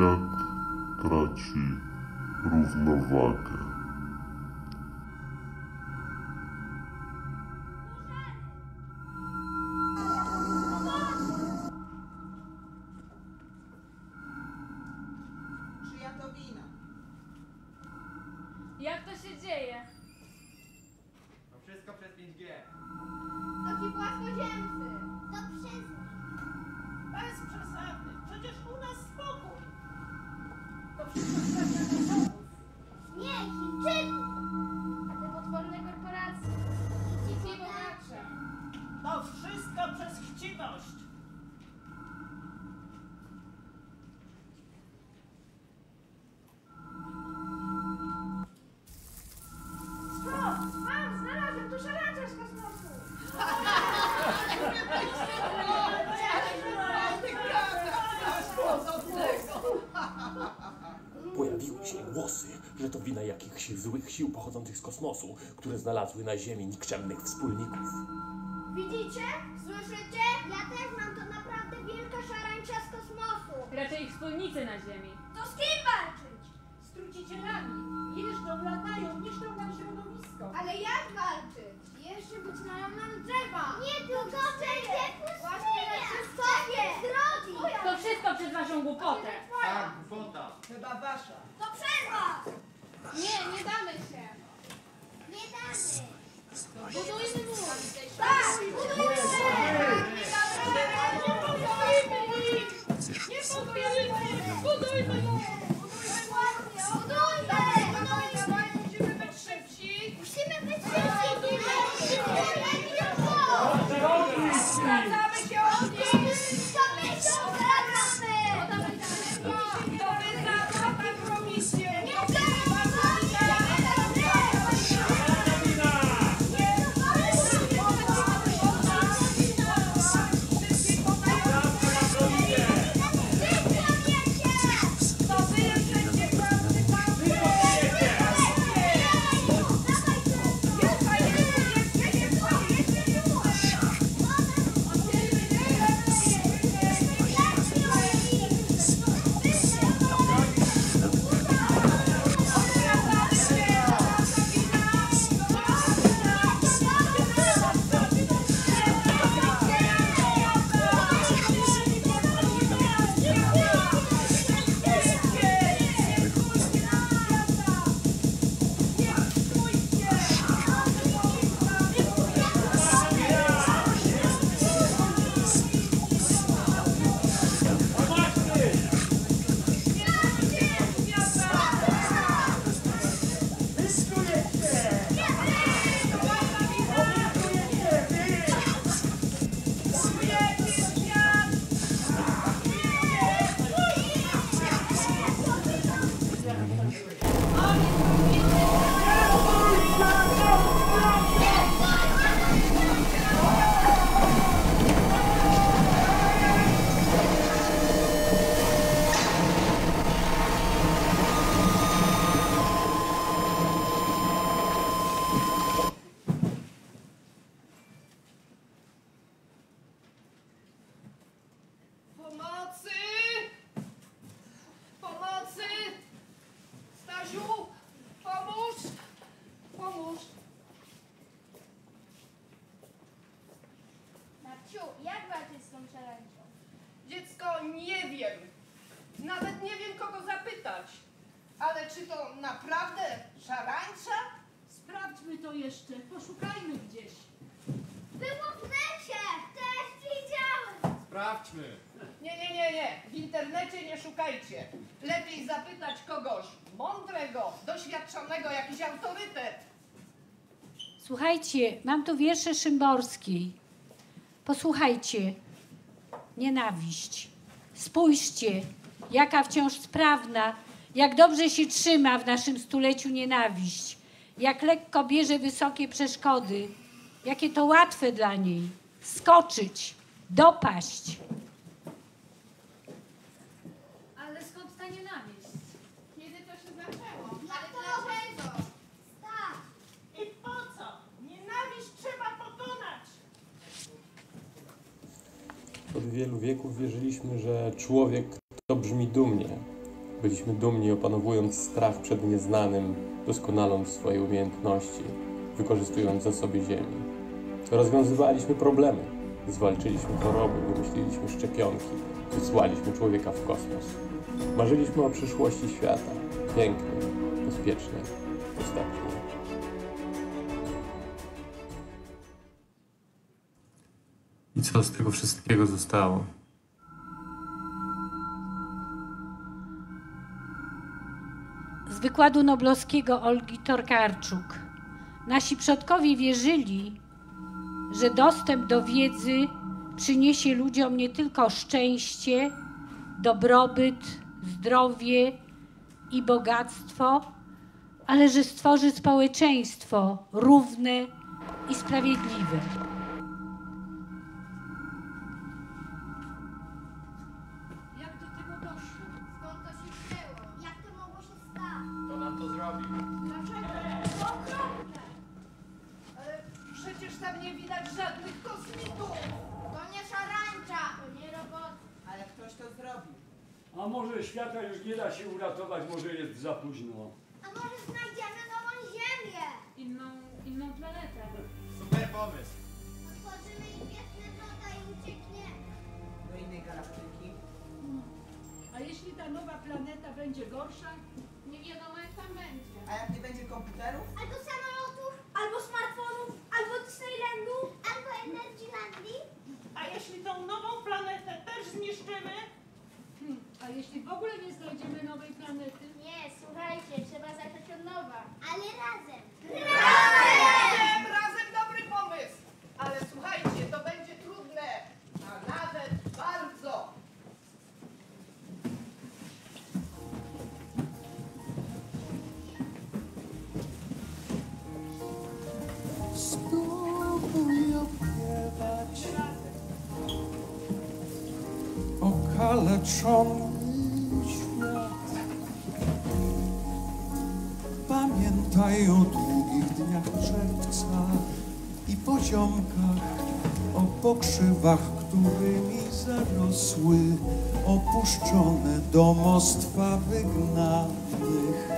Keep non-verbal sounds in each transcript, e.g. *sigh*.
як краще рівноваги. Chciwość. Stop! Mam, znalazłem tu szarańcza z kosmosu. Pojawiły się głosy, że to wina jakichś złych sił pochodzących z kosmosu, które znalazły na Ziemi nikczemnych wspólników. Widzicie? Słyszycie? Ja też mam to naprawdę wielka szarańcza z kosmosu. Raczej ich wspólnicy na Ziemi. To z kim walczyć? Z trucicielami. Jeżdżą, latają, niszczą nam środowisko. Ale jak walczyć? Jeszcze być nam drzewa. Nie tylko wszędzie Właśnie sobie zrobić. To wszystko przez waszą głupotę. Tak, głupota. Chyba wasza. To przerwa. Nie, nie damy się. Nie damy. Budujmy mur. Tak, budujmy Budujmy mur. Musimy być. Zwracamy się od nich. Szukajcie. Lepiej zapytać kogoś mądrego, doświadczonego, jakiś autorytet. Słuchajcie, mam tu wiersze Szymborskiej. Posłuchajcie. Nienawiść. Spójrzcie, jaka wciąż sprawna, jak dobrze się trzyma w naszym stuleciu nienawiść, jak lekko bierze wysokie przeszkody, jakie to łatwe dla niej skoczyć, dopaść. Ale skąd ta nienawiść? Kiedy to się zaczęło? Jak to dlaczego? Tak. I po co? Nienawiść trzeba pokonać. Od wielu wieków wierzyliśmy, że człowiek to brzmi dumnie. Byliśmy dumni, opanowując strach przed nieznanym, doskonaląc swoje umiejętności, wykorzystując zasoby ziemi. Rozwiązywaliśmy problemy, zwalczyliśmy choroby, wymyśliliśmy szczepionki, wysłaliśmy człowieka w kosmos. Marzyliśmy o przyszłości świata, pięknej, bezpiecznej, ostatniej. I co z tego wszystkiego zostało? z wykładu noblowskiego Olgi Torkarczuk. Nasi przodkowie wierzyli, że dostęp do wiedzy przyniesie ludziom nie tylko szczęście, dobrobyt, zdrowie i bogactwo, ale że stworzy społeczeństwo równe i sprawiedliwe. Może świata już nie da się uratować, może jest za późno. A może znajdziemy nową ziemię? Inną, inną planetę. Super pomysł. Otworzymy niebieskie wrota i uciekniemy. Do innej galaktyki. A jeśli ta nowa planeta będzie gorsza? Nie wiadomo jak tam będzie. A jak nie będzie komputerów? Albo samolotów, albo smartfonów, albo Disneylandu, albo Energylandii. A jeśli tą nową planetę też zniszczymy? A jeśli w ogóle nie znajdziemy nowej planety? Nie, słuchajcie, trzeba zacząć od nowa. Ale razem. Razem! Razem dobry pomysł. Ale słuchajcie, okaleczony świat. Pamiętaj o długich dniach czerwca i poziomkach, o pokrzywach, którymi zarosły opuszczone domostwa wygnanych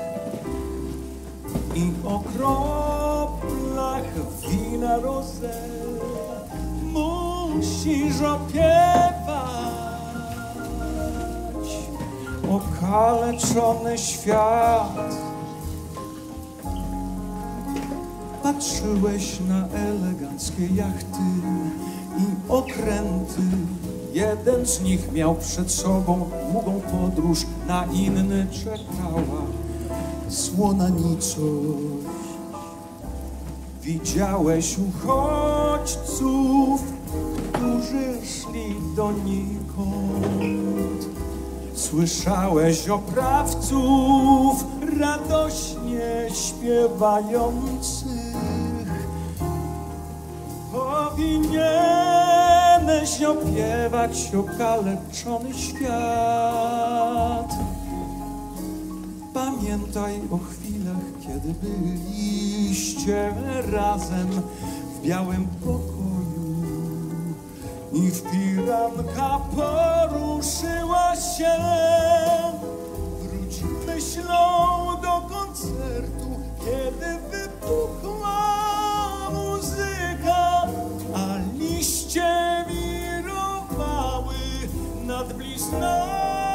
i o kroplach wina rosę musisz opiewać okaleczony świat patrzyłeś na eleganckie jachty i okręty jeden z nich miał przed sobą długą podróż na inny czekała słona nicość. Widziałeś uchodźców, którzy szli donikąd. Słyszałeś oprawców radośnie śpiewających. Powinieneś opiewać okaleczony świat. Pamiętaj o chwilach, kiedy byliście razem w białym pokoju i w piranka poruszyła się. Wróć myślą do koncertu, kiedy wybuchła muzyka, a liście wirowały nad bliznami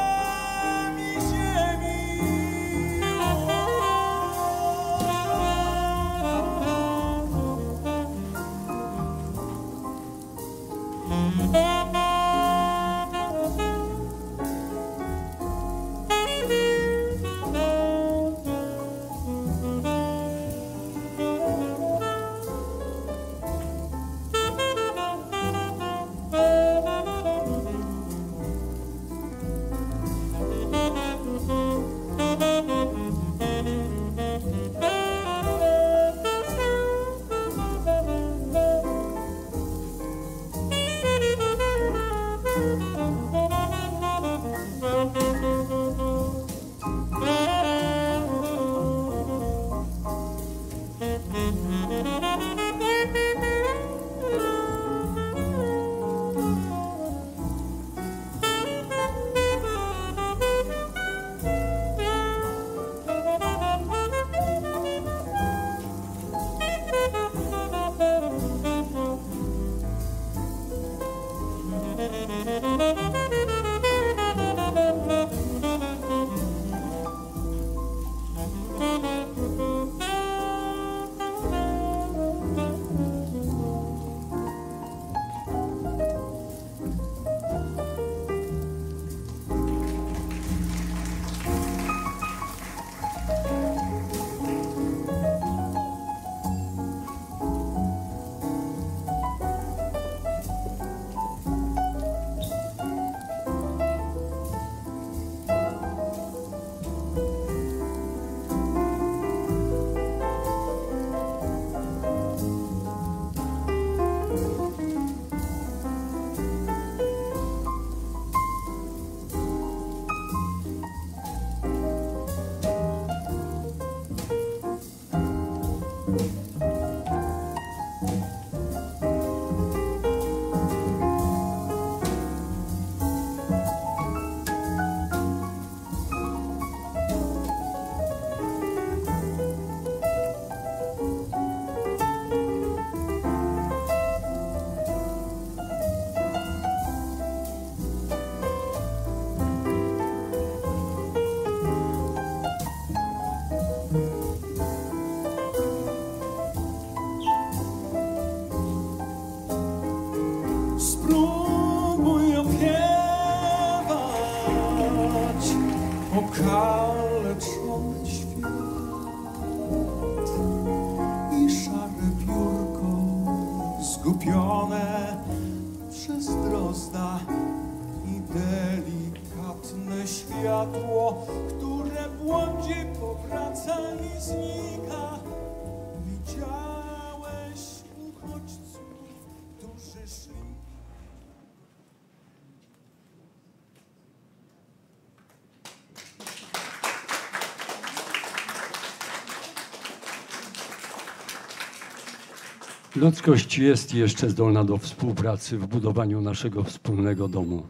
Ludzkość jest jeszcze zdolna do współpracy w budowaniu naszego wspólnego domu.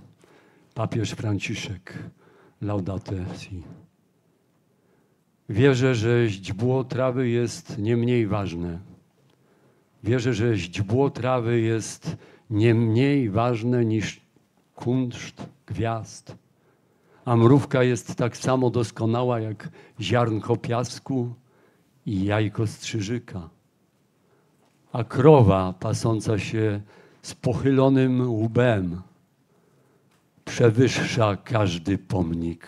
Papież Franciszek, Laudate Si. Wierzę, że źdźbło trawy jest nie mniej ważne. Wierzę, że źdźbło trawy jest nie mniej ważne niż kunszt gwiazd. A mrówka jest tak samo doskonała jak ziarnko piasku i jajko strzyżyka a krowa pasąca się z pochylonym łbem przewyższa każdy pomnik.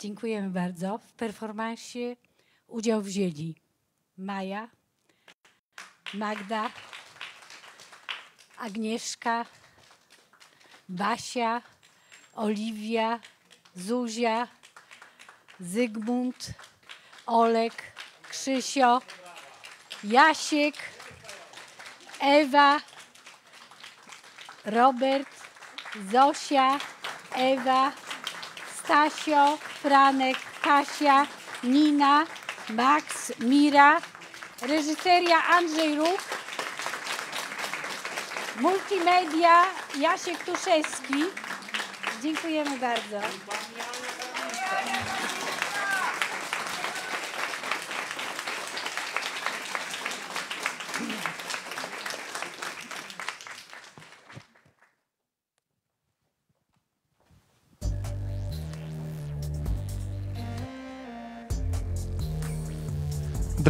Dziękujemy bardzo. W performansie udział wzięli Maja, Magda, Agnieszka, Basia, Oliwia, Zuzia, Zygmunt, Olek, Krzysio, Jasiek, Ewa, Robert, Zosia, Ewa, Stasio, Franek, Kasia, Nina, Max, Mira, reżyseria Andrzej Ruch, multimedia Jasiek Tuszewski. Dziękujemy bardzo.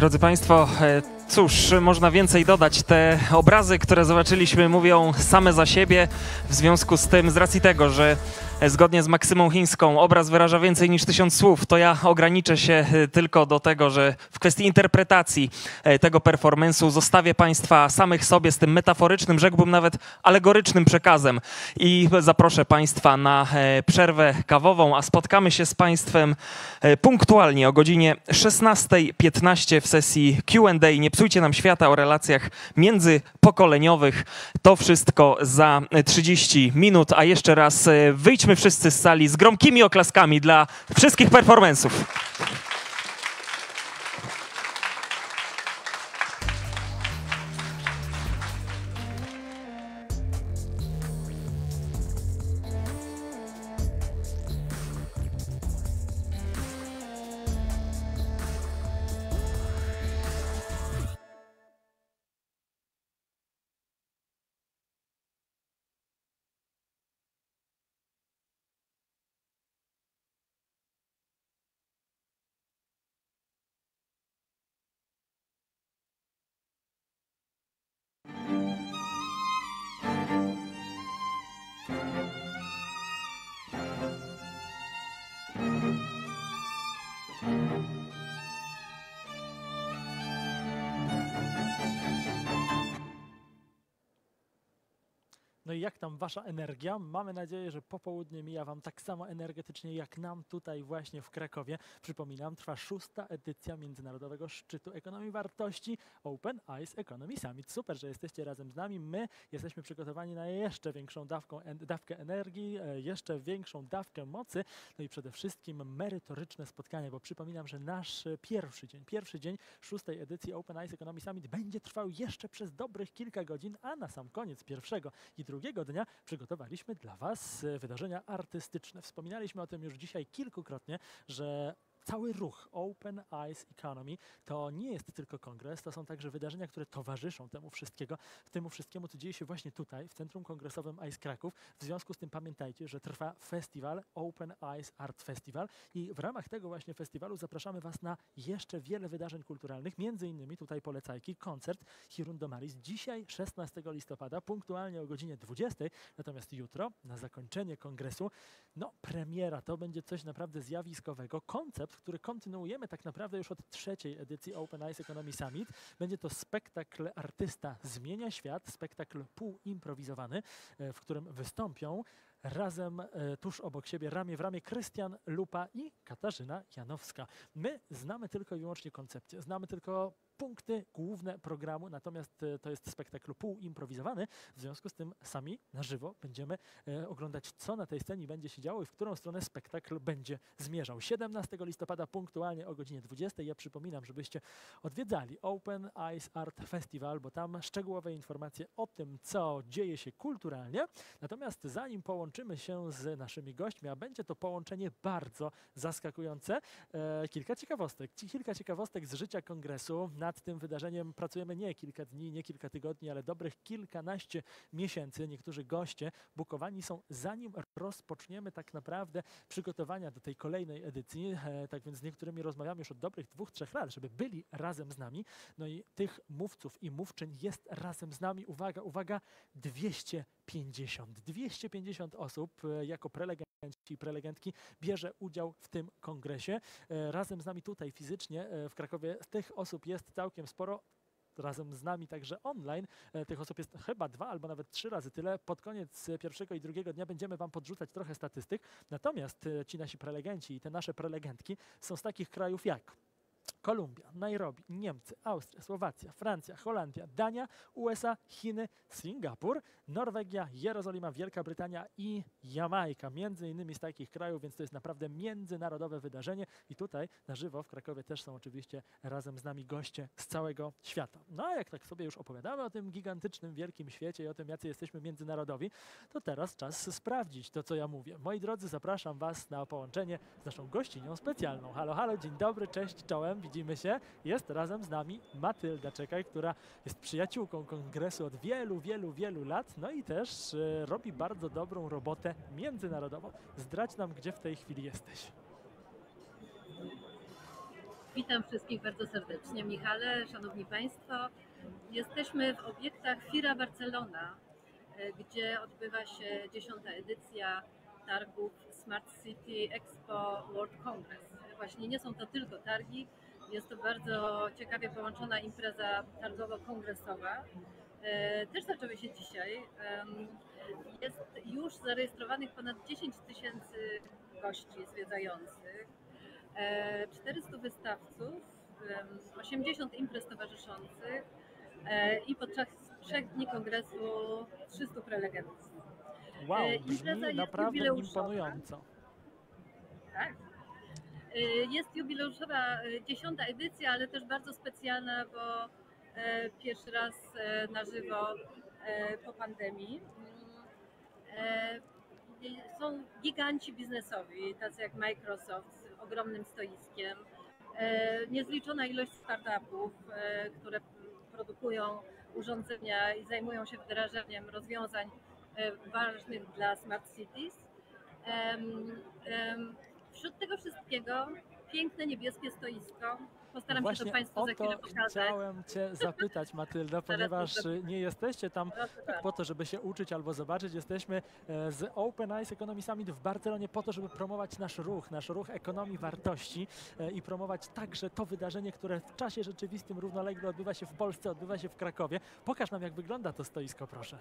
Drodzy Państwo, e, cóż, można więcej dodać. Te obrazy, które zobaczyliśmy, mówią same za siebie. W związku z tym, z racji tego, że zgodnie z maksymą chińską obraz wyraża więcej niż tysiąc słów, to ja ograniczę się e, tylko do tego, że w kwestii interpretacji e, tego performance'u zostawię Państwa samych sobie z tym metaforycznym, rzekłbym nawet alegorycznym przekazem i zaproszę Państwa na e, przerwę kawową, a spotkamy się z Państwem e, punktualnie o godzinie 16.15 w sesji Q&A. Nie psujcie nam świata o relacjach międzypokoleniowych. To wszystko za e, 30 minut, a jeszcze raz e, wszyscy z sali z gromkimi oklaskami dla wszystkich performance'ów. Tam wasza energia? Mamy nadzieję, że popołudnie mija wam tak samo energetycznie jak nam tutaj właśnie w Krakowie. Przypominam, trwa szósta edycja Międzynarodowego Szczytu Ekonomii Wartości Open Eyes Economy Summit. Super, że jesteście razem z nami. My jesteśmy przygotowani na jeszcze większą dawką, dawkę energii, e, jeszcze większą dawkę mocy, no i przede wszystkim merytoryczne spotkanie, bo przypominam, że nasz pierwszy dzień, pierwszy dzień szóstej edycji Open Eyes Economy Summit będzie trwał jeszcze przez dobrych kilka godzin, a na sam koniec pierwszego i drugiego dnia przygotowaliśmy dla Was e, wydarzenia artystyczne. Wspominaliśmy o tym już dzisiaj kilkukrotnie, że cały ruch Open Eyes Economy to nie jest tylko kongres, to są także wydarzenia, które towarzyszą temu wszystkiego, temu wszystkiemu, co dzieje się właśnie tutaj, w Centrum Kongresowym Eyes Kraków. W związku z tym pamiętajcie, że trwa festiwal Open Eyes Art Festival i w ramach tego właśnie festiwalu zapraszamy Was na jeszcze wiele wydarzeń kulturalnych, między innymi tutaj polecajki, koncert Hirundomaris dzisiaj 16 listopada, punktualnie o godzinie 20, natomiast jutro na zakończenie kongresu, no premiera, to będzie coś naprawdę zjawiskowego, koncept, który kontynuujemy tak naprawdę już od trzeciej edycji Open Eyes Economy Summit, będzie to spektakl Artysta Zmienia Świat, spektakl półimprowizowany, e, w którym wystąpią razem e, tuż obok siebie, ramię w ramię, Krystian Lupa i Katarzyna Janowska. My znamy tylko i wyłącznie koncepcję, znamy tylko punkty główne programu, natomiast e, to jest spektakl półimprowizowany, w związku z tym sami na żywo będziemy e, oglądać, co na tej scenie będzie się działo i w którą stronę spektakl będzie zmierzał. 17 listopada punktualnie o godzinie 20. Ja przypominam, żebyście odwiedzali Open Eyes Art Festival, bo tam szczegółowe informacje o tym, co dzieje się kulturalnie. Natomiast zanim połączymy się z naszymi gośćmi, a będzie to połączenie bardzo zaskakujące, e, kilka ciekawostek. Ci- Kilka ciekawostek z życia kongresu. Nad tym wydarzeniem pracujemy nie kilka dni, nie kilka tygodni, ale dobrych kilkanaście miesięcy. Niektórzy goście bukowani są zanim rozpoczniemy tak naprawdę przygotowania do tej kolejnej edycji. E, tak więc z niektórymi rozmawiamy już od dobrych dwóch, trzech lat, żeby byli razem z nami. No i tych mówców i mówczyń jest razem z nami. Uwaga, uwaga, 250. 250 osób e, jako prelegenci i prelegentki bierze udział w tym kongresie. E, Razem z nami tutaj fizycznie e, w Krakowie tych osób jest całkiem sporo. Razem z nami także online. Tych osób jest chyba dwa albo nawet trzy razy tyle. Pod koniec pierwszego i drugiego dnia będziemy Wam podrzucać trochę statystyk. Natomiast ci nasi prelegenci i te nasze prelegentki są z takich krajów jak Kolumbia, Nairobi, Niemcy, Austria, Słowacja, Francja, Holandia, Dania, USA, Chiny, Singapur, Norwegia, Jerozolima, Wielka Brytania i Jamajka. Między innymi z takich krajów, więc to jest naprawdę międzynarodowe wydarzenie i tutaj na żywo w Krakowie też są oczywiście razem z nami goście z całego świata. No a jak tak sobie już opowiadamy o tym gigantycznym, wielkim świecie i o tym, jacy jesteśmy międzynarodowi, to teraz czas sprawdzić to, co ja mówię. Moi drodzy, zapraszam Was na połączenie z naszą gościnią specjalną. Halo, halo, dzień dobry, cześć, czołem, widzimy się. Jest razem z nami Matylda Czekaj, która jest przyjaciółką kongresu od wielu, wielu, wielu lat, no i też e, robi bardzo dobrą robotę międzynarodową. Zdradź nam, gdzie w tej chwili jesteś. Witam wszystkich bardzo serdecznie. Michale, Szanowni Państwo, jesteśmy w obiektach Fira Barcelona, e, gdzie odbywa się dziesiąta edycja targów Smart City Expo World Congress. Właśnie nie są to tylko targi, jest to bardzo ciekawie połączona impreza targowo-kongresowa. E, Też zaczęły się dzisiaj. Jest już zarejestrowanych ponad 10 tysięcy gości zwiedzających. E, 400 wystawców, em, 80 imprez towarzyszących e, i podczas trzech dni kongresu 300 prelegentów. Wow, E, impreza brzmi jest naprawdę imponująco. Tak. E, Jest jubileuszowa e, dziesiąta edycja, ale też bardzo specjalna, bo e, pierwszy raz na żywo po pandemii. Są giganci biznesowi, tacy jak Microsoft z ogromnym stoiskiem, niezliczona ilość startupów, które produkują urządzenia i zajmują się wdrażaniem rozwiązań ważnych dla Smart Cities. Wśród tego wszystkiego piękne niebieskie stoisko. Postaram się Właśnie to Państwu o za chwilę pokazać. chciałem Cię zapytać, Matylda, ponieważ nie jesteście tam tak po to, żeby się uczyć albo zobaczyć. Jesteśmy e, z Open Eyes Economy Summit w Barcelonie po to, żeby promować nasz ruch, nasz ruch ekonomii wartości e, i promować także to wydarzenie, które w czasie rzeczywistym równolegle odbywa się w Polsce, odbywa się w Krakowie. Pokaż nam, jak wygląda to stoisko, proszę.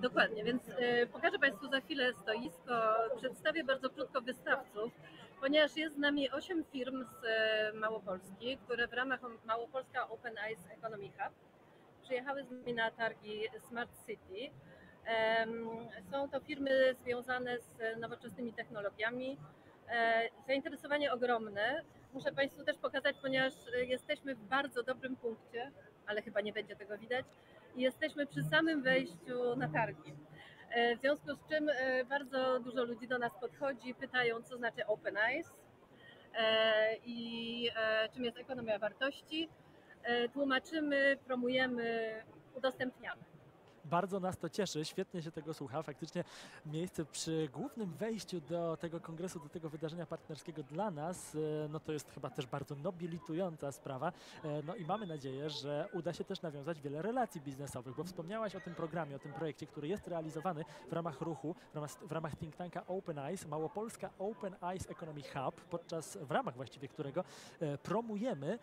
Dokładnie, więc e, pokażę Państwu za chwilę stoisko. Przedstawię bardzo krótko wystawców, ponieważ jest z nami 8 firm z e, Małopolski, które w ramach Małopolska Open Eyes Economy Hub przyjechały z nami na targi Smart City. Są to firmy związane z nowoczesnymi technologiami. E, Zainteresowanie ogromne. Muszę Państwu też pokazać, ponieważ e, jesteśmy w bardzo dobrym punkcie, ale chyba nie będzie tego widać. Jesteśmy przy samym wejściu na targi. E, W związku z czym e, bardzo dużo ludzi do nas podchodzi, pytają, co znaczy Open Eyes. e, i czym jest ekonomia wartości. Tłumaczymy, promujemy, udostępniamy. Bardzo nas to cieszy, świetnie się tego słucha. Faktycznie miejsce przy głównym wejściu do tego kongresu, do tego wydarzenia partnerskiego dla nas, e, no to jest chyba też bardzo nobilitująca sprawa. E, No i mamy nadzieję, że uda się też nawiązać wiele relacji biznesowych, bo wspomniałaś o tym programie, o tym projekcie, który jest realizowany w ramach ruchu, w ramach, w ramach think tanka Open Eyes, Małopolska Open Eyes Economy Hub, podczas, w ramach właściwie którego e, promujemy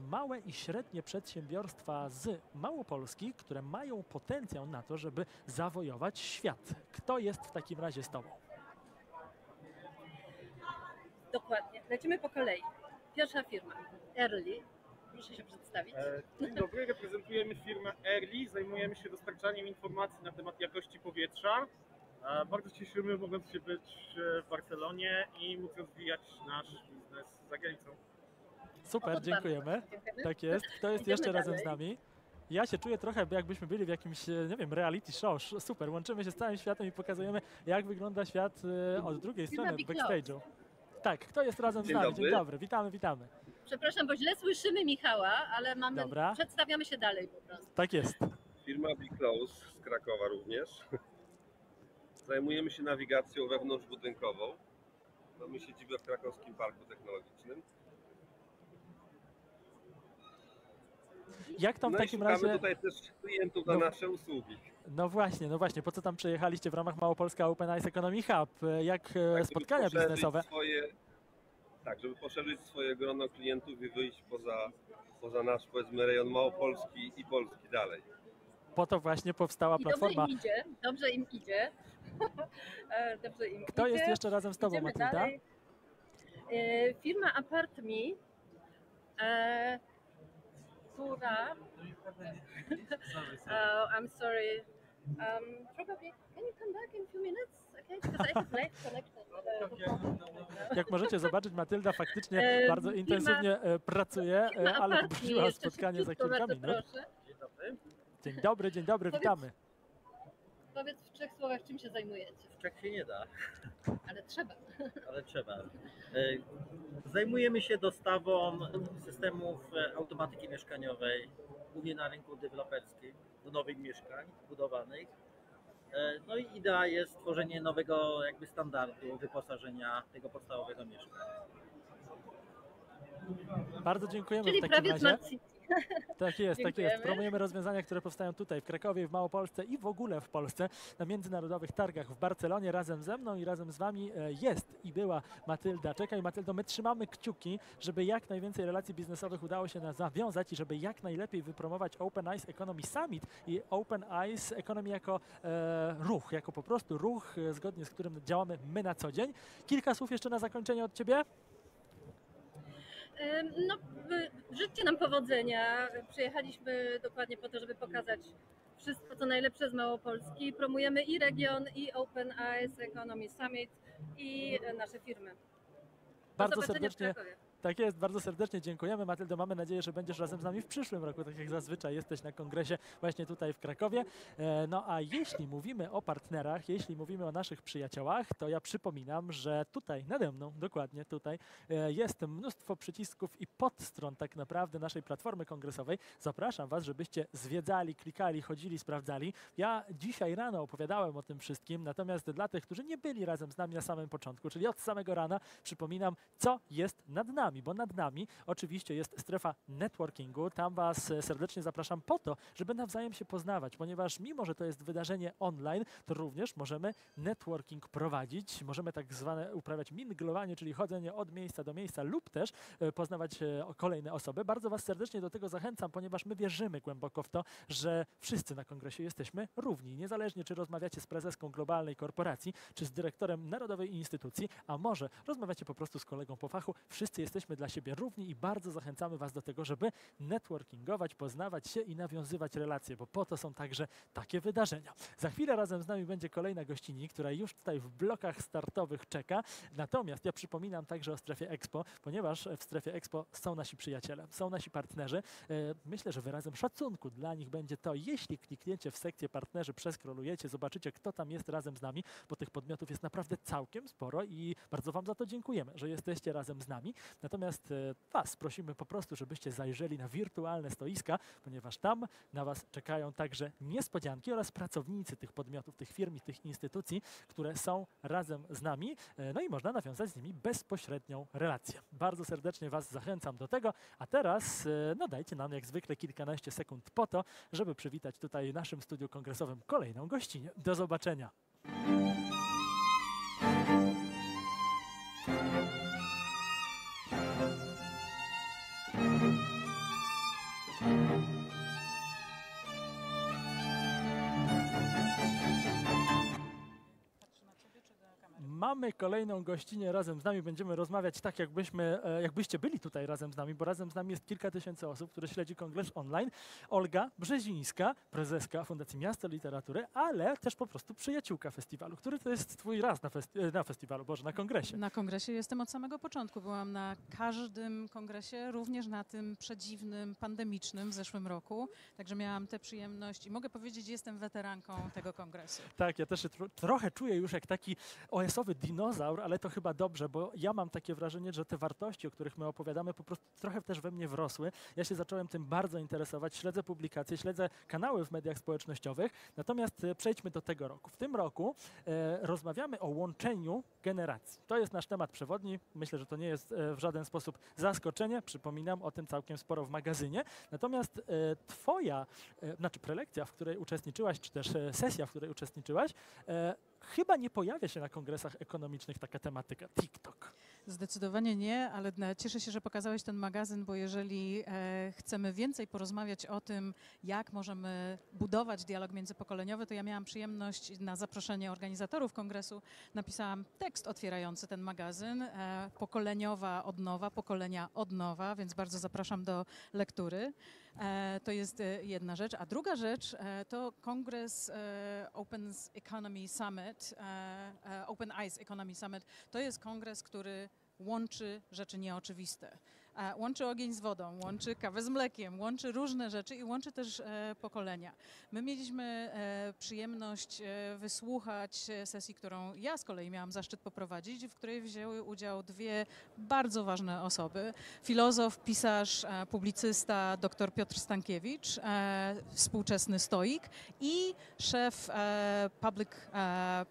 małe i średnie przedsiębiorstwa z Małopolski, które mają potencjał na to, żeby zawojować świat. Kto jest w takim razie z Tobą? Dokładnie. Lecimy po kolei. Pierwsza firma, Early. Proszę się przedstawić. E, Dzień dobry, reprezentujemy firmę Early. Zajmujemy się dostarczaniem informacji na temat jakości powietrza. E, Bardzo się cieszymy, mogąc się być e, w Barcelonie i móc rozwijać nasz biznes za granicą. Super, dziękujemy. dziękujemy. Tak jest. Kto jest Idziemy jeszcze razem dalej. z nami? Ja się czuję trochę, jakbyśmy byli w jakimś, e, nie wiem, reality show. Super, łączymy się z całym światem i pokazujemy, jak wygląda świat e, od drugiej strony, backstage'u. Tak, kto jest razem z Dzień nami? dobry. Dzień dobry, witamy, witamy. Przepraszam, bo źle słyszymy Michała, ale mamy, Dobra. przedstawiamy się dalej po prostu. Tak jest. Firma Big Close z Krakowa również. Zajmujemy się nawigacją wewnątrzbudynkową. Mamy siedzibę w Krakowskim Parku Technologicznym. Jak tam w no i takim razie... tutaj też klientów na No. nasze usługi. No właśnie, no właśnie, po co tam przyjechaliście w ramach Małopolska Open Eyes Economy Hub? Jak e, Tak, spotkania biznesowe? Swoje, tak, żeby poszerzyć swoje grono klientów i wyjść poza, poza nasz, powiedzmy, rejon Małopolski i Polski dalej. Po to właśnie powstała I dobrze platforma. im idzie, dobrze im idzie. *laughs* E, dobrze im Kto idzie. jest jeszcze razem z Tobą, Idziemy Matylda? dalej. E, firma ApartMe, e, która... *laughs* oh, I'm sorry. Um, probably, can you come back in a few minutes? Okay, because I have late connection. Uh, *laughs* Jak możecie zobaczyć, Matylda faktycznie bardzo intensywnie e, pracuje, e, ale poprosiła spotkanie za kilka minut. Proszę. Dzień dobry, dzień dobry, witamy. Powiedz w trzech słowach, czym się zajmujecie. Tak się nie da, Ale trzeba. ale trzeba. E, Zajmujemy się dostawą systemów e, automatyki mieszkaniowej, głównie na rynku deweloperskim, do nowych mieszkań budowanych. E, No i idea jest tworzenie nowego jakby standardu wyposażenia tego podstawowego mieszkania. Bardzo dziękujemy Czyli w takim prawie razie. Tak jest, tak jest. Promujemy rozwiązania, które powstają tutaj w Krakowie, w Małopolsce i w ogóle w Polsce na międzynarodowych targach w Barcelonie. Razem ze mną i razem z Wami e, jest i była Matylda. Czekaj Matyldo, my trzymamy kciuki, żeby jak najwięcej relacji biznesowych udało się nawiązać i żeby jak najlepiej wypromować Open Eyes Economy Summit i Open Eyes Economy jako e, ruch, jako po prostu ruch, e, zgodnie z którym działamy my na co dzień. Kilka słów jeszcze na zakończenie od Ciebie. No, życzcie nam powodzenia. Przyjechaliśmy dokładnie po to, żeby pokazać wszystko, co najlepsze z Małopolski. Promujemy i region, i Open Eyes Economy Summit, i nasze firmy. Do Bardzo serdecznie. Tak jest, bardzo serdecznie dziękujemy. Matyldo, mamy nadzieję, że będziesz razem z nami w przyszłym roku, tak jak zazwyczaj jesteś na kongresie właśnie tutaj w Krakowie. E, No a jeśli mówimy o partnerach, jeśli mówimy o naszych przyjaciołach, to ja przypominam, że tutaj nade mną, dokładnie tutaj, e, jest mnóstwo przycisków i podstron tak naprawdę naszej platformy kongresowej. Zapraszam Was, żebyście zwiedzali, klikali, chodzili, sprawdzali. Ja dzisiaj rano opowiadałem o tym wszystkim, natomiast dla tych, którzy nie byli razem z nami na samym początku, czyli od samego rana, przypominam, co jest nad nami, bo nad nami oczywiście jest strefa networkingu. Tam Was e, serdecznie zapraszam po to, żeby nawzajem się poznawać, ponieważ mimo, że to jest wydarzenie online, to również możemy networking prowadzić, możemy tak zwane uprawiać minglowanie, czyli chodzenie od miejsca do miejsca lub też e, poznawać e, kolejne osoby. Bardzo Was serdecznie do tego zachęcam, ponieważ my wierzymy głęboko w to, że wszyscy na kongresie jesteśmy równi, niezależnie czy rozmawiacie z prezeską globalnej korporacji, czy z dyrektorem narodowej instytucji, a może rozmawiacie po prostu z kolegą po fachu, wszyscy jesteśmy jesteśmy dla siebie równi i bardzo zachęcamy Was do tego, żeby networkingować, poznawać się i nawiązywać relacje, bo po to są także takie wydarzenia. Za chwilę razem z nami będzie kolejna gościni, która już tutaj w blokach startowych czeka. Natomiast ja przypominam także o strefie Expo, ponieważ w strefie Expo są nasi przyjaciele, są nasi partnerzy. E, Myślę, że wyrazem szacunku dla nich będzie to, jeśli klikniecie w sekcję partnerzy, przeskrolujecie, zobaczycie, kto tam jest razem z nami, bo tych podmiotów jest naprawdę całkiem sporo i bardzo Wam za to dziękujemy, że jesteście razem z nami. Natomiast e, Was prosimy po prostu, żebyście zajrzeli na wirtualne stoiska, ponieważ tam na Was czekają także niespodzianki oraz pracownicy tych podmiotów, tych firm i tych instytucji, które są razem z nami. E, No i można nawiązać z nimi bezpośrednią relację. Bardzo serdecznie Was zachęcam do tego, a teraz e, no dajcie nam jak zwykle kilkanaście sekund po to, żeby przywitać tutaj w naszym studiu kongresowym kolejną gościnę. Do zobaczenia. Mamy kolejną gościnę razem z nami. Będziemy rozmawiać tak, jakbyśmy, e, jakbyście byli tutaj razem z nami, bo razem z nami jest kilka tysięcy osób, które śledzi kongres online. Olga Brzezińska, prezeska Fundacji Miasto Literatury, ale też po prostu przyjaciółka festiwalu. Który to jest twój raz na, festi- na festiwalu, Boże, na kongresie? Na kongresie jestem od samego początku. Byłam na każdym kongresie, również na tym przedziwnym, pandemicznym w zeszłym roku. Także miałam tę przyjemność i mogę powiedzieć, jestem weteranką tego kongresu. Tak, ja też tro- trochę czuję już jak taki OS-owy dinozaur, ale to chyba dobrze, bo ja mam takie wrażenie, że te wartości, o których my opowiadamy, po prostu trochę też we mnie wrosły. Ja się zacząłem tym bardzo interesować, śledzę publikacje, śledzę kanały w mediach społecznościowych. Natomiast e, przejdźmy do tego roku. W tym roku e, rozmawiamy o łączeniu generacji. To jest nasz temat przewodni. Myślę, że to nie jest e, w żaden sposób zaskoczenie. Przypominam o tym całkiem sporo w magazynie. Natomiast e, twoja, e, znaczy prelekcja, w której uczestniczyłaś, czy też e, sesja, w której uczestniczyłaś, chyba nie pojawia się na kongresach ekonomicznych taka tematyka TikTok. Zdecydowanie nie, ale cieszę się, że pokazałeś ten magazyn, bo jeżeli e, chcemy więcej porozmawiać o tym, jak możemy budować dialog międzypokoleniowy, to ja miałam przyjemność na zaproszenie organizatorów kongresu napisałam tekst otwierający ten magazyn, e, pokoleniowa odnowa, pokolenia od nowa, więc bardzo zapraszam do lektury. E, to jest jedna rzecz. A druga rzecz to kongres Open Economy Summit, Open Eyes Economy Summit. To jest kongres, który łączy rzeczy nieoczywiste. E, Łączy ogień z wodą, łączy kawę z mlekiem, łączy różne rzeczy i łączy też e, pokolenia. My mieliśmy e, przyjemność wysłuchać sesji, którą ja z kolei miałam zaszczyt poprowadzić, w której wzięły udział dwie bardzo ważne osoby. Filozof, pisarz, publicysta dr Piotr Stankiewicz, współczesny stoik i szef Public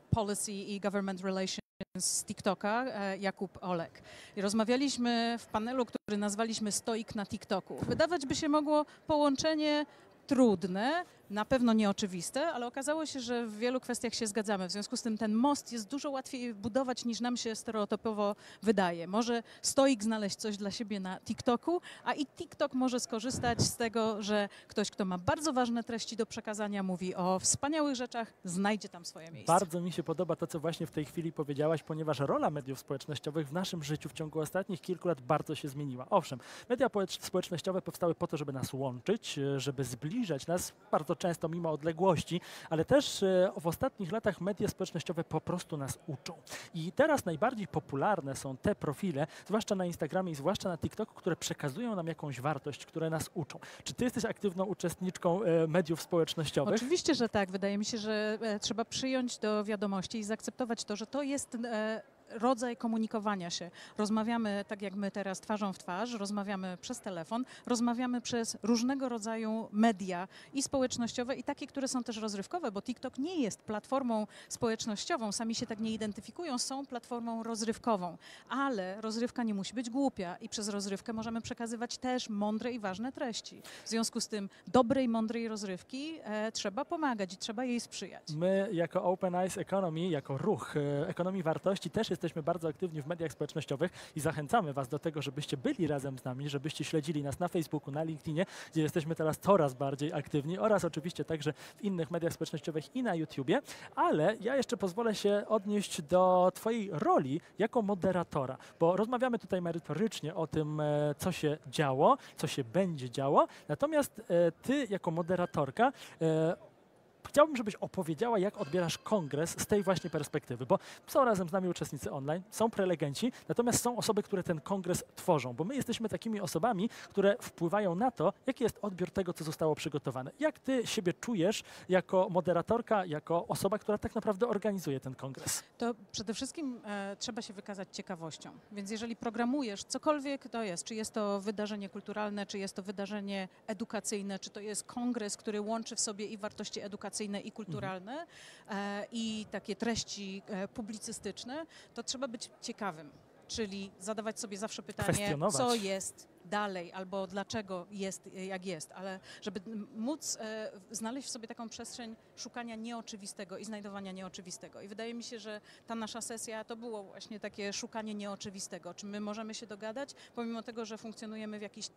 Policy i Government Relations z TikToka, e, Jakub Olek. I rozmawialiśmy w panelu, który nazwaliśmy Stoik na TikToku. Wydawać by się mogło połączenie trudne, na pewno nieoczywiste, ale okazało się, że w wielu kwestiach się zgadzamy. W związku z tym ten most jest dużo łatwiej budować niż nam się stereotypowo wydaje. Może stoik znaleźć coś dla siebie na TikToku, a i TikTok może skorzystać z tego, że ktoś, kto ma bardzo ważne treści do przekazania, mówi o wspaniałych rzeczach, znajdzie tam swoje miejsce. Bardzo mi się podoba to, co właśnie w tej chwili powiedziałaś, ponieważ rola mediów społecznościowych w naszym życiu w ciągu ostatnich kilku lat bardzo się zmieniła. Owszem, media społecznościowe powstały po to, żeby nas łączyć, e, żeby zbliżać nas bardzo często mimo odległości, ale też e, w ostatnich latach media społecznościowe po prostu nas uczą. I teraz najbardziej popularne są te profile, zwłaszcza na Instagramie i zwłaszcza na TikToku, które przekazują nam jakąś wartość, które nas uczą. Czy ty jesteś aktywną uczestniczką e, mediów społecznościowych? Oczywiście, że tak. Wydaje mi się, że e, trzeba przyjąć do wiadomości i zaakceptować to, że to jest rodzaj komunikowania się. Rozmawiamy tak jak my teraz twarzą w twarz, rozmawiamy przez telefon, rozmawiamy przez różnego rodzaju media i społecznościowe i takie, które są też rozrywkowe, bo TikTok nie jest platformą społecznościową, sami się tak nie identyfikują, są platformą rozrywkową, ale rozrywka nie musi być głupia i przez rozrywkę możemy przekazywać też mądre i ważne treści. W związku z tym dobrej, mądrej rozrywki e, trzeba pomagać i trzeba jej sprzyjać. My jako Open Eyes Economy, jako ruch e, ekonomii wartości też jesteśmy bardzo aktywni w mediach społecznościowych i zachęcamy Was do tego, żebyście byli razem z nami, żebyście śledzili nas na Facebooku, na LinkedInie, gdzie jesteśmy teraz coraz bardziej aktywni oraz oczywiście także w innych mediach społecznościowych i na YouTubie, ale ja jeszcze pozwolę się odnieść do Twojej roli jako moderatora, bo rozmawiamy tutaj merytorycznie o tym, e, co się działo, co się będzie działo, natomiast e, Ty jako moderatorka e, Chciałbym, żebyś opowiedziała, jak odbierasz kongres z tej właśnie perspektywy, bo są razem z nami uczestnicy online, są prelegenci, natomiast są osoby, które ten kongres tworzą, bo my jesteśmy takimi osobami, które wpływają na to, jaki jest odbiór tego, co zostało przygotowane. Jak ty siebie czujesz jako moderatorka, jako osoba, która tak naprawdę organizuje ten kongres? To przede wszystkim e, trzeba się wykazać ciekawością. Więc jeżeli programujesz cokolwiek to jest, czy jest to wydarzenie kulturalne, czy jest to wydarzenie edukacyjne, czy to jest kongres, który łączy w sobie i wartości edukacyjne, i kulturalne, e, i takie treści e, publicystyczne, to trzeba być ciekawym. Czyli zadawać sobie zawsze pytanie, co jest dalej, albo dlaczego jest e, jak jest, ale żeby móc e, znaleźć w sobie taką przestrzeń szukania nieoczywistego i znajdowania nieoczywistego. I wydaje mi się, że ta nasza sesja to było właśnie takie szukanie nieoczywistego. Czy my możemy się dogadać, pomimo tego, że funkcjonujemy w jakichś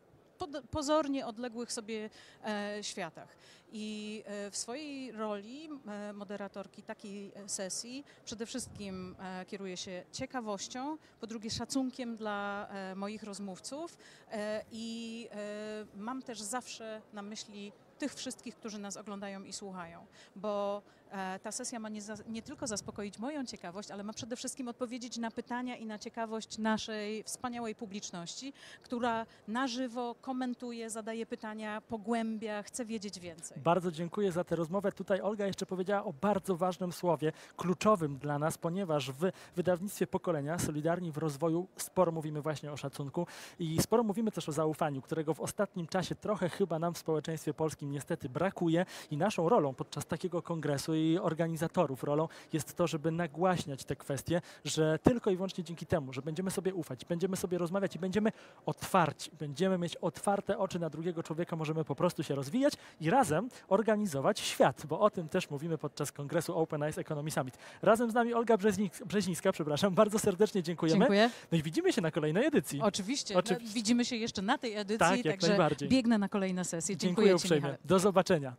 pozornie odległych sobie e, światach. I e, w swojej roli e, moderatorki takiej sesji przede wszystkim kieruję się ciekawością, po drugie szacunkiem dla moich rozmówców i mam też zawsze na myśli tych wszystkich, którzy nas oglądają i słuchają, bo ta sesja ma nie, za, nie tylko zaspokoić moją ciekawość, ale ma przede wszystkim odpowiedzieć na pytania i na ciekawość naszej wspaniałej publiczności, która na żywo komentuje, zadaje pytania, pogłębia, chce wiedzieć więcej. Bardzo dziękuję za tę rozmowę. Tutaj Olga jeszcze powiedziała o bardzo ważnym słowie, kluczowym dla nas, ponieważ w wydawnictwie Pokolenia Solidarni w Rozwoju sporo mówimy właśnie o szacunku i sporo mówimy też o zaufaniu, którego w ostatnim czasie trochę chyba nam w społeczeństwie polskim niestety brakuje i naszą rolą podczas takiego kongresu i organizatorów rolą jest to, żeby nagłaśniać te kwestie, że tylko i wyłącznie dzięki temu, że będziemy sobie ufać, będziemy sobie rozmawiać i będziemy otwarci, będziemy mieć otwarte oczy na drugiego człowieka, możemy po prostu się rozwijać i razem organizować świat, bo o tym też mówimy podczas kongresu Open Eyes Economy Summit. Razem z nami Olga Brzeźnik, przepraszam, bardzo serdecznie dziękujemy. Dziękuję. No i widzimy się na kolejnej edycji. Oczywiście. Oczywiście. No, widzimy się jeszcze na tej edycji, Tak, także biegnę na kolejne sesje. Dziękuję Dziękuję, uprzejmie. Michale. Do zobaczenia.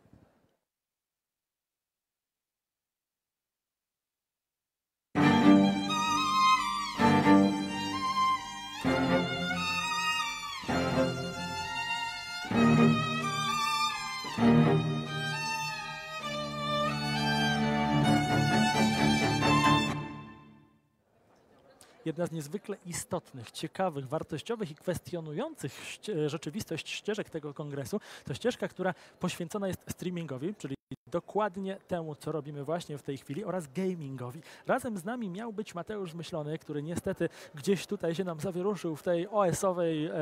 Jedna z niezwykle istotnych, ciekawych, wartościowych i kwestionujących rzeczywistość ścieżek tego kongresu to ścieżka, która poświęcona jest streamingowi, czyli dokładnie temu, co robimy właśnie w tej chwili oraz gamingowi. Razem z nami miał być Mateusz Myślony, który niestety gdzieś tutaj się nam zawieruszył w tej OS-owej e,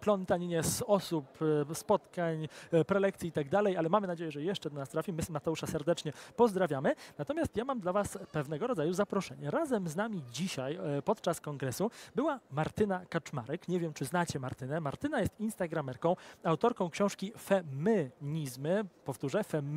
plątaninie z osób, e, spotkań, e, prelekcji i tak dalej, ale mamy nadzieję, że jeszcze do nas trafi. My Mateusza serdecznie pozdrawiamy. Natomiast ja mam dla Was pewnego rodzaju zaproszenie. Razem z nami dzisiaj e, podczas kongresu była Martyna Kaczmarek. Nie wiem, czy znacie Martynę. Martyna jest instagramerką, autorką książki Feminizmy, powtórzę, Feminizmy,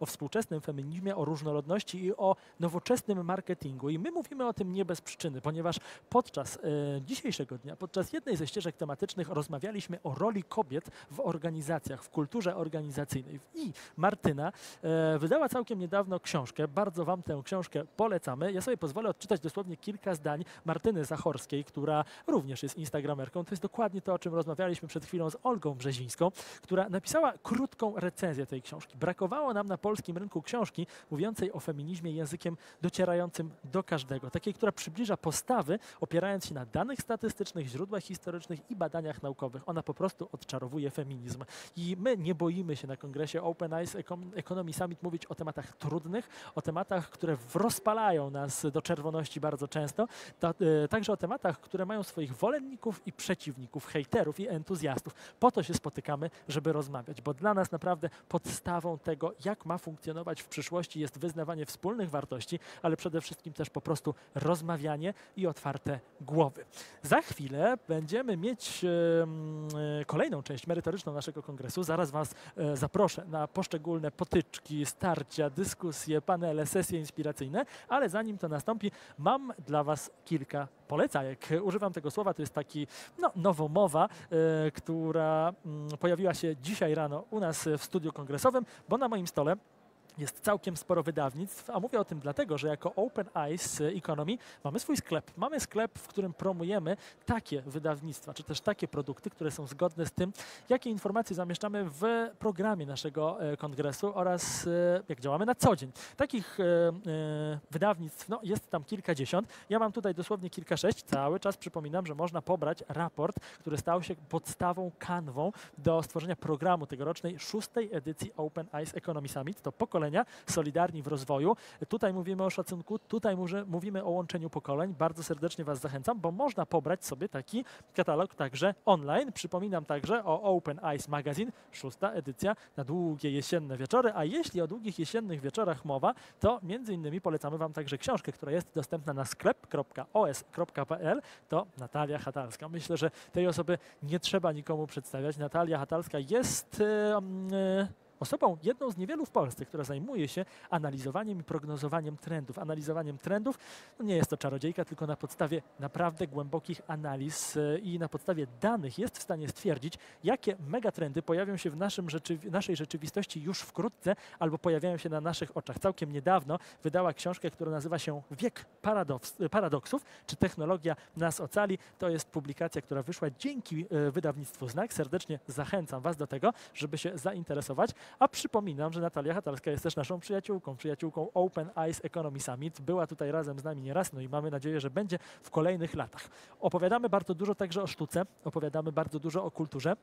o współczesnym feminizmie, o różnorodności i o nowoczesnym marketingu. I my mówimy o tym nie bez przyczyny, ponieważ podczas e, dzisiejszego dnia, podczas jednej ze ścieżek tematycznych rozmawialiśmy o roli kobiet w organizacjach, w kulturze organizacyjnej. I Martyna e, wydała całkiem niedawno książkę. Bardzo Wam tę książkę polecamy. Ja sobie pozwolę odczytać dosłownie kilka zdań Martyny Zachorskiej, która również jest instagramerką. To jest dokładnie to, o czym rozmawialiśmy przed chwilą z Olgą Brzezińską, która napisała krótką recenzję tej książki. Brakowało nam na polskim rynku książki mówiącej o feminizmie językiem docierającym do każdego. Takiej, która przybliża postawy, opierając się na danych statystycznych, źródłach historycznych i badaniach naukowych. Ona po prostu odczarowuje feminizm. I my nie boimy się na kongresie Open Eyes Econ- Economy Summit mówić o tematach trudnych, o tematach, które rozpalają nas do czerwoności bardzo często, ta, e, także o tematach, które mają swoich wolenników i przeciwników, hejterów i entuzjastów. Po to się spotykamy, żeby rozmawiać, bo dla nas naprawdę podstawą podstawą tego, jak ma funkcjonować w przyszłości, jest wyznawanie wspólnych wartości, ale przede wszystkim też po prostu rozmawianie i otwarte głowy. Za chwilę będziemy mieć e, kolejną część merytoryczną naszego kongresu. Zaraz Was e, zaproszę na poszczególne potyczki, starcia, dyskusje, panele, sesje inspiracyjne, ale zanim to nastąpi, mam dla Was kilka polecajek. Używam tego słowa, to jest taki no, nowomowa, e, która mm, pojawiła się dzisiaj rano u nas w studiu kongresowym, bo na moim stole jest całkiem sporo wydawnictw, a mówię o tym dlatego, że jako Open Eyes Economy mamy swój sklep. Mamy sklep, w którym promujemy takie wydawnictwa, czy też takie produkty, które są zgodne z tym, jakie informacje zamieszczamy w programie naszego e, kongresu oraz e, jak działamy na co dzień. Takich e, wydawnictw no, jest tam kilkadziesiąt. Ja mam tutaj dosłownie kilka sześć. Cały czas przypominam, że można pobrać raport, który stał się podstawą, kanwą do stworzenia programu tegorocznej szóstej edycji Open Eyes Economy Summit. To pokolenia solidarni w rozwoju. Tutaj mówimy o szacunku, tutaj mówimy o łączeniu pokoleń. Bardzo serdecznie Was zachęcam, bo można pobrać sobie taki katalog także online. Przypominam także o Open Eyes Magazine, szósta edycja na długie jesienne wieczory. A jeśli o długich jesiennych wieczorach mowa, to między innymi polecamy Wam także książkę, która jest dostępna na sklep.os.pl. To Natalia Hatalska. Myślę, że tej osoby nie trzeba nikomu przedstawiać. Natalia Hatalska jest. mm, e, osobą, jedną z niewielu w Polsce, która zajmuje się analizowaniem i prognozowaniem trendów. Analizowaniem trendów no nie jest to czarodziejka, tylko na podstawie naprawdę głębokich analiz e, i na podstawie danych jest w stanie stwierdzić, jakie megatrendy pojawią się w naszym rzeczywi- naszej rzeczywistości już wkrótce albo pojawiają się na naszych oczach. Całkiem niedawno wydała książkę, która nazywa się Wiek paradoks, paradoksów, czy technologia nas ocali. To jest publikacja, która wyszła dzięki e, wydawnictwu Znak. Serdecznie zachęcam Was do tego, żeby się zainteresować. A przypominam, że Natalia Hatalska jest też naszą przyjaciółką, przyjaciółką Open Eyes Economy Summit. Była tutaj razem z nami nieraz, no i mamy nadzieję, że będzie w kolejnych latach. Opowiadamy bardzo dużo także o sztuce, opowiadamy bardzo dużo o kulturze.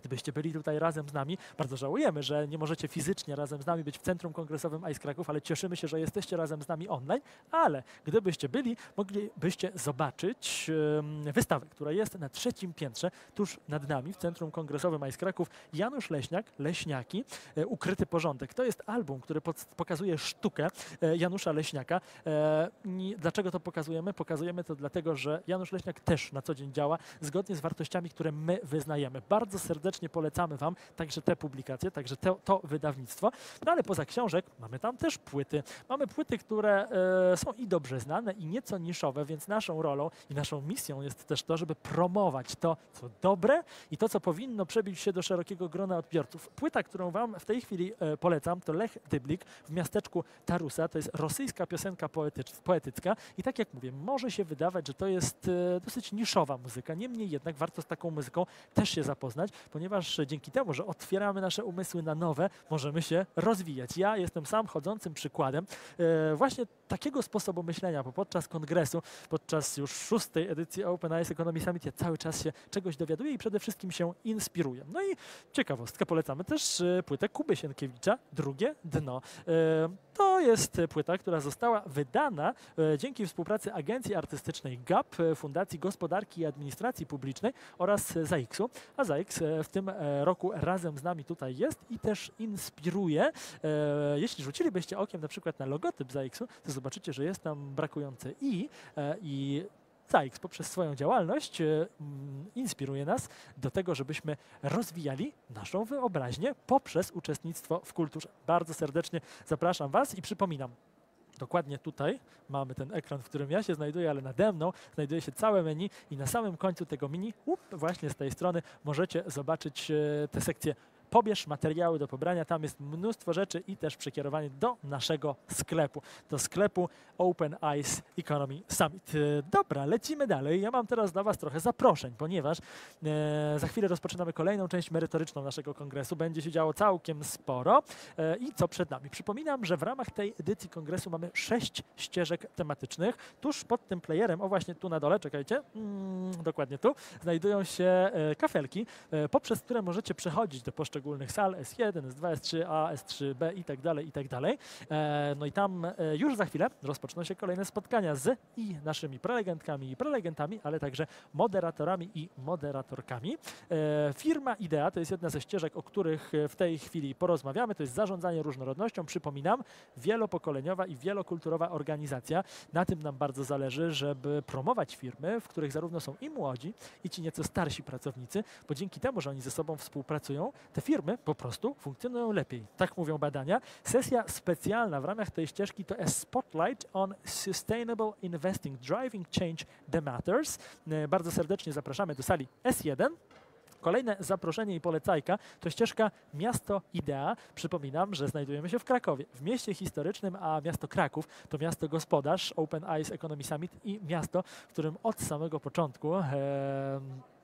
Gdybyście byli tutaj razem z nami, bardzo żałujemy, że nie możecie fizycznie razem z nami być w Centrum Kongresowym Ice Kraków, ale cieszymy się, że jesteście razem z nami online. Ale gdybyście byli, moglibyście zobaczyć em, wystawę, która jest na trzecim piętrze, tuż nad nami, w Centrum Kongresowym Ice Kraków. Janusz Leśniak, Leśniaki, e, Ukryty Porządek. To jest album, który pokazuje sztukę e, Janusza Leśniaka. E, Dlaczego to pokazujemy? Pokazujemy to dlatego, że Janusz Leśniak też na co dzień działa zgodnie z wartościami, które my wyznajemy. Bardzo serdecznie polecamy Wam także te publikacje, także to, to wydawnictwo. No ale poza książek mamy tam też płyty. Mamy płyty, które e, są i dobrze znane, i nieco niszowe, więc naszą rolą i naszą misją jest też to, żeby promować to, co dobre i to, co powinno przebić się do szerokiego grona odbiorców. Płyta, którą Wam w tej chwili e, polecam, to Lech Dyblik w miasteczku Tarusa. To jest rosyjska piosenka poetycz, poetycka i tak jak mówię, może się wydawać, że to jest e, dosyć niszowa muzyka. Niemniej jednak warto z taką muzyką też się zapoznać, ponieważ dzięki temu, że otwieramy nasze umysły na nowe, możemy się rozwijać. Ja jestem sam chodzącym przykładem e, właśnie takiego sposobu myślenia, bo podczas kongresu, podczas już szóstej edycji Open Eyes Economy Summit ja cały czas się czegoś dowiaduję i przede wszystkim się inspiruję. No i ciekawostka, polecamy też e, płytę Kuby Sienkiewicza, Drugie Dno. E, To jest płyta, która została wydana dzięki współpracy Agencji Artystycznej GAP, Fundacji Gospodarki i Administracji Publicznej oraz ZAIKS-u. A ZAIKS e, w tym e, roku razem z nami tutaj jest i też inspiruje. E, Jeśli rzucilibyście okiem na przykład na logotyp ZAIKS-u, to zobaczycie, że jest tam brakujące i e, i ZAIKS poprzez swoją działalność e, mm, inspiruje nas do tego, żebyśmy rozwijali naszą wyobraźnię poprzez uczestnictwo w kulturze. Bardzo serdecznie zapraszam Was i przypominam, Dokładnie tutaj mamy ten ekran, w którym ja się znajduję, ale nade mną znajduje się całe menu i na samym końcu tego menu, up, właśnie z tej strony, możecie zobaczyć e, te sekcje pobierz materiały do pobrania. Tam jest mnóstwo rzeczy i też przekierowanie do naszego sklepu, do sklepu Open Eyes Economy Summit. E, Dobra, lecimy dalej. Ja mam teraz dla Was trochę zaproszeń, ponieważ e, za chwilę rozpoczynamy kolejną część merytoryczną naszego kongresu. Będzie się działo całkiem sporo. E, I co przed nami? Przypominam, że w ramach tej edycji kongresu mamy sześć ścieżek tematycznych. Tuż pod tym playerem, o właśnie tu na dole, czekajcie, mm, dokładnie tu, znajdują się e, kafelki, e, poprzez które możecie przechodzić do poszczególnych poszczególnych sal S1, S2, S3A, S3B i tak dalej, i tak dalej. E, No i tam e, już za chwilę rozpoczną się kolejne spotkania z i naszymi prelegentkami i prelegentami, ale także moderatorami i moderatorkami. E, Firma IDEA to jest jedna ze ścieżek, o których w tej chwili porozmawiamy. To jest zarządzanie różnorodnością. Przypominam, wielopokoleniowa i wielokulturowa organizacja. Na tym nam bardzo zależy, żeby promować firmy, w których zarówno są i młodzi, i ci nieco starsi pracownicy, bo dzięki temu, że oni ze sobą współpracują, te firmy po prostu funkcjonują lepiej. Tak mówią badania. Sesja specjalna w ramach tej ścieżki to jest Spotlight on Sustainable Investing, Driving Change That Matters. E, Bardzo serdecznie zapraszamy do sali S1. Kolejne zaproszenie i polecajka to ścieżka Miasto Idea. Przypominam, że znajdujemy się w Krakowie, w mieście historycznym, a miasto Kraków to miasto gospodarz Open Eyes Economy Summit i miasto, w którym od samego początku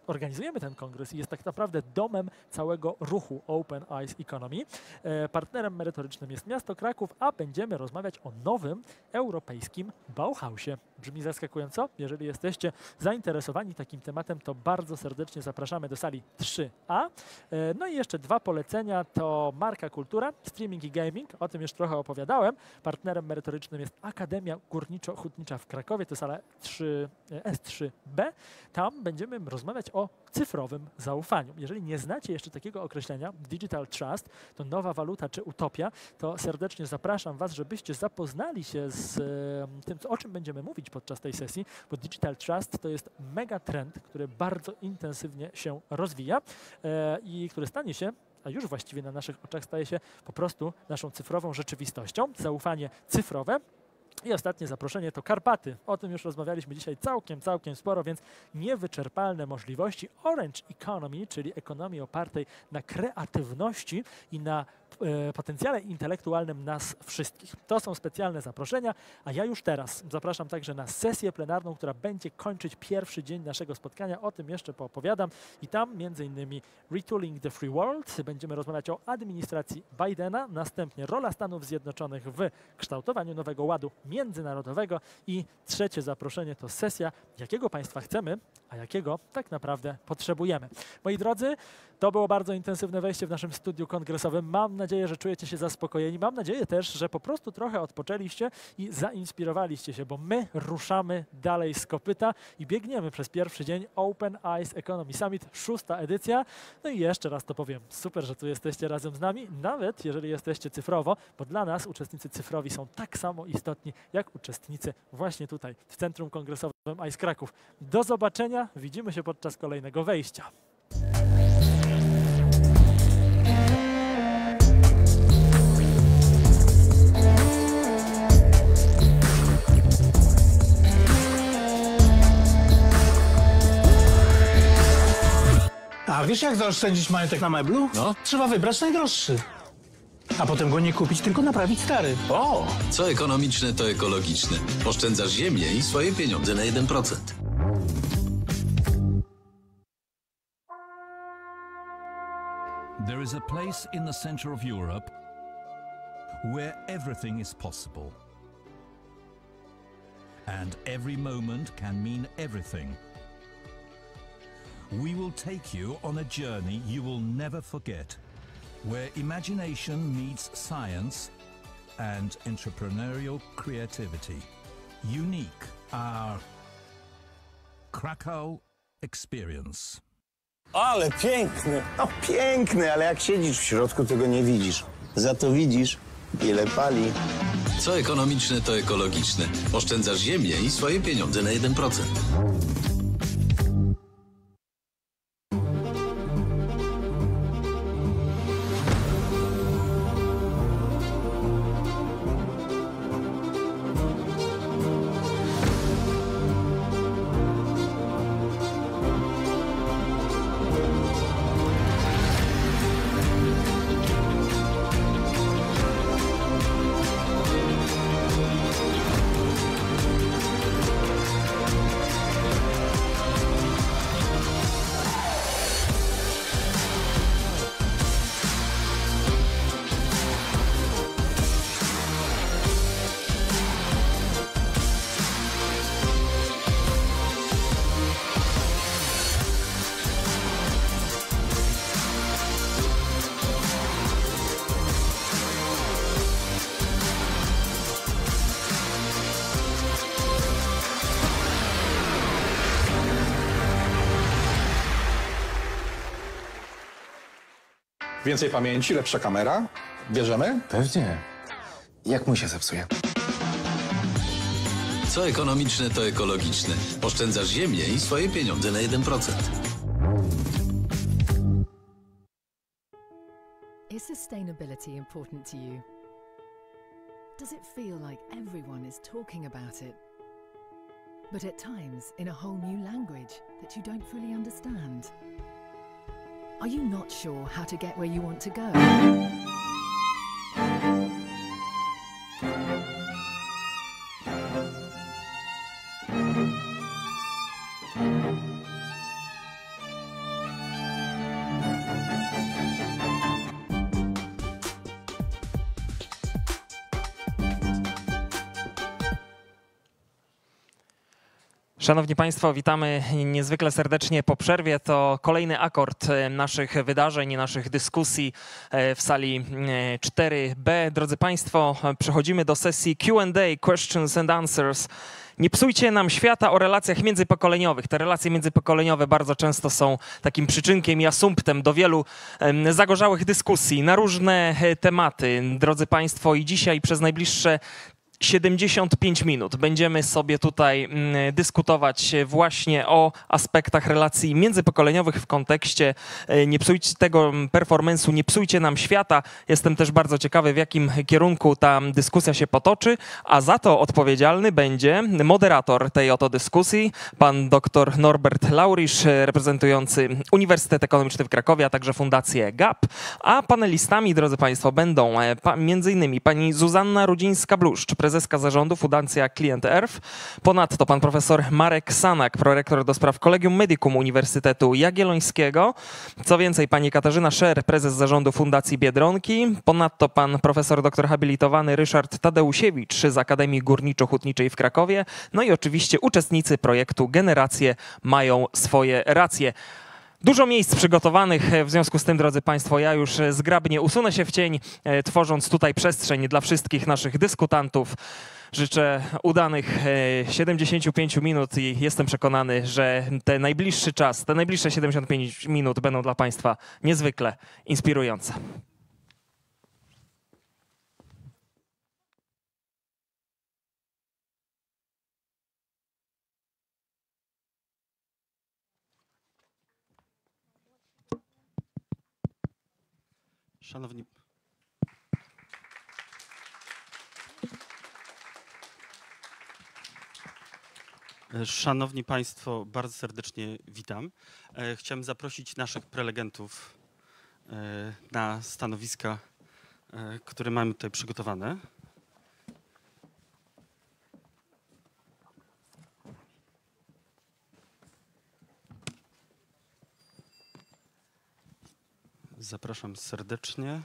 organizujemy ten kongres i jest tak naprawdę domem całego ruchu Open Eyes Economy. E, Partnerem merytorycznym jest miasto Kraków, a będziemy rozmawiać o nowym europejskim Bauhausie. Brzmi zaskakująco? Jeżeli jesteście zainteresowani takim tematem, to bardzo serdecznie zapraszamy do sali 3A. E, No i jeszcze dwa polecenia to Marka Kultura, streaming i gaming, o tym już trochę opowiadałem. Partnerem merytorycznym jest Akademia Górniczo-Hutnicza w Krakowie, to sala 3, e, S3B. Tam będziemy rozmawiać o cyfrowym zaufaniu. Jeżeli nie znacie jeszcze takiego określenia, Digital Trust, to nowa waluta czy utopia, to serdecznie zapraszam Was, żebyście zapoznali się z tym, o czym będziemy mówić podczas tej sesji, bo Digital Trust to jest mega trend, który bardzo intensywnie się rozwija e, i który stanie się a już właściwie na naszych oczach staje się po prostu naszą cyfrową rzeczywistością. Zaufanie cyfrowe. I ostatnie zaproszenie to Karpaty. O tym już rozmawialiśmy dzisiaj całkiem, całkiem sporo, więc niewyczerpalne możliwości Orange Economy, czyli ekonomii opartej na kreatywności i na potencjale intelektualnym nas wszystkich. To są specjalne zaproszenia, a ja już teraz zapraszam także na sesję plenarną, która będzie kończyć pierwszy dzień naszego spotkania. O tym jeszcze poopowiadam i tam między innymi Retooling the Free World. Będziemy rozmawiać o administracji Bidena, następnie rola Stanów Zjednoczonych w kształtowaniu nowego ładu międzynarodowego i trzecie zaproszenie to sesja, jakiego państwa chcemy, a jakiego tak naprawdę potrzebujemy. Moi drodzy, to było bardzo intensywne wejście w naszym studiu kongresowym. Mam nadzieję, że czujecie się zaspokojeni. Mam nadzieję też, że po prostu trochę odpoczęliście i zainspirowaliście się, bo my ruszamy dalej z kopyta i biegniemy przez pierwszy dzień Open Eyes Economy Summit, szósta edycja. No i jeszcze raz to powiem, super, że tu jesteście razem z nami, nawet jeżeli jesteście cyfrowo, bo dla nas uczestnicy cyfrowi są tak samo istotni, jak uczestnicy właśnie tutaj w Centrum Kongresowym Ice Kraków. Do zobaczenia, widzimy się podczas kolejnego wejścia. A wiesz jak zaoszczędzić majątek na meblu? No. Trzeba wybrać najdroższy. A potem go nie kupić, tylko naprawić stary. O! Co ekonomiczne, to ekologiczne. Oszczędzasz ziemię i swoje pieniądze na 1%. There is a place in the center of Europe where everything is possible. And every moment can mean everything. We will take you on a journey you will never forget, where imagination meets science and entrepreneurial creativity. Unique, our Krakow experience. Ale piękny. No piękny, ale jak siedzisz w środku, tego nie widzisz. Za to widzisz, ile pali. Co ekonomiczne, to ekologiczne. Oszczędzasz ziemię i swoje pieniądze na 1%. Więcej pamięci, lepsza kamera? Bierzemy? Pewnie. Jak mu się zepsuje? Co ekonomiczne, to ekologiczne. Oszczędzasz ziemię i swoje pieniądze na 1%. Is sustainability important to you? Does it feel like everyone is talking about it? But at times in a whole new language that you don't fully understand? Are you not sure how to get where you want to go? Szanowni Państwo, witamy niezwykle serdecznie po przerwie. To kolejny akord e, naszych wydarzeń, naszych dyskusji e, w sali e, 4B. Drodzy Państwo, przechodzimy do sesji QA, Questions and Answers. Nie psujcie nam świata o relacjach międzypokoleniowych. Te relacje międzypokoleniowe bardzo często są takim przyczynkiem i asumptem do wielu zagorzałych dyskusji na różne e, tematy. Drodzy Państwo, i dzisiaj przez najbliższe 75 minut. Będziemy sobie tutaj mm, dyskutować właśnie o aspektach relacji międzypokoleniowych w kontekście e, nie psujcie tego performance'u, nie psujcie nam świata. Jestem też bardzo ciekawy, w jakim kierunku ta dyskusja się potoczy, a za to odpowiedzialny będzie moderator tej oto dyskusji, pan dr Norbert Laurisz, reprezentujący Uniwersytet Ekonomiczny w Krakowie, a także Fundację GAP, a panelistami, drodzy Państwo, będą e, innymi pani Zuzanna Rudzińska-Bluszcz, prezeska zarządu Fundacja Client Earth. Ponadto pan profesor Marek Sanak, prorektor do spraw Collegium Medicum Uniwersytetu Jagiellońskiego. Co więcej, pani Katarzyna Szer, prezes zarządu Fundacji Biedronki. Ponadto pan profesor doktor habilitowany Ryszard Tadeusiewicz z Akademii Górniczo-Hutniczej w Krakowie. No i oczywiście uczestnicy projektu Generacje mają swoje racje. Dużo miejsc przygotowanych, w związku z tym, drodzy Państwo, ja już zgrabnie usunę się w cień, e, tworząc tutaj przestrzeń dla wszystkich naszych dyskutantów. Życzę udanych e, 75 minut i jestem przekonany, że ten najbliższy czas, te najbliższe 75 minut będą dla Państwa niezwykle inspirujące. Szanowni, Szanowni Państwo, bardzo serdecznie witam. E, Chciałem zaprosić naszych prelegentów e, na stanowiska, e, które mamy tutaj przygotowane. Zapraszam serdecznie.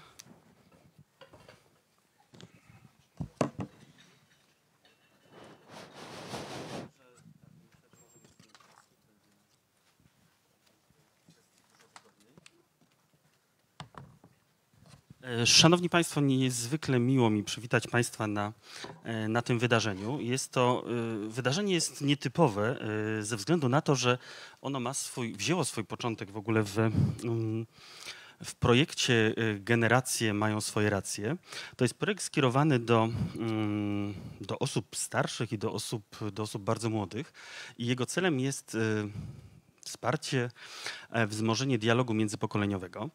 E, Szanowni Państwo, niezwykle miło mi przywitać Państwa na, e, na tym wydarzeniu. Jest to, e, wydarzenie jest nietypowe ze względu na to, że ono ma swój, wzięło swój początek w ogóle w, mm, w projekcie e, Generacje mają swoje racje. To jest projekt skierowany do, mm, do osób starszych i do osób, do osób bardzo młodych. I jego celem jest e, wsparcie, e, wzmożenie dialogu międzypokoleniowego.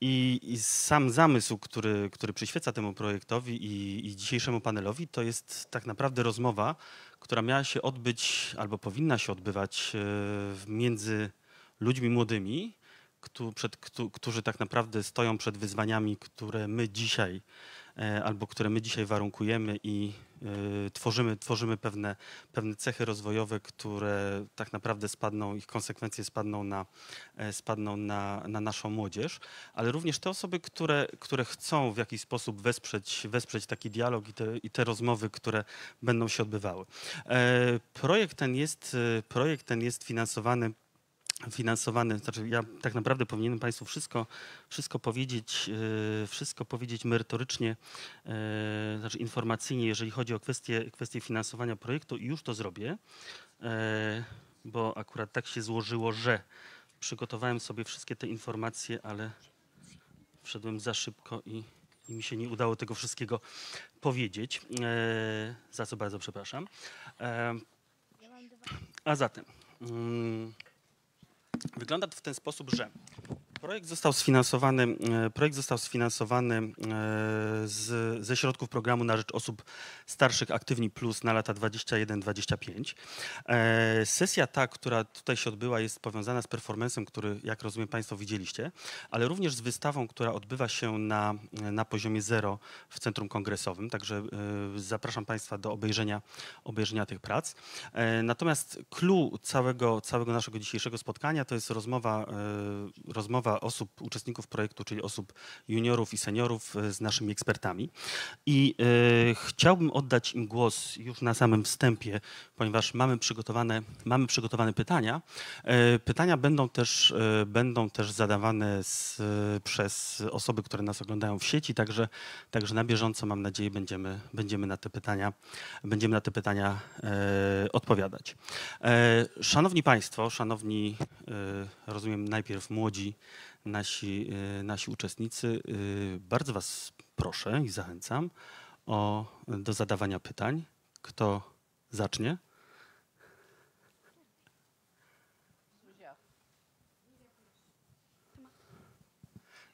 I, I sam zamysł, który, który przyświeca temu projektowi i, i dzisiejszemu panelowi, to jest tak naprawdę rozmowa, która miała się odbyć albo powinna się odbywać e, między ludźmi młodymi, przed, któ- którzy tak naprawdę stoją przed wyzwaniami, które my dzisiaj e, albo które my dzisiaj warunkujemy i e, tworzymy, tworzymy pewne, pewne cechy rozwojowe, które tak naprawdę spadną, ich konsekwencje spadną na, e, spadną na, na naszą młodzież, ale również te osoby, które, które chcą w jakiś sposób wesprzeć, wesprzeć taki dialog i te, i te rozmowy, które będą się odbywały. Projekt ten jest, projekt ten jest finansowany finansowany, znaczy ja tak naprawdę powinienem Państwu wszystko, wszystko powiedzieć, e, wszystko powiedzieć merytorycznie, e, znaczy informacyjnie, jeżeli chodzi o kwestię, kwestię finansowania projektu i już to zrobię, e, bo akurat tak się złożyło, że przygotowałem sobie wszystkie te informacje, ale wszedłem za szybko i, i mi się nie udało tego wszystkiego powiedzieć, za co bardzo przepraszam. A zatem, mm, wygląda to w ten sposób, że projekt został sfinansowany, e, projekt został sfinansowany e, z, ze środków programu na rzecz osób starszych Aktywni Plus na lata 21-25. E, Sesja ta, która tutaj się odbyła, jest powiązana z performancem, który, jak rozumiem, Państwo widzieliście, ale również z wystawą, która odbywa się na, na poziomie zero w Centrum Kongresowym. Także zapraszam Państwa do obejrzenia, obejrzenia tych prac. Natomiast clue całego, całego naszego dzisiejszego spotkania to jest rozmowa, e, osób, uczestników projektu, czyli osób juniorów i seniorów e, z naszymi ekspertami. I e, chciałbym oddać im głos już na samym wstępie, ponieważ mamy przygotowane, mamy przygotowane pytania. E, Pytania będą też, będą też zadawane z, przez osoby, które nas oglądają w sieci, także, także na bieżąco mam nadzieję będziemy, będziemy na te pytania, będziemy na te pytania odpowiadać. Szanowni Państwo, szanowni, rozumiem najpierw młodzi nasi, e, nasi uczestnicy, e, bardzo Was proszę i zachęcam o, do zadawania pytań. Kto zacznie?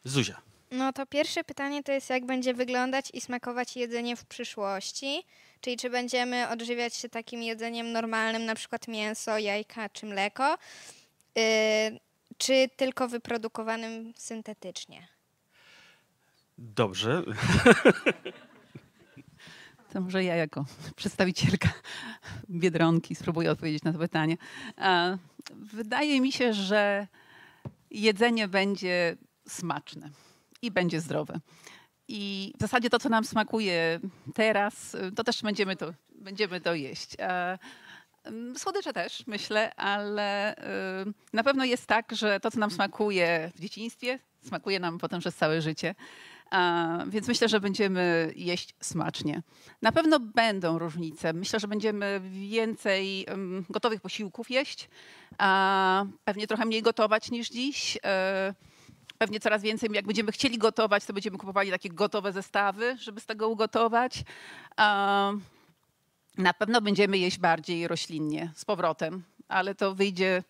Zuzia. No to pierwsze pytanie to jest, jak będzie wyglądać i smakować jedzenie w przyszłości? Czyli czy będziemy odżywiać się takim jedzeniem normalnym, na przykład mięso, jajka czy mleko, yy, czy tylko wyprodukowanym syntetycznie? Dobrze. To może ja jako przedstawicielka Biedronki spróbuję odpowiedzieć na to pytanie. Wydaje mi się, że jedzenie będzie smaczne i będzie zdrowe. I w zasadzie to, co nam smakuje teraz, to też będziemy to, będziemy to jeść. Słodycze też, myślę, ale na pewno jest tak, że to, co nam smakuje w dzieciństwie, smakuje nam potem przez całe życie. Więc myślę, że będziemy jeść smacznie. Na pewno będą różnice. Myślę, że będziemy więcej gotowych posiłków jeść, pewnie trochę mniej gotować niż dziś. E, Pewnie coraz więcej, jak będziemy chcieli gotować, to będziemy kupowali takie gotowe zestawy, żeby z tego ugotować. Na pewno będziemy jeść bardziej roślinnie z powrotem, ale to wyjdzie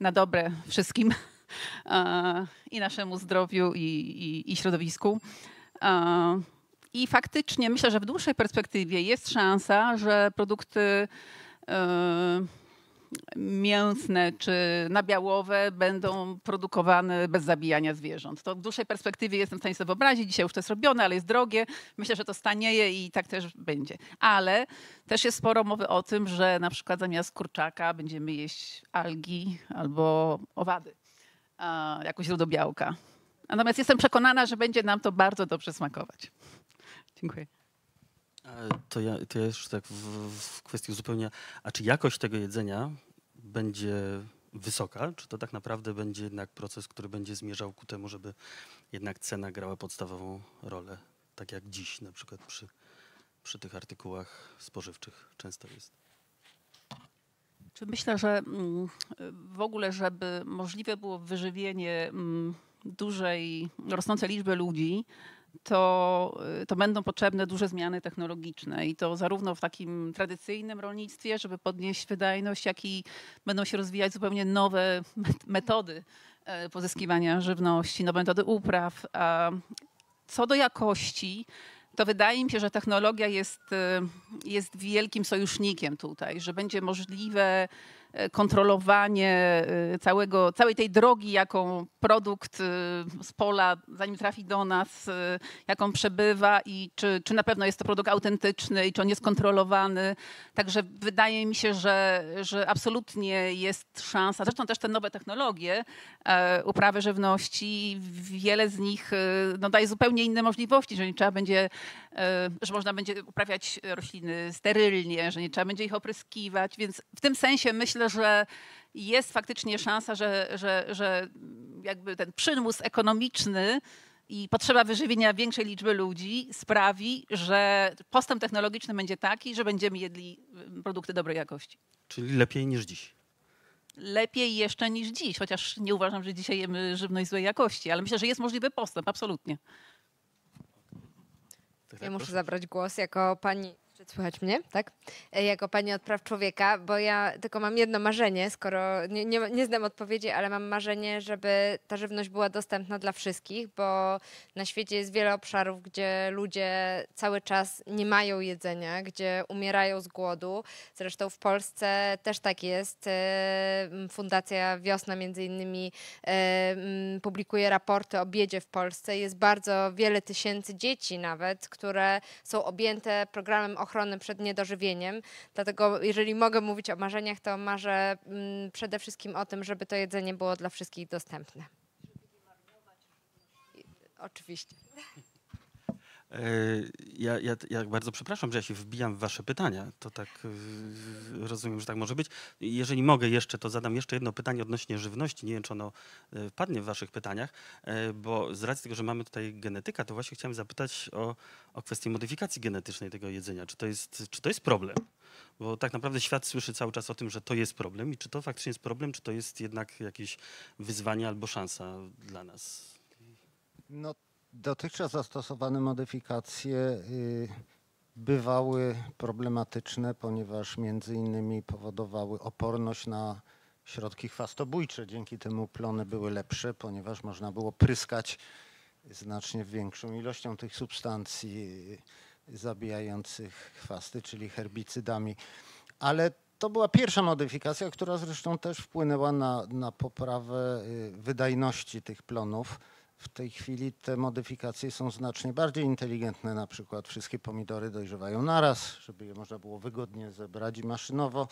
na dobre wszystkim *laughs* e, i naszemu zdrowiu, i, i, i środowisku. E, I faktycznie myślę, że w dłuższej perspektywie jest szansa, że produkty e, mięsne czy nabiałowe będą produkowane bez zabijania zwierząt. To w dłuższej perspektywie jestem w stanie sobie wyobrazić. Dzisiaj już to jest robione, ale jest drogie. Myślę, że to stanieje i tak też będzie. Ale też jest sporo mowy o tym, że na przykład zamiast kurczaka będziemy jeść algi albo owady jako źródło białka. Natomiast jestem przekonana, że będzie nam to bardzo dobrze smakować. Dziękuję. To ja, to ja tak w, w kwestii uzupełnienia. A czy jakość tego jedzenia będzie wysoka? Czy to tak naprawdę będzie jednak proces, który będzie zmierzał ku temu, żeby jednak cena grała podstawową rolę, tak jak dziś na przykład przy, przy tych artykułach spożywczych często jest? Czy myślę, że mm, w ogóle, żeby możliwe było wyżywienie mm, dużej, rosnącej liczby ludzi, to, y, to będą potrzebne duże zmiany technologiczne i to zarówno w takim tradycyjnym rolnictwie, żeby podnieść wydajność, jak i będą się rozwijać zupełnie nowe met- metody e, pozyskiwania żywności, nowe metody upraw. A co do jakości, to wydaje mi się, że technologia jest, e, jest wielkim sojusznikiem tutaj, że będzie możliwe kontrolowanie e, całego, całej tej drogi, jaką produkt e, z pola, zanim trafi do nas, e, jaką przebywa i czy, czy na pewno jest to produkt autentyczny i czy on jest kontrolowany. Także wydaje mi się, że, że absolutnie jest szansa. Zresztą też te nowe technologie e, uprawy żywności, wiele z nich e, no, daje zupełnie inne możliwości, że nie trzeba będzie, e, że można będzie uprawiać rośliny sterylnie, że nie trzeba będzie ich opryskiwać, więc w tym sensie myślę, że jest faktycznie szansa, że, że, że jakby ten przymus ekonomiczny i potrzeba wyżywienia większej liczby ludzi sprawi, że postęp technologiczny będzie taki, że będziemy jedli y, produkty dobrej jakości. Czyli lepiej niż dziś. lepiej jeszcze niż dziś, chociaż nie uważam, że dzisiaj jemy żywność złej jakości, ale myślę, że jest możliwy postęp, absolutnie. Ja muszę zabrać głos jako pani. Słychać mnie, tak? E, Jako pani od praw człowieka, bo ja tylko mam jedno marzenie, skoro nie, nie, nie znam odpowiedzi, ale mam marzenie, żeby ta żywność była dostępna dla wszystkich, bo na świecie jest wiele obszarów, gdzie ludzie cały czas nie mają jedzenia, gdzie umierają z głodu. Zresztą w Polsce też tak jest. E, Fundacja Wiosna między innymi e, publikuje raporty o biedzie w Polsce. Jest bardzo wiele tysięcy dzieci nawet, które są objęte programem ochrony przed niedożywieniem. Dlatego jeżeli mogę mówić o marzeniach, to marzę mm, przede wszystkim o tym, żeby to jedzenie było dla wszystkich dostępne. Oczywiście. E, Ja, ja, ja bardzo przepraszam, że ja się wbijam w wasze pytania. To tak rozumiem, że tak może być. Jeżeli mogę jeszcze, to zadam jeszcze jedno pytanie odnośnie żywności. Nie wiem, czy ono e, wpadnie w waszych pytaniach, e, bo z racji tego, że mamy tutaj genetyka, to właśnie chciałem zapytać o, o kwestię modyfikacji genetycznej tego jedzenia. Czy to, jest, czy to jest problem? Bo tak naprawdę świat słyszy cały czas o tym, że to jest problem i czy to faktycznie jest problem, czy to jest jednak jakieś wyzwanie albo szansa dla nas? No, dotychczas zastosowane modyfikacje y, bywały problematyczne, ponieważ między innymi powodowały oporność na środki chwastobójcze. Dzięki temu plony były lepsze, ponieważ można było pryskać znacznie większą ilością tych substancji y, zabijających chwasty, czyli herbicydami. Ale to była pierwsza modyfikacja, która zresztą też wpłynęła na, na poprawę y, wydajności tych plonów. W tej chwili te modyfikacje są znacznie bardziej inteligentne. Na przykład wszystkie pomidory dojrzewają naraz, żeby je można było wygodnie zebrać maszynowo,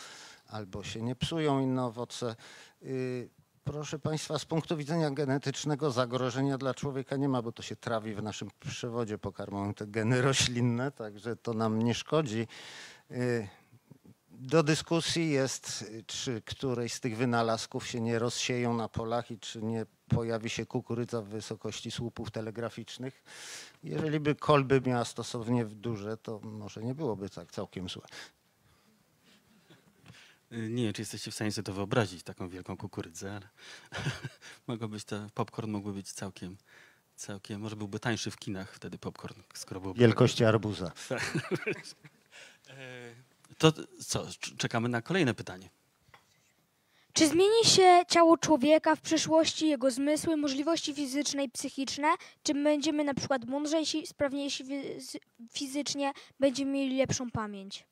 albo się nie psują inne owoce. Y, Proszę Państwa, z punktu widzenia genetycznego zagrożenia dla człowieka nie ma, bo to się trawi w naszym przewodzie pokarmowym, te geny roślinne, także to nam nie szkodzi. Do dyskusji jest, y, czy któreś z tych wynalazków się nie rozsieją na polach i czy nie pojawi się kukurydza w wysokości słupów telegraficznych. Jeżeli by kolby miała stosownie duże, to może nie byłoby tak całkiem złe. Y, Nie wiem, czy jesteście w stanie sobie to wyobrazić, taką wielką kukurydzę, ale *laughs* mogło być to, popcorn mógłby być całkiem, całkiem, może byłby tańszy w kinach wtedy popcorn, skoro byłby... Wielkości arbuza. *laughs* To co, czekamy na kolejne pytanie. Czy zmieni się ciało człowieka w przyszłości, jego zmysły, możliwości fizyczne i psychiczne? Czy będziemy na przykład mądrzejsi, sprawniejsi fizy- fizycznie, będziemy mieli lepszą pamięć?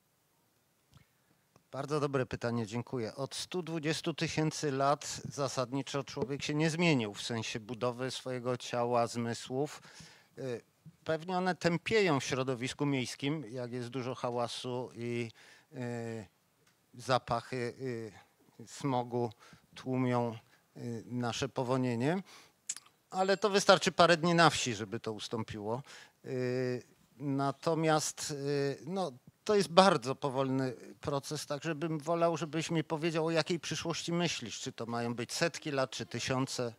Bardzo dobre pytanie, dziękuję. Od 120 tysięcy lat zasadniczo człowiek się nie zmienił w sensie budowy swojego ciała, zmysłów. Pewnie one tępieją w środowisku miejskim, jak jest dużo hałasu i y, zapachy y, smogu tłumią y, nasze powonienie. Ale to wystarczy parę dni na wsi, żeby to ustąpiło. Natomiast no, to jest bardzo powolny proces, także bym wolał, żebyś mi powiedział, o jakiej przyszłości myślisz. Czy to mają być setki lat, czy tysiące?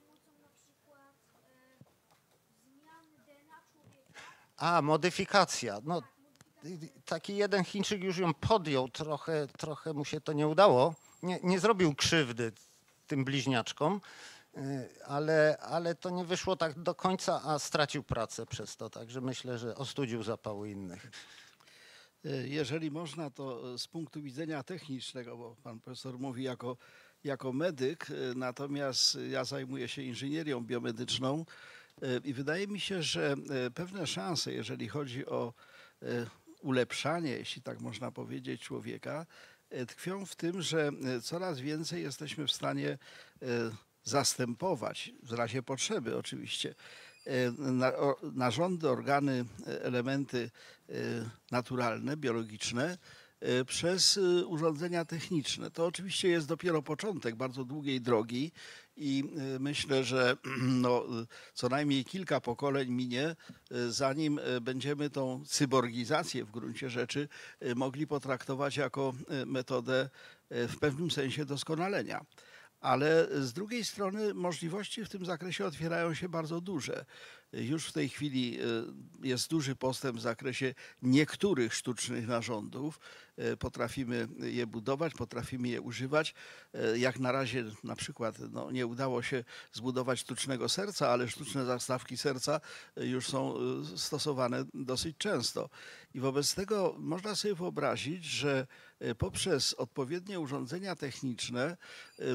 A, modyfikacja. No, y, y, taki jeden Chińczyk już ją podjął, trochę, trochę mu się to nie udało. Nie, nie zrobił krzywdy tym bliźniaczkom, y, ale, ale to nie wyszło tak do końca, a stracił pracę przez to, także myślę, że ostudził zapały innych. E, Jeżeli można, to e, z punktu widzenia technicznego, bo pan profesor mówi jako, jako medyk, natomiast ja zajmuję się inżynierią biomedyczną i wydaje mi się, że e, pewne szanse, jeżeli chodzi o e, ulepszanie, jeśli tak można powiedzieć, człowieka, e, tkwią w tym, że e, coraz więcej jesteśmy w stanie e, zastępować, w razie potrzeby oczywiście, e, narządy, organy, e, elementy e, naturalne, biologiczne e, przez e, urządzenia techniczne. To oczywiście jest dopiero początek bardzo długiej drogi i e, myślę, że *clears throat* no, e, co najmniej kilka pokoleń minie, e, zanim będziemy tą cyborgizację w gruncie rzeczy mogli potraktować jako metodę w pewnym sensie doskonalenia ale z drugiej strony możliwości w tym zakresie otwierają się bardzo duże. Już w tej chwili y, jest duży postęp w zakresie niektórych sztucznych narządów. Y, Potrafimy je budować, potrafimy je używać. Y, Jak na razie na przykład no, nie udało się zbudować sztucznego serca, ale sztuczne zastawki serca już są stosowane dosyć często. I wobec tego można sobie wyobrazić, że poprzez odpowiednie urządzenia techniczne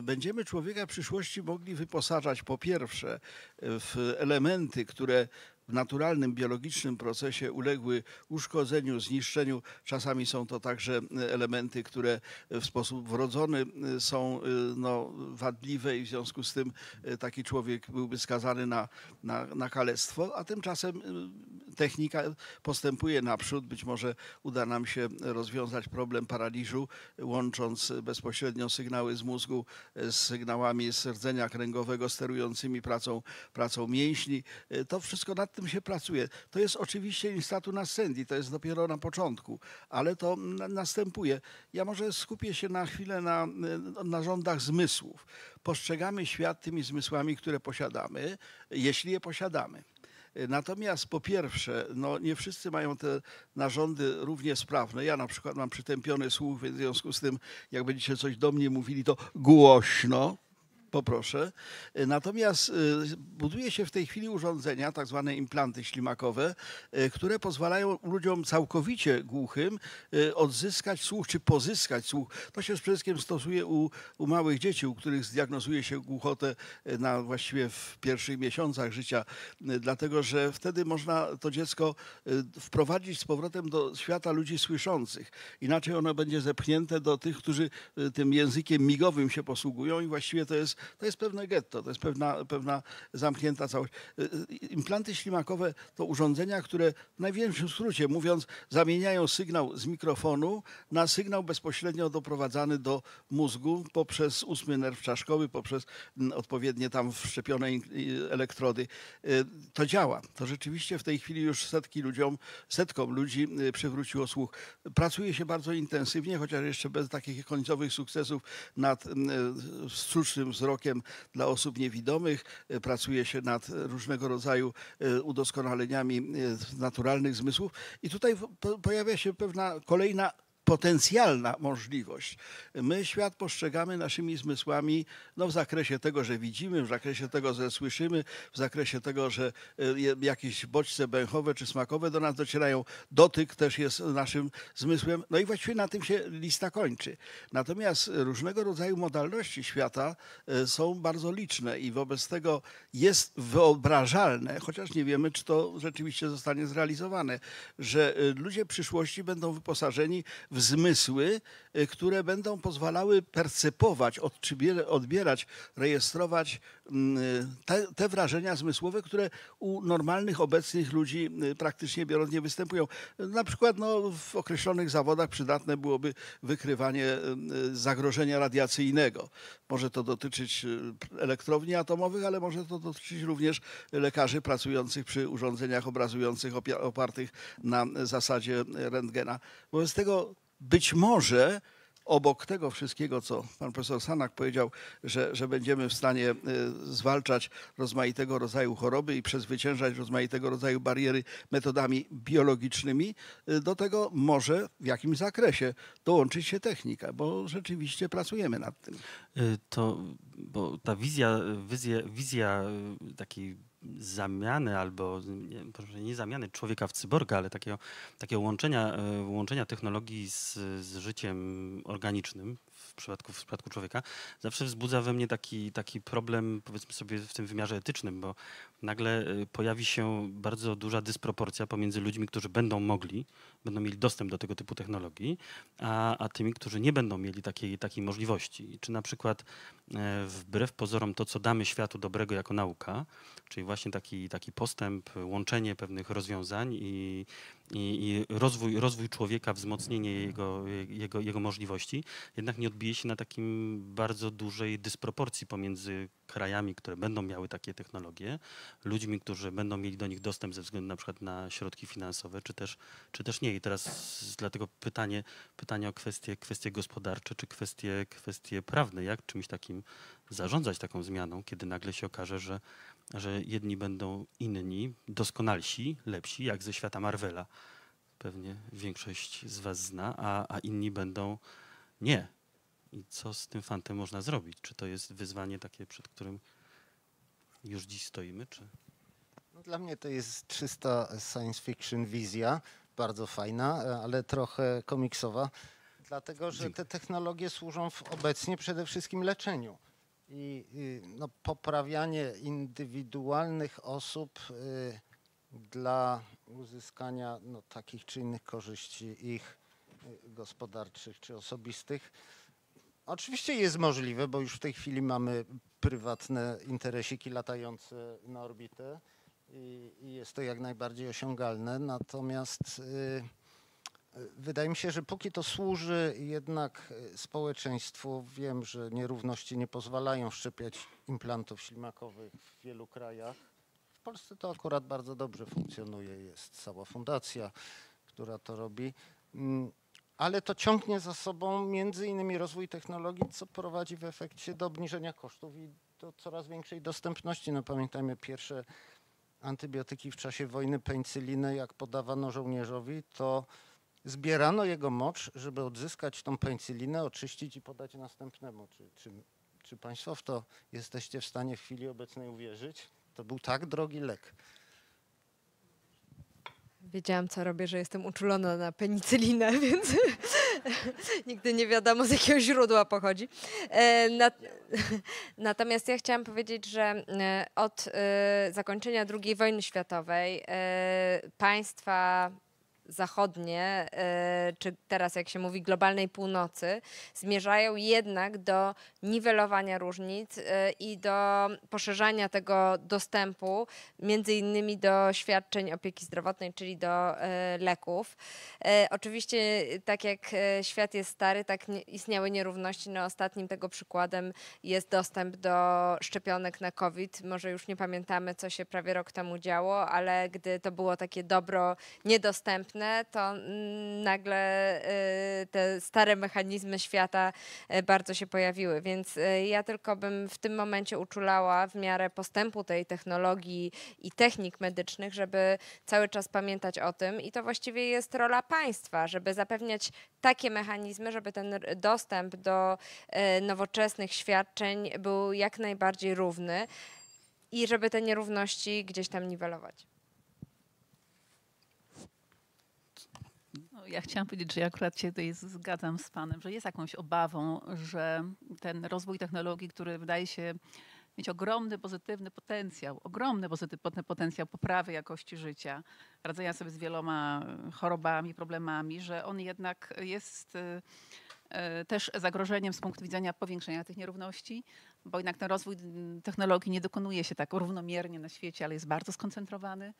będziemy człowieka w przyszłości mogli wyposażać po pierwsze w elementy, które oder w naturalnym, biologicznym procesie uległy uszkodzeniu, zniszczeniu. Czasami są to także y, elementy, które w sposób wrodzony y, są y, no, wadliwe i w związku z tym taki człowiek byłby skazany na, na, na kalectwo, a tymczasem technika postępuje naprzód. Być może uda nam się rozwiązać problem paraliżu, łącząc bezpośrednio sygnały z mózgu z sygnałami z rdzenia kręgowego sterującymi pracą, pracą mięśni. To wszystko nad tym się pracuje. To jest oczywiście instatu nascendi, to jest dopiero na początku, ale to na- następuje. Ja może skupię się na chwilę na y, narządach zmysłów. Postrzegamy świat tymi zmysłami, które posiadamy, jeśli je posiadamy. Y, Natomiast po pierwsze, no nie wszyscy mają te narządy równie sprawne. Ja na przykład mam przytępiony słuch, więc w związku z tym, jak będziecie coś do mnie mówili, to głośno. Poproszę. Y, Natomiast y, buduje się w tej chwili urządzenia, tak zwane implanty ślimakowe, y, które pozwalają ludziom całkowicie głuchym odzyskać słuch czy pozyskać słuch. To się przede wszystkim stosuje u, u małych dzieci, u których zdiagnozuje się głuchotę na właściwie w pierwszych miesiącach życia, dlatego że wtedy można to dziecko wprowadzić z powrotem do świata ludzi słyszących. Inaczej ono będzie zepchnięte do tych, którzy tym językiem migowym się posługują i właściwie to jest, to jest pewne getto, to jest pewna, pewna zamknięta całość. Y, y, Implanty ślimakowe to urządzenia, które w największym skrócie mówiąc zamieniają sygnał z mikrofonu na sygnał bezpośrednio doprowadzany do mózgu poprzez ósmy nerw czaszkowy, poprzez mm, odpowiednie tam wszczepione elektrody. Y, To działa. To rzeczywiście w tej chwili już setki ludziom, setkom ludzi y, przywróciło słuch. Pracuje się bardzo intensywnie, chociaż jeszcze bez takich końcowych sukcesów nad y, sztucznym wzrokiem dla osób niewidomych. Y, Pracuje się nad różnego rodzaju y, udoskonaleniami y, naturalnych zmysłów. I tutaj pojawia się pewna kolejna potencjalna możliwość. My świat postrzegamy naszymi zmysłami no, w zakresie tego, że widzimy, w zakresie tego, że słyszymy, w zakresie tego, że je- jakieś bodźce węchowe czy smakowe do nas docierają. Dotyk też jest naszym zmysłem. No i właściwie na tym się lista kończy. Natomiast różnego rodzaju modalności świata y, są bardzo liczne i wobec tego jest wyobrażalne, chociaż nie wiemy, czy to rzeczywiście zostanie zrealizowane, że y, ludzie przyszłości będą wyposażeni w zmysły, y, które będą pozwalały percepować, odbierać, rejestrować mm, te, te wrażenia zmysłowe, które u normalnych, obecnych ludzi y, praktycznie biorąc nie występują. Na przykład no, w określonych zawodach przydatne byłoby wykrywanie y, zagrożenia radiacyjnego. Może to dotyczyć y, elektrowni atomowych, ale może to dotyczyć również lekarzy pracujących przy urządzeniach obrazujących opartych na zasadzie rentgena. Wobec tego być może obok tego wszystkiego, co pan profesor Sanak powiedział, że, że będziemy w stanie y, zwalczać rozmaitego rodzaju choroby i przezwyciężać rozmaitego rodzaju bariery metodami biologicznymi, y, do tego może w jakimś zakresie dołączyć się technika, bo rzeczywiście pracujemy nad tym. Y, To, bo ta wizja, wizja, wizja takiej zamiany albo nie, nie zamiany człowieka w cyborga, ale takiego, takiego łączenia, y, łączenia technologii z, z życiem organicznym w przypadku, w przypadku człowieka, zawsze wzbudza we mnie taki, taki problem, powiedzmy sobie, w tym wymiarze etycznym, bo nagle y, pojawi się bardzo duża dysproporcja pomiędzy ludźmi, którzy będą mogli, będą mieli dostęp do tego typu technologii, a, a tymi, którzy nie będą mieli takiej, takiej możliwości. Czy na przykład e, wbrew pozorom to, co damy światu dobrego jako nauka, czyli właśnie taki, taki postęp, łączenie pewnych rozwiązań i, i, i rozwój, rozwój człowieka, wzmocnienie jego, jego, jego możliwości, jednak nie odbije się na takim bardzo dużej dysproporcji pomiędzy krajami, które będą miały takie technologie, ludźmi, którzy będą mieli do nich dostęp ze względu na przykład na środki finansowe, czy też, czy też nie. I teraz dlatego pytanie, pytanie o kwestie, kwestie gospodarcze, czy kwestie, kwestie prawne, jak czymś takim zarządzać taką zmianą, kiedy nagle się okaże, że, że jedni będą inni, doskonalsi, lepsi, jak ze świata Marvela. Pewnie większość z Was zna, a, a inni będą nie. I co z tym fantem można zrobić? Czy to jest wyzwanie takie, przed którym już dziś stoimy, czy... No, dla mnie to jest czysta science fiction wizja, bardzo fajna, e, ale trochę komiksowa, dlatego że te technologie służą w obecnie przede wszystkim leczeniu. I, i no, poprawianie indywidualnych osób y, dla uzyskania no, takich czy innych korzyści ich y, gospodarczych czy osobistych. Oczywiście jest możliwe, bo już w tej chwili mamy prywatne interesiki latające na orbitę i, i jest to jak najbardziej osiągalne. Natomiast y, Wydaje mi się, że póki to służy jednak społeczeństwu, wiem, że nierówności nie pozwalają szczepiać implantów ślimakowych w wielu krajach. W Polsce to akurat bardzo dobrze funkcjonuje, jest cała fundacja, która to robi. Mm, Ale to ciągnie za sobą między innymi rozwój technologii, co prowadzi w efekcie do obniżenia kosztów i do coraz większej dostępności. No pamiętajmy pierwsze antybiotyki w czasie wojny, penicylinę, jak podawano żołnierzowi, to zbierano jego mocz, żeby odzyskać tą penicylinę, oczyścić i podać następnemu. Czy, czy, czy Państwo w to jesteście w stanie w chwili obecnej uwierzyć? To był tak drogi lek. Wiedziałam, co robię, że jestem uczulona na penicylinę, *laughs* więc *laughs* nigdy nie wiadomo, z jakiego źródła pochodzi. E, nat *laughs* natomiast ja chciałam powiedzieć, że e, od e, zakończenia II wojny światowej państwa zachodnie, e, czy teraz jak się mówi globalnej północy, zmierzają jednak do niwelowania różnic e, i do poszerzania tego dostępu, między innymi do świadczeń opieki zdrowotnej, czyli do e, leków. Oczywiście tak jak świat jest stary, tak istniały nierówności. No, ostatnim tego przykładem jest dostęp do szczepionek na COVID. Może już nie pamiętamy, co się prawie rok temu działo, ale gdy to było takie dobro niedostępne, to mm, nagle y, te stare mechanizmy świata y, bardzo się pojawiły. Więc y, ja tylko bym w tym momencie uczulała w miarę postępu tej technologii i technik medycznych, żeby cały czas pamiętać o tym. I to właściwie jest rola państwa, żeby zapewniać takie mechanizmy, żeby ten dostęp do nowoczesnych świadczeń był jak najbardziej równy i żeby te nierówności gdzieś tam niwelować. Ja chciałam powiedzieć, że ja akurat się tutaj zgadzam z Panem, że jest jakąś obawą, że ten rozwój technologii, który wydaje się mieć ogromny pozytywny potencjał, ogromny pozytywny potencjał poprawy jakości życia, radzenia sobie z wieloma chorobami, problemami, że on jednak jest y, y, też zagrożeniem z punktu widzenia powiększenia tych nierówności, bo jednak ten rozwój technologii nie dokonuje się tak równomiernie na świecie, ale jest bardzo skoncentrowany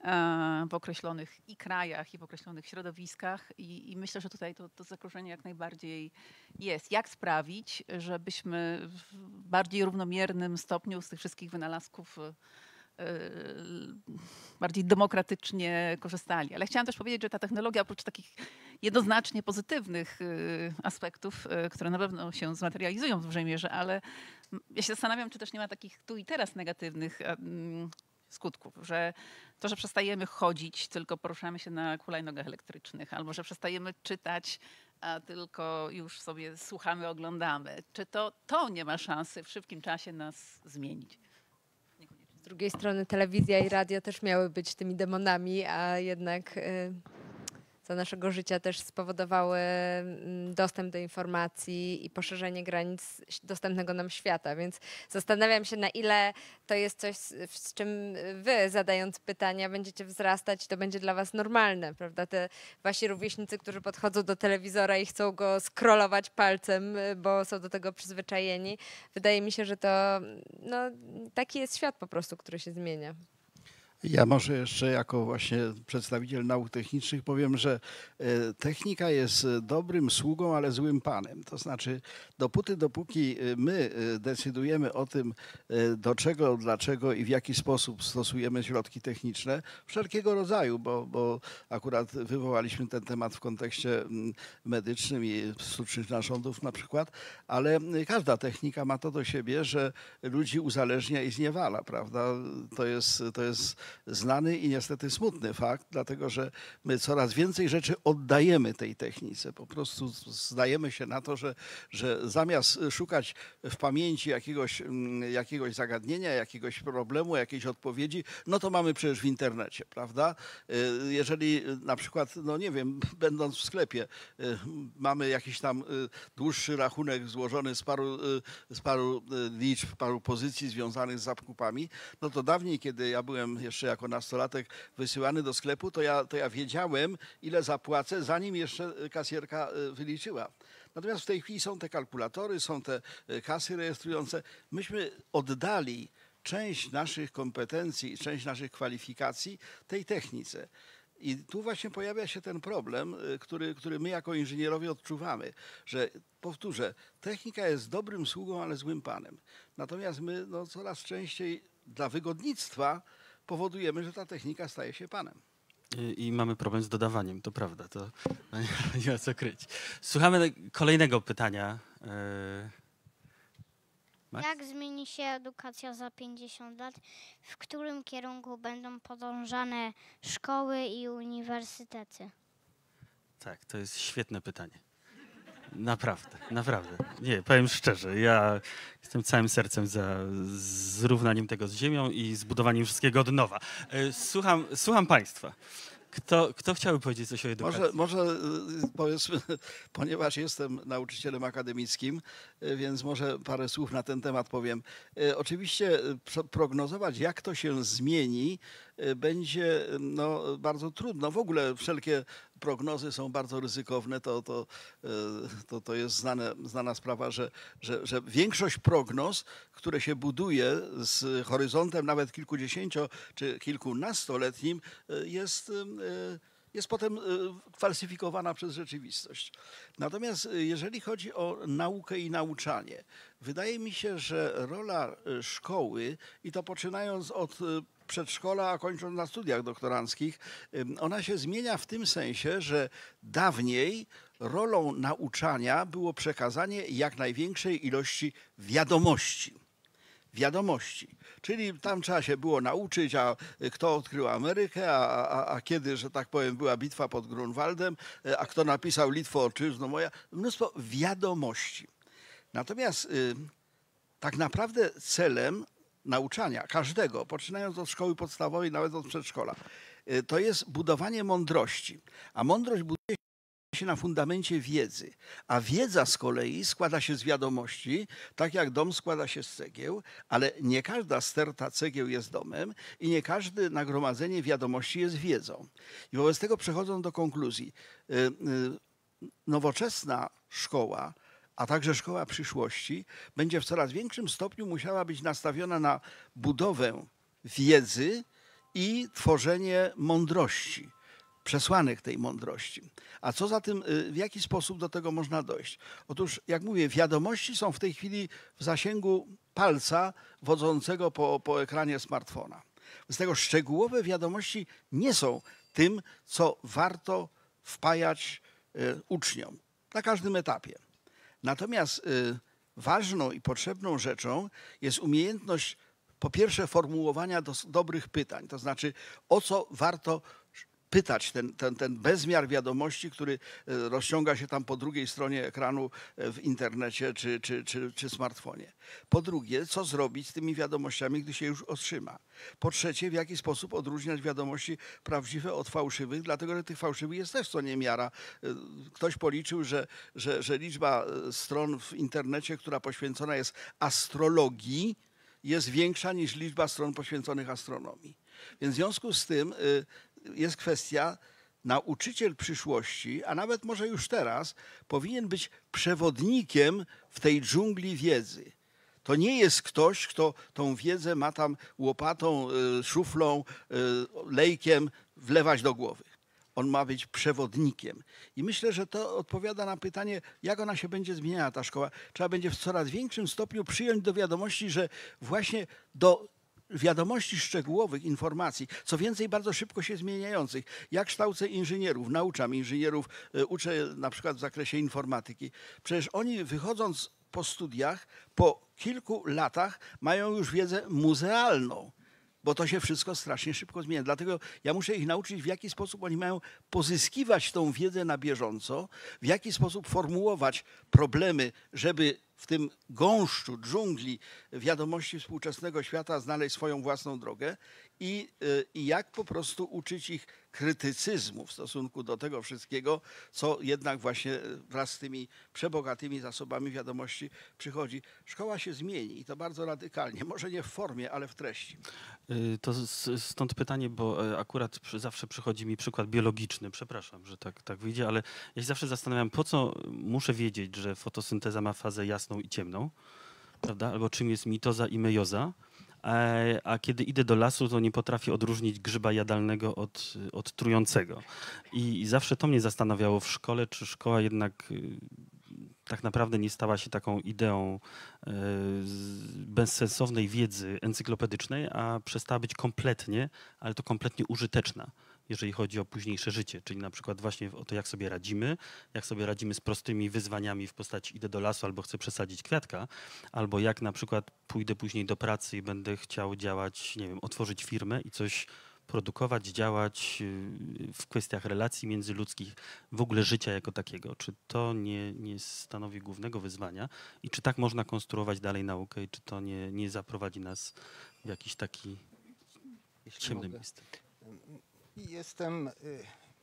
e, w określonych i krajach, i w określonych środowiskach. I, i myślę, że tutaj to, to zagrożenie jak najbardziej jest. Jak sprawić, żebyśmy w bardziej równomiernym stopniu z tych wszystkich wynalazków bardziej demokratycznie korzystali. Ale chciałam też powiedzieć, że ta technologia oprócz takich jednoznacznie pozytywnych y, aspektów, które na pewno się zmaterializują w dużej mierze, ale ja się zastanawiam, czy też nie ma takich tu i teraz negatywnych skutków, że to, że przestajemy chodzić, tylko poruszamy się na hulajnogach elektrycznych, albo że przestajemy czytać, a tylko już sobie słuchamy, oglądamy. Czy to, to nie ma szansy w szybkim czasie nas zmienić? Z drugiej strony telewizja i radio też miały być tymi demonami, a jednak y, za naszego życia też spowodowały mm, dostęp do informacji i poszerzenie granic dostępnego nam świata. Więc zastanawiam się, na ile to jest coś, z czym wy, zadając pytania, będziecie wzrastać, to będzie dla was normalne, prawda? Te wasi rówieśnicy, którzy podchodzą do telewizora i chcą go scrollować palcem, bo są do tego przyzwyczajeni. Wydaje mi się, że to no, taki jest świat po prostu, który się zmienia. Ja może jeszcze jako właśnie przedstawiciel nauk technicznych powiem, że e, technika jest e, dobrym sługą, ale złym panem. To znaczy, dopóty, dopóki e, my decydujemy o tym, do czego, dlaczego i w jaki sposób stosujemy środki techniczne, wszelkiego rodzaju, bo, bo akurat wywołaliśmy ten temat w kontekście mm, medycznym i sztucznych narządów na przykład, ale każda technika ma to do siebie, że ludzi uzależnia i zniewala, prawda? To jest, to jest znany i niestety smutny fakt, dlatego że my coraz więcej rzeczy oddajemy tej technice. Po prostu zdajemy się na to, że, że zamiast szukać w pamięci jakiegoś, mm, jakiegoś zagadnienia, jakiegoś problemu, jakiejś odpowiedzi, no to mamy przecież w internecie, prawda? Y, jeżeli na przykład, no nie wiem, *laughs* będąc w sklepie, y, mamy jakiś tam y, dłuższy rachunek złożony z paru, z paru liczb, paru pozycji związanych z zakupami, no to dawniej, kiedy ja byłem jeszcze jako nastolatek wysyłany do sklepu, to ja, to ja wiedziałem, ile zapłacę, zanim jeszcze kasjerka e, wyliczyła. Natomiast w tej chwili są te kalkulatory, są te e, kasy rejestrujące. Myśmy oddali część naszych kompetencji, część naszych kwalifikacji tej technice. I tu właśnie pojawia się ten problem, e, który, który my jako inżynierowie odczuwamy, że powtórzę, technika jest dobrym sługą, ale złym panem. Natomiast my no, coraz częściej dla wygodnictwa powodujemy, że ta technika staje się panem. I, mamy problem z dodawaniem, to prawda, to *laughs* nie ma co kryć. Słuchamy kolejnego pytania. E, Max? Jak zmieni się edukacja za 50 lat? W którym kierunku będą podążane szkoły i uniwersytety? Tak, to jest świetne pytanie. Naprawdę, naprawdę. Nie, powiem szczerze, ja jestem całym sercem za zrównaniem tego z ziemią i zbudowaniem wszystkiego od nowa. E, słucham, słucham Państwa. Kto, kto chciałby powiedzieć coś o edukacji? Może, może y, powiedzmy, *laughs* ponieważ jestem nauczycielem akademickim, y, więc może parę słów na ten temat powiem. Oczywiście prognozować, jak to się zmieni, będzie no, bardzo trudno. W ogóle wszelkie prognozy są bardzo ryzykowne. To, to, to, to jest znane, znana sprawa, że, że, że większość prognoz, które się buduje z horyzontem nawet kilkudziesięcio czy kilkunastoletnim, jest jest potem falsyfikowana przez rzeczywistość. Natomiast jeżeli chodzi o naukę i nauczanie, wydaje mi się, że rola szkoły, i to poczynając od przedszkola, a kończąc na studiach doktoranckich, ona się zmienia w tym sensie, że dawniej rolą nauczania było przekazanie jak największej ilości wiadomości. Wiadomości. Czyli tam trzeba się było nauczyć, a kto odkrył Amerykę, a, a, a kiedy, że tak powiem, była bitwa pod Grunwaldem, a kto napisał Litwo Ojczyzno moja. Mnóstwo wiadomości. Natomiast y, tak naprawdę celem nauczania każdego, poczynając od szkoły podstawowej, nawet od przedszkola, y, to jest budowanie mądrości. A mądrość buduje się na fundamencie wiedzy. A wiedza z kolei składa się z wiadomości, tak jak dom składa się z cegieł, ale nie każda sterta cegieł jest domem i nie każde nagromadzenie wiadomości jest wiedzą. I wobec tego przechodzą do konkluzji. Y, y, nowoczesna szkoła a także szkoła przyszłości, będzie w coraz większym stopniu musiała być nastawiona na budowę wiedzy i tworzenie mądrości, przesłanek tej mądrości. A co za tym, y, w jaki sposób do tego można dojść? Otóż, jak mówię, wiadomości są w tej chwili w zasięgu palca wodzącego po, po ekranie smartfona. Z tego szczegółowe wiadomości nie są tym, co warto wpajać y, uczniom na każdym etapie. Natomiast y, ważną i potrzebną rzeczą jest umiejętność po pierwsze formułowania dobrych pytań, to znaczy o co warto pytać ten, ten, ten bezmiar wiadomości, który e, rozciąga się tam po drugiej stronie ekranu e, w internecie czy, czy, czy, czy smartfonie. Po drugie, co zrobić z tymi wiadomościami, gdy się już otrzyma. Po trzecie, w jaki sposób odróżniać wiadomości prawdziwe od fałszywych, dlatego że tych fałszywych jest też co niemiara. E, ktoś policzył, że, że, że liczba stron w internecie, która poświęcona jest astrologii, jest większa niż liczba stron poświęconych astronomii. Więc w związku z tym jest kwestia, nauczyciel przyszłości, a nawet może już teraz, powinien być przewodnikiem w tej dżungli wiedzy. To nie jest ktoś, kto tą wiedzę ma tam łopatą, y, szuflą, y, lejkiem wlewać do głowy. On ma być przewodnikiem. I myślę, że to odpowiada na pytanie, jak ona się będzie zmieniała, ta szkoła. Trzeba będzie w coraz większym stopniu przyjąć do wiadomości, że właśnie do wiadomości szczegółowych, informacji, co więcej bardzo szybko się zmieniających. Ja kształcę inżynierów, nauczam inżynierów, y, uczę na przykład w zakresie informatyki. Przecież oni wychodząc po studiach, po kilku latach mają już wiedzę muzealną bo to się wszystko strasznie szybko zmienia. Dlatego ja muszę ich nauczyć, w jaki sposób oni mają pozyskiwać tą wiedzę na bieżąco, w jaki sposób formułować problemy, żeby w tym gąszczu, dżungli wiadomości współczesnego świata znaleźć swoją własną drogę i, y, i jak po prostu uczyć ich krytycyzmu w stosunku do tego wszystkiego, co jednak właśnie wraz z tymi przebogatymi zasobami wiadomości przychodzi. Szkoła się zmieni i to bardzo radykalnie, *laughs* może nie w formie, ale w treści. Y, to stąd pytanie, bo e, akurat zawsze przychodzi mi przykład biologiczny. Przepraszam, że tak, tak wyjdzie, ale ja się zawsze zastanawiam, po co muszę wiedzieć, że fotosynteza ma fazę jasną i ciemną, prawda? Albo czym jest mitoza i mejoza E, a kiedy idę do lasu, to nie potrafię odróżnić grzyba jadalnego od, od trującego. I, I, zawsze to mnie zastanawiało w szkole, czy szkoła jednak y, tak naprawdę nie stała się taką ideą e, bezsensownej wiedzy encyklopedycznej, a przestała być kompletnie, ale to kompletnie użyteczna jeżeli chodzi o późniejsze życie, czyli na przykład właśnie o to, jak sobie radzimy, jak sobie radzimy z prostymi wyzwaniami w postaci idę do lasu albo chcę przesadzić kwiatka, albo jak na przykład pójdę później do pracy i będę chciał działać, nie wiem, otworzyć firmę i coś produkować, działać y, w kwestiach relacji międzyludzkich, w ogóle życia jako takiego. Czy to nie, nie stanowi głównego wyzwania i czy tak można konstruować dalej naukę i czy to nie, nie zaprowadzi nas w jakiś taki ciemny miejsce? Jestem y,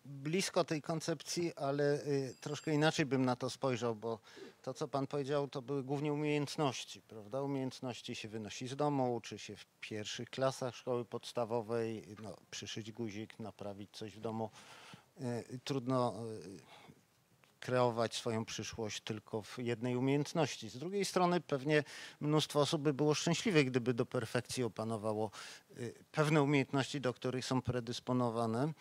blisko tej koncepcji, ale y, troszkę inaczej bym na to spojrzał, bo to, co Pan powiedział, to były głównie umiejętności, prawda? Umiejętności się wynosi z domu, uczy się w pierwszych klasach szkoły podstawowej, no, przyszyć guzik, naprawić coś w domu. Y, trudno kreować swoją przyszłość tylko w jednej umiejętności. Z drugiej strony pewnie mnóstwo osób by było szczęśliwych, gdyby do perfekcji opanowało y, pewne umiejętności, do których są predysponowane.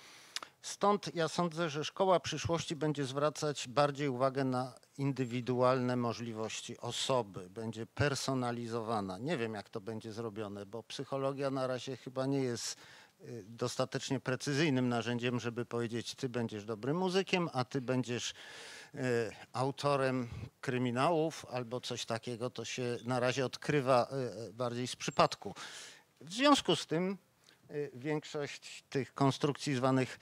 Stąd ja sądzę, że szkoła przyszłości będzie zwracać bardziej uwagę na indywidualne możliwości osoby, będzie personalizowana. Nie wiem, jak to będzie zrobione, bo psychologia na razie chyba nie jest dostatecznie precyzyjnym narzędziem, żeby powiedzieć, ty będziesz dobrym muzykiem, a ty będziesz E, autorem kryminałów albo coś takiego, to się na razie odkrywa e, bardziej z przypadku. W związku z tym większość tych konstrukcji zwanych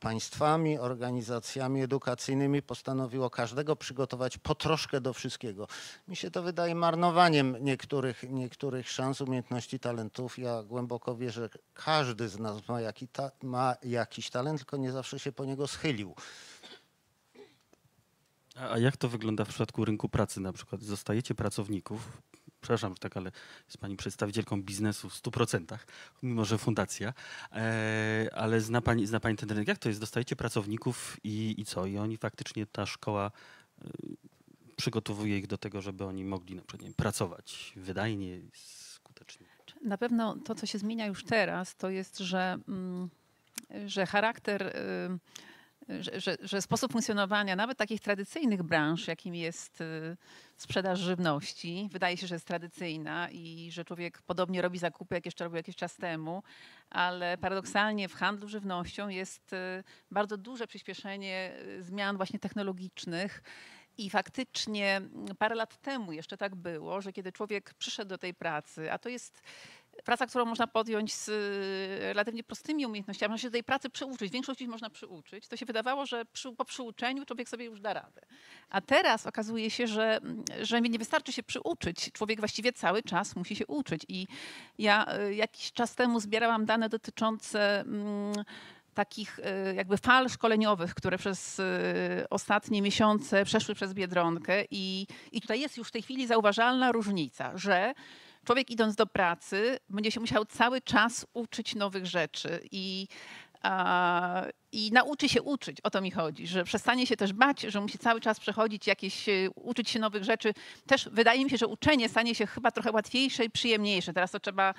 państwami, organizacjami edukacyjnymi postanowiło każdego przygotować po troszkę do wszystkiego. Mi się to wydaje marnowaniem niektórych, niektórych szans, umiejętności, talentów. Ja głęboko wierzę, że każdy z nas ma, jaki ta, ma jakiś talent, tylko nie zawsze się po niego schylił. A jak to wygląda w przypadku rynku pracy na przykład? Zostajecie pracowników, przepraszam, że tak, ale jest pani przedstawicielką biznesu w 100%, mimo że fundacja, e, ale zna pani, zna pani ten rynek. Jak to jest? Dostajecie pracowników i, i co? I oni faktycznie, ta szkoła e, przygotowuje ich do tego, żeby oni mogli na przykład nie, pracować wydajnie, skutecznie. Na pewno to, co się zmienia już teraz, to jest, że, mm, że charakter y, że, że, że, sposób funkcjonowania nawet takich tradycyjnych branż, jakim jest y, sprzedaż żywności, wydaje się, że jest tradycyjna i że człowiek podobnie robi zakupy, jak jeszcze robił jakiś czas temu, ale paradoksalnie w handlu żywnością jest y, bardzo duże przyspieszenie y, zmian właśnie technologicznych. I faktycznie mm, parę lat temu jeszcze tak było, że kiedy człowiek przyszedł do tej pracy, a to jest praca, którą można podjąć z y, relatywnie prostymi umiejętnościami, można się tej pracy przyuczyć. Większość ludzi można przyuczyć. To się wydawało, że przy, po przyuczeniu człowiek sobie już da radę. A teraz okazuje się, że, że nie wystarczy się przyuczyć. Człowiek właściwie cały czas musi się uczyć. I ja y, jakiś czas temu zbierałam dane dotyczące mm, takich y, jakby fal szkoleniowych, które przez ostatnie miesiące przeszły przez Biedronkę i, i tutaj jest już w tej chwili zauważalna różnica, że człowiek idąc do pracy będzie się musiał cały czas uczyć nowych rzeczy i i nauczy się uczyć, o to mi chodzi, że przestanie się też bać, że musi cały czas przechodzić jakieś, e, uczyć się nowych rzeczy. Też wydaje mi się, że uczenie stanie się chyba trochę łatwiejsze i przyjemniejsze. Teraz to trzeba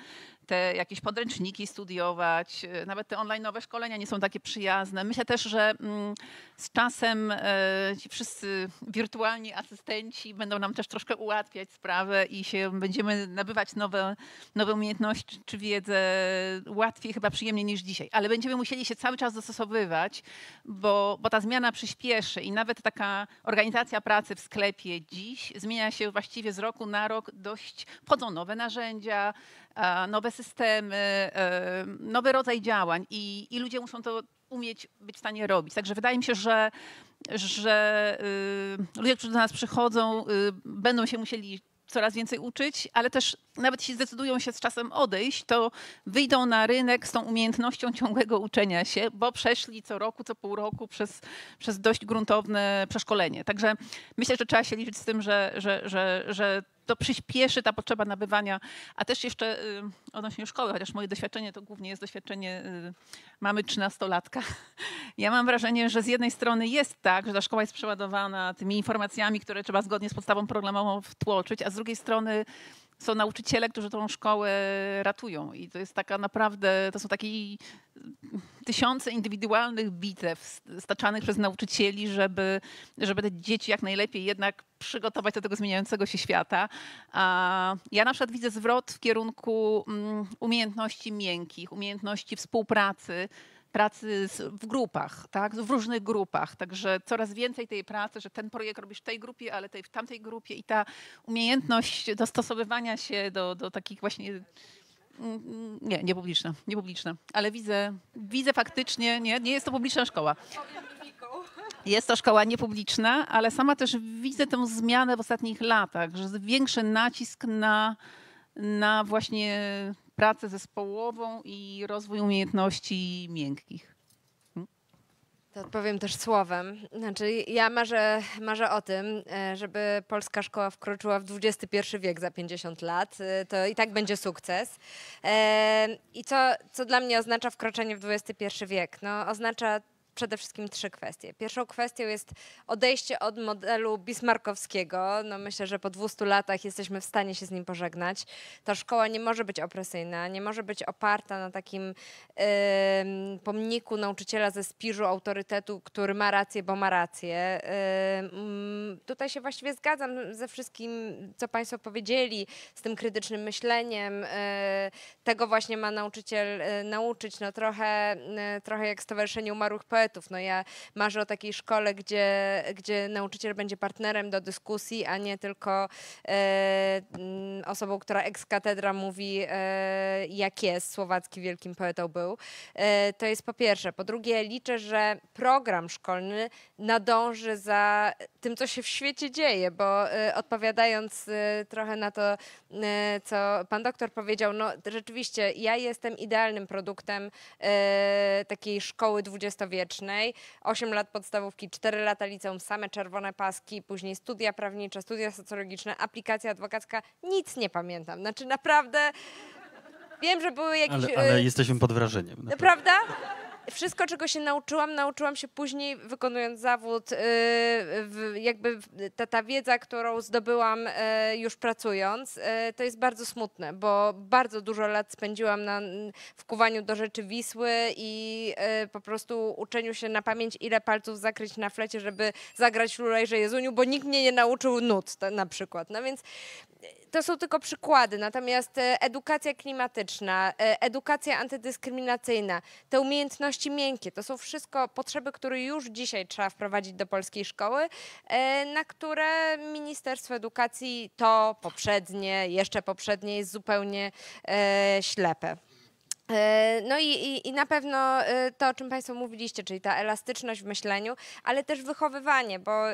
te jakieś podręczniki studiować, e, nawet te online'owe szkolenia nie są takie przyjazne. Myślę też, że mm, z czasem e, ci wszyscy wirtualni asystenci będą nam też troszkę ułatwiać sprawę i się będziemy nabywać nowe, nowe umiejętności czy wiedzę łatwiej, chyba przyjemniej niż dzisiaj. Ale będziemy musieli się cały czas dostosowywać, bo, bo ta zmiana przyspieszy i nawet taka organizacja pracy w sklepie dziś zmienia się właściwie z roku na rok dość, wchodzą nowe narzędzia, nowe systemy, e, nowy rodzaj działań i, i ludzie muszą to umieć być w stanie robić. Także wydaje mi się, że, że y, ludzie, którzy do nas przychodzą, y, będą się musieli coraz więcej uczyć, ale też nawet jeśli zdecydują się z czasem odejść, to wyjdą na rynek z tą umiejętnością ciągłego uczenia się, bo przeszli co roku, co pół roku przez, przez dość gruntowne przeszkolenie. Także myślę, że trzeba się liczyć z tym, że, że, że, że to przyspieszy ta potrzeba nabywania, a też jeszcze y, odnośnie szkoły, chociaż moje doświadczenie to głównie jest doświadczenie y, mamy trzynastolatka. *laughs* Ja mam wrażenie, że z jednej strony jest tak, że ta szkoła jest przeładowana tymi informacjami, które trzeba zgodnie z podstawą programową wtłoczyć, a z drugiej strony są nauczyciele, którzy tą szkołę ratują. I to jest taka naprawdę, to są takie tysiące indywidualnych bitew staczanych przez nauczycieli, żeby, żeby te dzieci jak najlepiej jednak przygotować do tego zmieniającego się świata. Ja na przykład widzę zwrot w kierunku mm, umiejętności miękkich, umiejętności współpracy, pracy w grupach, tak? w różnych grupach. Także coraz więcej tej pracy, że ten projekt robisz w tej grupie, ale tej w tamtej grupie i ta umiejętność dostosowywania się do, do takich właśnie nie, nie publiczna, nie publiczna, ale widzę, widzę faktycznie, nie, nie jest to publiczna szkoła. Jest to szkoła niepubliczna, ale sama też widzę tę zmianę w ostatnich latach, że większy nacisk na, na właśnie pracę zespołową i rozwój umiejętności miękkich. To odpowiem też słowem. Znaczy, ja marzę, marzę o tym, e, żeby polska szkoła wkroczyła w XXI wiek za 50 lat. E, to i tak będzie sukces. E, I co, co dla mnie oznacza wkroczenie w XXI wiek? No, oznacza przede wszystkim trzy kwestie. Pierwszą kwestią jest odejście od modelu bismarckowskiego. No myślę, że po 200 latach jesteśmy w stanie się z nim pożegnać. Ta szkoła nie może być opresyjna, nie może być oparta na takim pomniku nauczyciela ze spiżu autorytetu, który ma rację, bo ma rację. Tutaj się właściwie zgadzam ze wszystkim, co Państwo powiedzieli, z tym krytycznym myśleniem. Yy, tego właśnie ma nauczyciel y, nauczyć. No trochę, y, trochę jak Stowarzyszenie Umarłych Poetów, No ja marzę o takiej szkole, gdzie, gdzie nauczyciel będzie partnerem do dyskusji, a nie tylko e, mm, osobą, która ex katedra mówi, e, jak jest, słowacki wielkim poetą był. E, to jest po pierwsze. Po drugie, liczę, że program szkolny nadąży za tym, co się w świecie dzieje, bo e, odpowiadając e, trochę na to, e, co pan doktor powiedział, no rzeczywiście ja jestem idealnym produktem takiej szkoły dwudziestowiecznej, medycznej, 8 lat podstawówki, 4 lata liceum, same czerwone paski, później studia prawnicze, studia socjologiczne, aplikacja adwokacka. Nic nie pamiętam. Znaczy naprawdę wiem, że były jakieś... Ale, ale jesteśmy pod wrażeniem. Naprawdę? Prawda? Wszystko, czego się nauczyłam, nauczyłam się później wykonując zawód. Y, jakby ta, ta wiedza, którą zdobyłam y, już pracując, y, to jest bardzo smutne, bo bardzo dużo lat spędziłam na wkuwaniu do rzeczy Wisły i po prostu uczeniu się na pamięć, ile palców zakryć na flecie, żeby zagrać Lulejże Jezuniu, bo nikt mnie nie nauczył nut na przykład. No więc to są tylko przykłady, natomiast e, edukacja klimatyczna, e, edukacja antydyskryminacyjna, te umiejętności miękkie, to są wszystko potrzeby, które już dzisiaj trzeba wprowadzić do polskiej szkoły, e, na które Ministerstwo Edukacji to poprzednie, jeszcze poprzednie jest zupełnie ślepe. E, no i, i, i, na pewno e, to, o czym Państwo mówiliście, czyli ta elastyczność w myśleniu, ale też wychowywanie, bo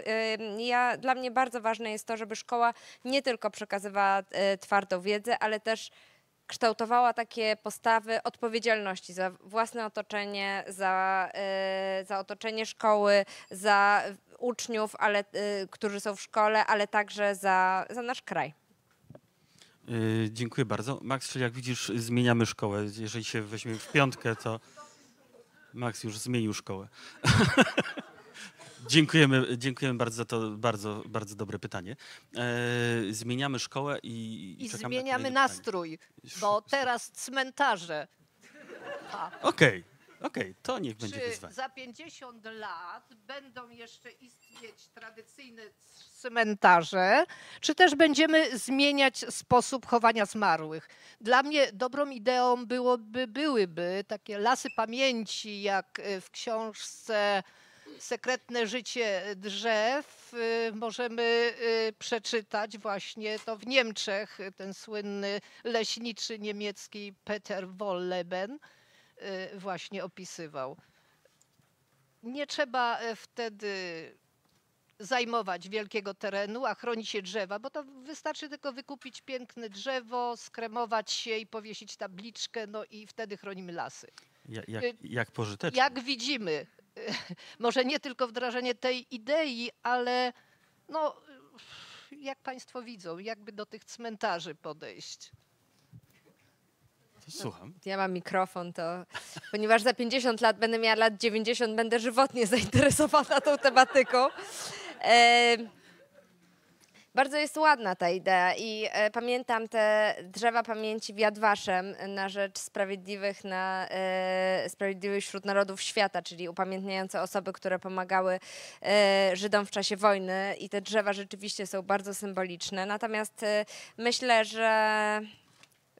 ja, dla mnie bardzo ważne jest to, żeby szkoła nie tylko przekazywała e, twardą wiedzę, ale też kształtowała takie postawy odpowiedzialności za własne otoczenie, za, za otoczenie szkoły, za uczniów, ale, którzy są w szkole, ale także za, za nasz kraj. Yy, dziękuję bardzo. Max, czyli jak widzisz, zmieniamy szkołę. Jeżeli się weźmie w piątkę, to Max już zmienił szkołę. *laughs* dziękujemy, dziękujemy bardzo za to bardzo, bardzo dobre pytanie. E, zmieniamy szkołę i, I czekamy na zmieniamy kolejne pytanie. nastrój, bo teraz cmentarze. Ha. Okej, okej, to niech będzie Czy wyzwanie. za 50 lat będą jeszcze istnieć tradycyjne cmentarze, czy też będziemy zmieniać sposób chowania zmarłych? Dla mnie dobrą ideą byłoby, byłyby takie lasy pamięci, jak y, w książce Sekretne życie drzew. Y, Możemy y, przeczytać właśnie to w Niemczech, ten słynny leśniczy niemiecki Peter Wolleben właśnie opisywał. Nie trzeba e, wtedy zajmować wielkiego terenu, a chroni się drzewa, bo to wystarczy tylko wykupić piękne drzewo, skremować się i powiesić tabliczkę, no i wtedy chronimy lasy. Ja, jak, Y, jak pożytecznie. Jak widzimy, *laughs* może nie tylko wdrażanie tej idei, ale no, jak Państwo widzą, jakby do tych cmentarzy podejść. Słucham. Ja mam mikrofon, to ponieważ za 50 lat będę miała lat 90, będę żywotnie *laughs* zainteresowana tą tematyką. E, bardzo jest ładna ta idea i e, pamiętam te drzewa pamięci w Jadwaszem na rzecz sprawiedliwych, na, e, sprawiedliwych wśród narodów świata, czyli upamiętniające osoby, które pomagały e, Żydom w czasie wojny i te drzewa rzeczywiście są bardzo symboliczne. Natomiast e, myślę, że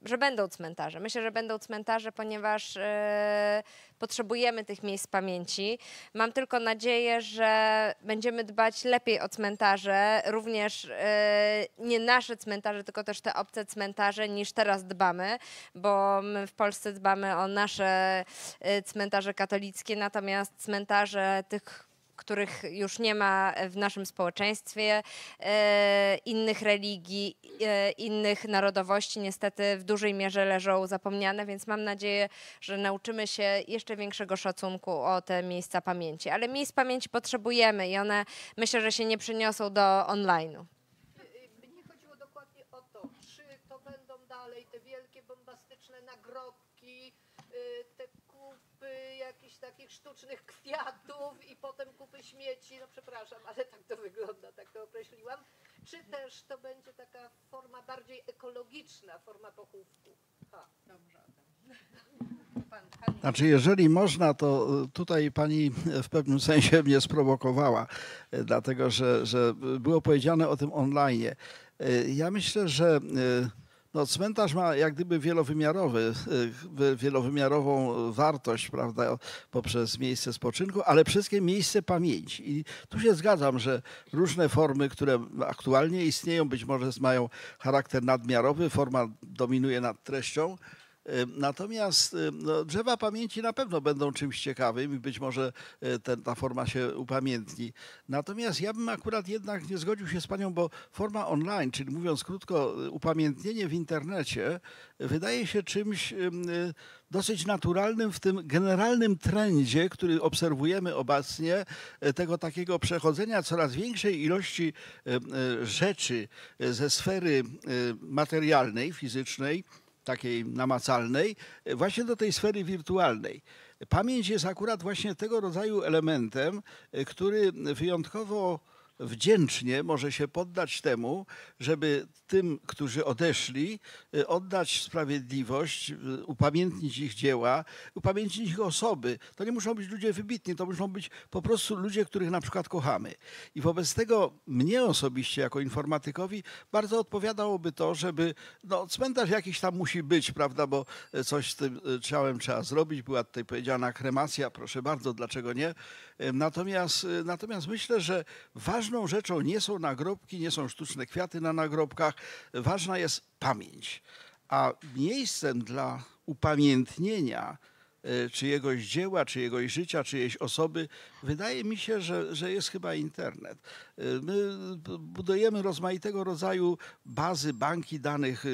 że będą cmentarze. Myślę, że będą cmentarze, ponieważ e, potrzebujemy tych miejsc pamięci. Mam tylko nadzieję, że będziemy dbać lepiej o cmentarze, również e, nie nasze cmentarze, tylko też te obce cmentarze, niż teraz dbamy, bo my w Polsce dbamy o nasze e, cmentarze katolickie, natomiast cmentarze tych których już nie ma w naszym społeczeństwie, e, innych religii, e, innych narodowości niestety w dużej mierze leżą zapomniane, więc mam nadzieję, że nauczymy się jeszcze większego szacunku o te miejsca pamięci. Ale miejsc pamięci potrzebujemy i one myślę, że się nie przeniosą do online'u. Mnie chodziło dokładnie o to, czy to będą dalej te wielkie, bombastyczne nagrobki, y, te kupy jakichś takich sztucznych kwiatów i potem kupy śmieci, no przepraszam, ale tak to wygląda, tak to określiłam. Czy też to będzie taka forma bardziej ekologiczna, forma pochówku? Ha. Dobrze. Znaczy, jeżeli można, to y, tutaj pani w pewnym sensie mnie sprowokowała, y, dlatego że, że było powiedziane o tym online. Y, Ja myślę, że no, cmentarz ma jak gdyby wielowymiarowy, y, wielowymiarową wartość, prawda, poprzez miejsce spoczynku, ale wszystkie miejsce pamięci. I tu się zgadzam, że różne formy, które aktualnie istnieją, być może mają charakter nadmiarowy, forma dominuje nad treścią. Natomiast no, drzewa pamięci na pewno będą czymś ciekawym i być może y, ten, ta forma się upamiętni. Natomiast ja bym akurat jednak nie zgodził się z panią, bo forma online, czyli mówiąc krótko, y, upamiętnienie w internecie, y, wydaje się czymś ym, dosyć naturalnym w tym generalnym trendzie, który obserwujemy obecnie, tego takiego przechodzenia coraz większej ilości rzeczy ze sfery materialnej, fizycznej, takiej namacalnej, y, właśnie do tej sfery wirtualnej. Pamięć jest akurat właśnie tego rodzaju elementem, y, który wyjątkowo wdzięcznie może się poddać temu, żeby tym, którzy odeszli, y, oddać sprawiedliwość, y, upamiętnić ich dzieła, upamiętnić ich osoby. To nie muszą być ludzie wybitni, to muszą być po prostu ludzie, których na przykład kochamy. I wobec tego mnie osobiście, jako informatykowi, bardzo odpowiadałoby to, żeby no, cmentarz jakiś tam musi być, prawda, bo e, coś z tym ciałem trzeba zrobić. Była tutaj powiedziana kremacja, proszę bardzo, dlaczego nie? E, Natomiast, e, natomiast myślę, że ważną rzeczą nie są nagrobki, nie są sztuczne kwiaty na nagrobkach, ważna jest pamięć. A miejscem dla upamiętnienia e, czyjegoś dzieła, czyjegoś życia, czyjejś osoby, wydaje mi się, że, że jest chyba internet. My budujemy rozmaitego rodzaju bazy, banki danych,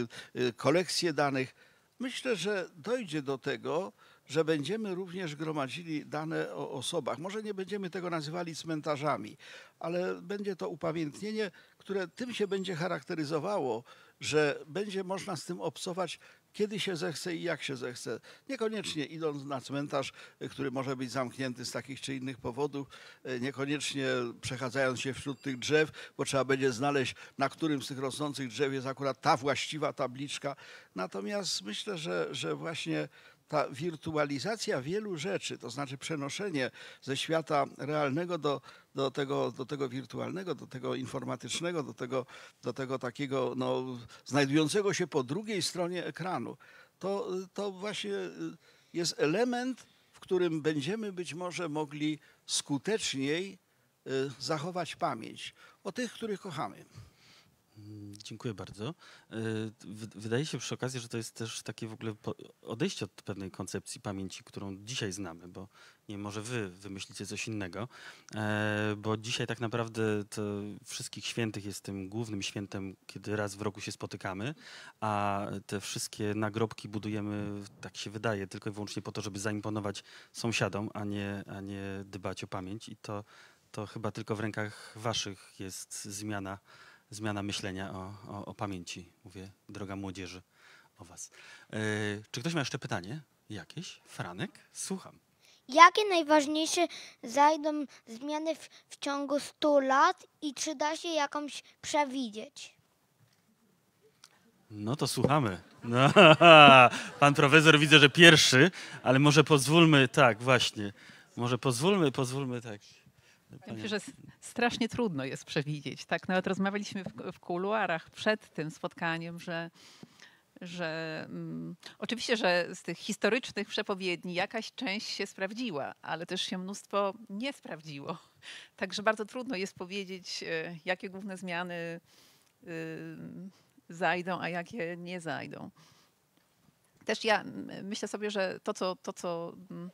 kolekcje danych. Myślę, że dojdzie do tego, że będziemy również gromadzili dane o osobach. Może nie będziemy tego nazywali cmentarzami, ale będzie to upamiętnienie, które tym się będzie charakteryzowało, że będzie można z tym obcować kiedy się zechce i jak się zechce. Niekoniecznie idąc na cmentarz, który może być zamknięty z takich czy innych powodów, niekoniecznie przechadzając się wśród tych drzew, bo trzeba będzie znaleźć, na którym z tych rosnących drzew jest akurat ta właściwa tabliczka. Natomiast myślę, że, że właśnie ta wirtualizacja wielu rzeczy, to znaczy przenoszenie ze świata realnego do, do, tego, do tego wirtualnego, do tego informatycznego, do tego, do tego takiego no, znajdującego się po drugiej stronie ekranu, to, to właśnie jest element, w którym będziemy być może mogli skuteczniej y, zachować pamięć o tych, których kochamy. Dziękuję bardzo. E, Wydaje się przy okazji, że to jest też takie w ogóle odejście od pewnej koncepcji pamięci, którą dzisiaj znamy, bo nie może wy wymyślicie coś innego, e, bo dzisiaj tak naprawdę to wszystkich świętych jest tym głównym świętem, kiedy raz w roku się spotykamy, a te wszystkie nagrobki budujemy, tak się wydaje, tylko i wyłącznie po to, żeby zaimponować sąsiadom, a nie, a nie dbać o pamięć i to, to chyba tylko w rękach waszych jest zmiana zmiana myślenia o, o, o pamięci. Mówię, droga młodzieży, o was. E, czy ktoś ma jeszcze pytanie? Jakieś? Franek? Słucham. Jakie najważniejsze zajdą zmiany w, w ciągu 100 lat i czy da się jakąś przewidzieć? No to słuchamy. No, *laughs* pan profesor widzę, że pierwszy, ale może pozwólmy, tak, właśnie. Może pozwólmy, pozwólmy, tak. Myślę, że strasznie trudno jest przewidzieć. Tak, nawet rozmawialiśmy w, w kuluarach przed tym spotkaniem, że, że mm, oczywiście, że z tych historycznych przepowiedni jakaś część się sprawdziła, ale też się mnóstwo nie sprawdziło. Także bardzo trudno jest powiedzieć, e, jakie główne zmiany y, zajdą, a jakie nie zajdą. Też ja myślę sobie, że to, co, to, co mm,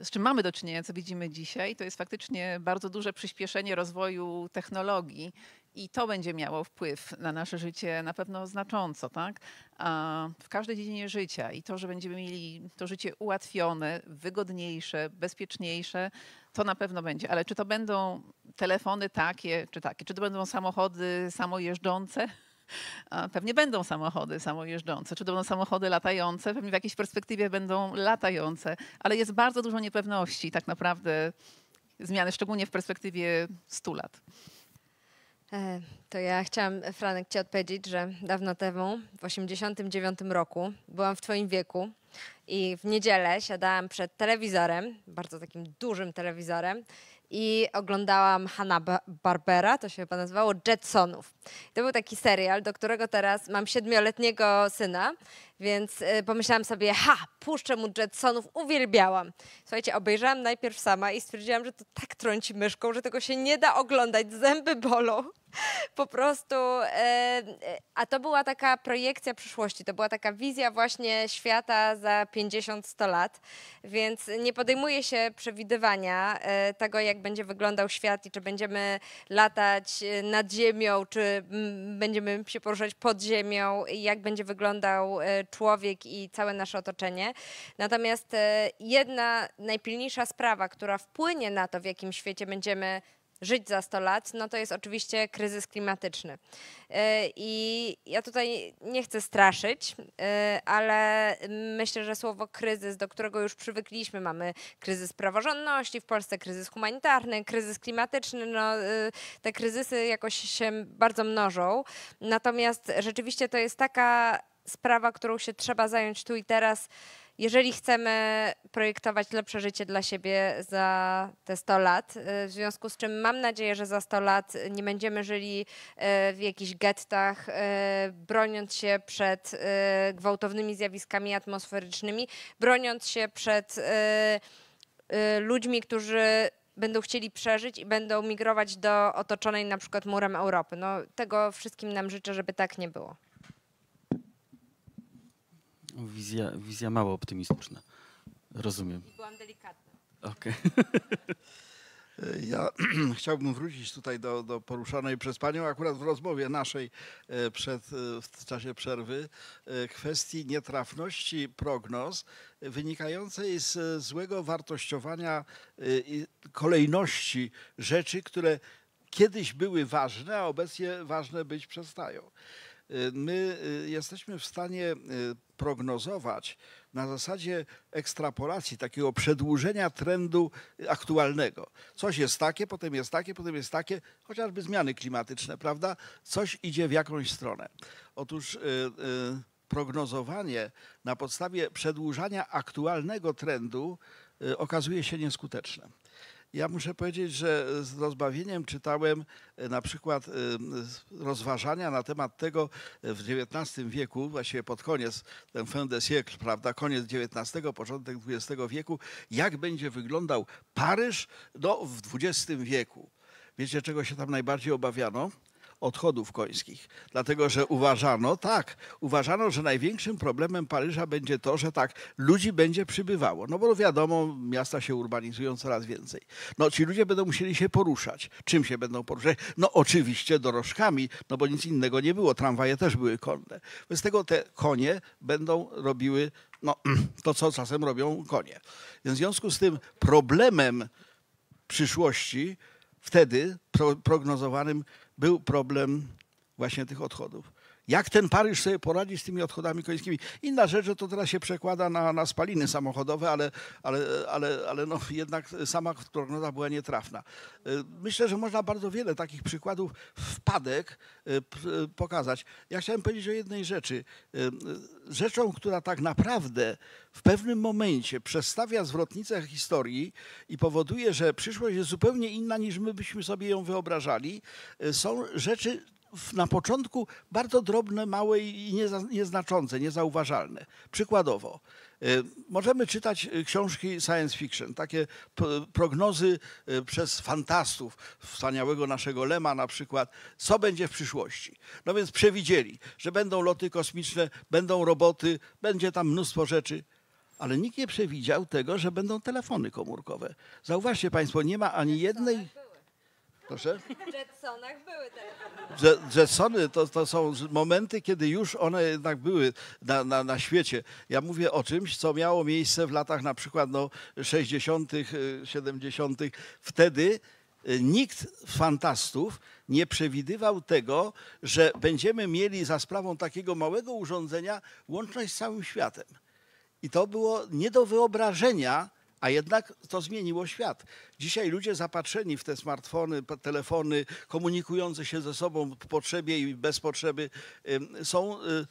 z czym mamy do czynienia, co widzimy dzisiaj, to jest faktycznie bardzo duże przyspieszenie rozwoju technologii i to będzie miało wpływ na nasze życie na pewno znacząco, tak? A w każdej dziedzinie życia i to, że będziemy mieli to życie ułatwione, wygodniejsze, bezpieczniejsze, to na pewno będzie. Ale czy to będą telefony takie, czy takie, czy to będą samochody samojeżdżące? Pewnie będą samochody samojeżdżące, czy to będą samochody latające, pewnie w jakiejś perspektywie będą latające, ale jest bardzo dużo niepewności tak naprawdę zmiany, szczególnie w perspektywie 100 lat. E, To ja chciałam, Franek, Ci odpowiedzieć, że dawno temu, w 89 roku, byłam w Twoim wieku i w niedzielę siadałam przed telewizorem, bardzo takim dużym telewizorem i oglądałam Hanna Ba- Barbera, to się chyba nazywało Jetsonów. To był taki serial, do którego teraz mam siedmioletniego syna, więc y, pomyślałam sobie, ha, puszczę mu Jetsonów, uwielbiałam. Słuchajcie, obejrzałam najpierw sama i stwierdziłam, że to tak trąci myszką, że tego się nie da oglądać, zęby bolą. Po prostu, e, a to była taka projekcja przyszłości, to była taka wizja właśnie świata za 50-100 lat, więc nie podejmuję się przewidywania e, tego, jak będzie wyglądał świat i czy będziemy latać e, nad ziemią, czy będziemy się poruszać pod ziemią, jak będzie wyglądał człowiek i całe nasze otoczenie. Natomiast jedna najpilniejsza sprawa, która wpłynie na to, w jakim świecie będziemy żyć za 100 lat, no to jest oczywiście kryzys klimatyczny. E, I ja tutaj nie chcę straszyć, e, ale myślę, że słowo kryzys, do którego już przywykliśmy, mamy kryzys praworządności w Polsce, kryzys humanitarny, kryzys klimatyczny, no e, te kryzysy jakoś się bardzo mnożą. Natomiast rzeczywiście to jest taka sprawa, którą się trzeba zająć tu i teraz, jeżeli chcemy projektować lepsze życie dla siebie za te 100 lat, y, w związku z czym mam nadzieję, że za 100 lat nie będziemy żyli y, w jakichś gettach, y, broniąc się przed gwałtownymi zjawiskami atmosferycznymi, broniąc się przed ludźmi, którzy będą chcieli przeżyć i będą migrować do otoczonej na przykład murem Europy. No, tego wszystkim nam życzę, żeby tak nie było. Wizja, wizja mało optymistyczna. Rozumiem. Byłam delikatna. Okej. *laughs* Ja *clears throat* chciałbym wrócić tutaj do, do poruszanej przez Panią akurat w rozmowie naszej e, przed, e, w czasie przerwy e, kwestii nietrafności prognoz wynikającej z złego wartościowania i kolejności rzeczy, które kiedyś były ważne, a obecnie ważne być przestają. Y, my y, jesteśmy w stanie y, prognozować na zasadzie ekstrapolacji, takiego przedłużenia trendu aktualnego. Coś jest takie, potem jest takie, potem jest takie, chociażby zmiany klimatyczne, prawda? Coś idzie w jakąś stronę. Otóż prognozowanie na podstawie przedłużania aktualnego trendu okazuje się nieskuteczne. Ja muszę powiedzieć, że z rozbawieniem czytałem e, na przykład e, rozważania na temat tego e, w XIX wieku, właściwie pod koniec, ten fin de siècle, prawda, koniec XIX, początek XX wieku, jak będzie wyglądał Paryż no, w XX wieku. Wiecie, czego się tam najbardziej obawiano? Odchodów końskich. Dlatego, że uważano, tak, uważano, że największym problemem Paryża będzie to, że tak, ludzi będzie przybywało. No bo wiadomo, miasta się urbanizują coraz więcej. No ci ludzie będą musieli się poruszać. Czym się będą poruszać? No oczywiście dorożkami, no bo nic innego nie było. Tramwaje też były konne. Wobec tego te konie będą robiły no, *clears throat* to, co czasem robią konie. Więc w związku z tym problemem przyszłości wtedy pro, prognozowanym był problem właśnie tych odchodów. Jak ten Paryż sobie poradzi z tymi odchodami końskimi? Inna rzecz, że to teraz się przekłada na, na spaliny samochodowe, ale, ale, ale, ale no jednak sama prognoza była nietrafna. Y, myślę, że można bardzo wiele takich przykładów wpadek y, y, pokazać. Ja chciałem powiedzieć o jednej rzeczy. Rzeczą, która tak naprawdę w pewnym momencie przestawia zwrotnicę historii i powoduje, że przyszłość jest zupełnie inna niż my byśmy sobie ją wyobrażali, są rzeczy na początku bardzo drobne, małe i nieznaczące, niezauważalne. Przykładowo, y, możemy czytać y, książki science fiction, takie prognozy y, przez fantastów, wspaniałego naszego Lema na przykład, co będzie w przyszłości. No więc przewidzieli, że będą loty kosmiczne, będą roboty, będzie tam mnóstwo rzeczy ale nikt nie przewidział tego, że będą telefony komórkowe. Zauważcie Państwo, nie ma ani jednej. Proszę? W Jetsonach były telefony. Jetsony to, to są momenty, kiedy już one jednak były na, na, na świecie. Ja mówię o czymś, co miało miejsce w latach na przykład no, 60., 70. Wtedy y, nikt z fantastów nie przewidywał tego, że będziemy mieli za sprawą takiego małego urządzenia łączność z całym światem. I to było nie do wyobrażenia, a jednak to zmieniło świat. Dzisiaj ludzie zapatrzeni w te smartfony, telefony, komunikujące się ze sobą w potrzebie i bez potrzeby, są y,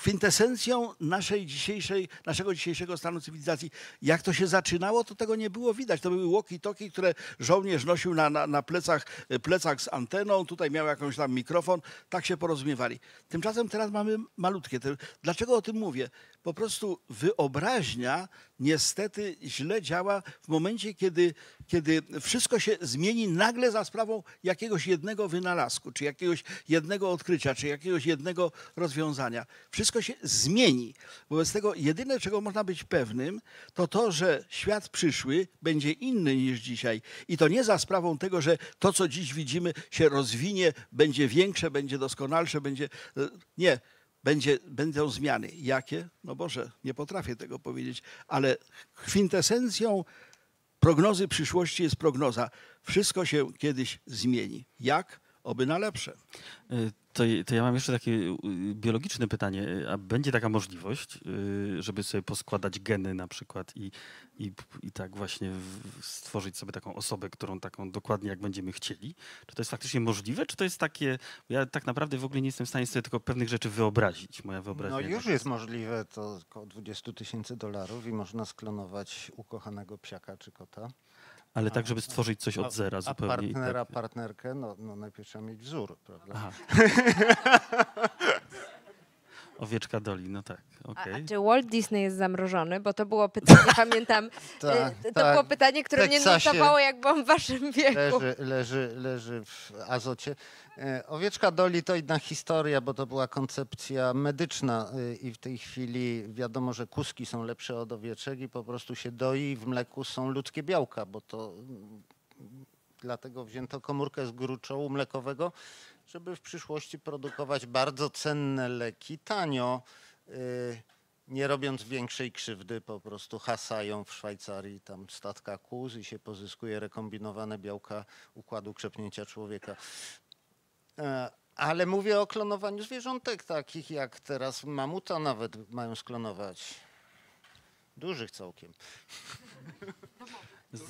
kwintesencją naszej dzisiejszej, naszego dzisiejszego stanu cywilizacji. Jak to się zaczynało, to tego nie było widać. To były walkie-talkie, które żołnierz nosił na, na, na plecach, plecach z anteną, tutaj miał jakąś tam mikrofon, tak się porozumiewali. Tymczasem teraz mamy malutkie. Dlaczego o tym mówię? Po prostu wyobraźnia niestety źle działa w momencie, kiedy, kiedy wszystko się zmieni nagle za sprawą jakiegoś jednego wynalazku, czy jakiegoś jednego odkrycia, czy jakiegoś jednego rozwiązania. Wszystko się zmieni. Wobec tego jedyne, czego można być pewnym, to to, że świat przyszły będzie inny niż dzisiaj. I to nie za sprawą tego, że to, co dziś widzimy, się rozwinie, będzie większe, będzie doskonalsze, będzie. Nie będzie, będą zmiany. Jakie? No Boże, nie potrafię tego powiedzieć, ale kwintesencją prognozy przyszłości jest prognoza. Wszystko się kiedyś zmieni. Jak? Oby na lepsze. Y, to, to, ja mam jeszcze takie y, biologiczne pytanie. A będzie taka możliwość, y, żeby sobie poskładać geny na przykład i, i, i tak właśnie stworzyć sobie taką osobę, którą taką dokładnie jak będziemy chcieli? Czy to jest faktycznie możliwe, czy to jest takie... Ja tak naprawdę w ogóle nie jestem w stanie sobie tylko pewnych rzeczy wyobrazić. Moja wyobraźnia... No już jest możliwe, to około 20 tysięcy dolarów i można sklonować ukochanego psiaka czy kota. Ale tak, żeby stworzyć coś od zera zupełnie. A partnera, tak. partnerkę, no, no najpierw trzeba mieć wzór, prawda? *laughs* Owieczka Doli, no tak. Okay. A, a, czy Walt Disney jest zamrożony? Bo to było pytanie, *laughs* pamiętam, tak, to tak. było pytanie, które mnie nurtowało, jak byłam w waszym wieku. Leży, leży, leży w azocie. E, owieczka Doli to inna historia, bo to była koncepcja medyczna e, i w tej chwili wiadomo, że kuski są lepsze od owieczek i po prostu się doi w mleku są ludzkie białka, bo to mm, dlatego wzięto komórkę z gruczołu mlekowego, żeby w przyszłości produkować bardzo cenne leki tanio, e, nie robiąc większej krzywdy, po prostu hasają w Szwajcarii tam statka kóz i się pozyskuje rekombinowane białka układu krzepnięcia człowieka. Ale mówię o klonowaniu zwierzątek, takich jak teraz mamuta nawet mają sklonować. Dużych całkiem. Z,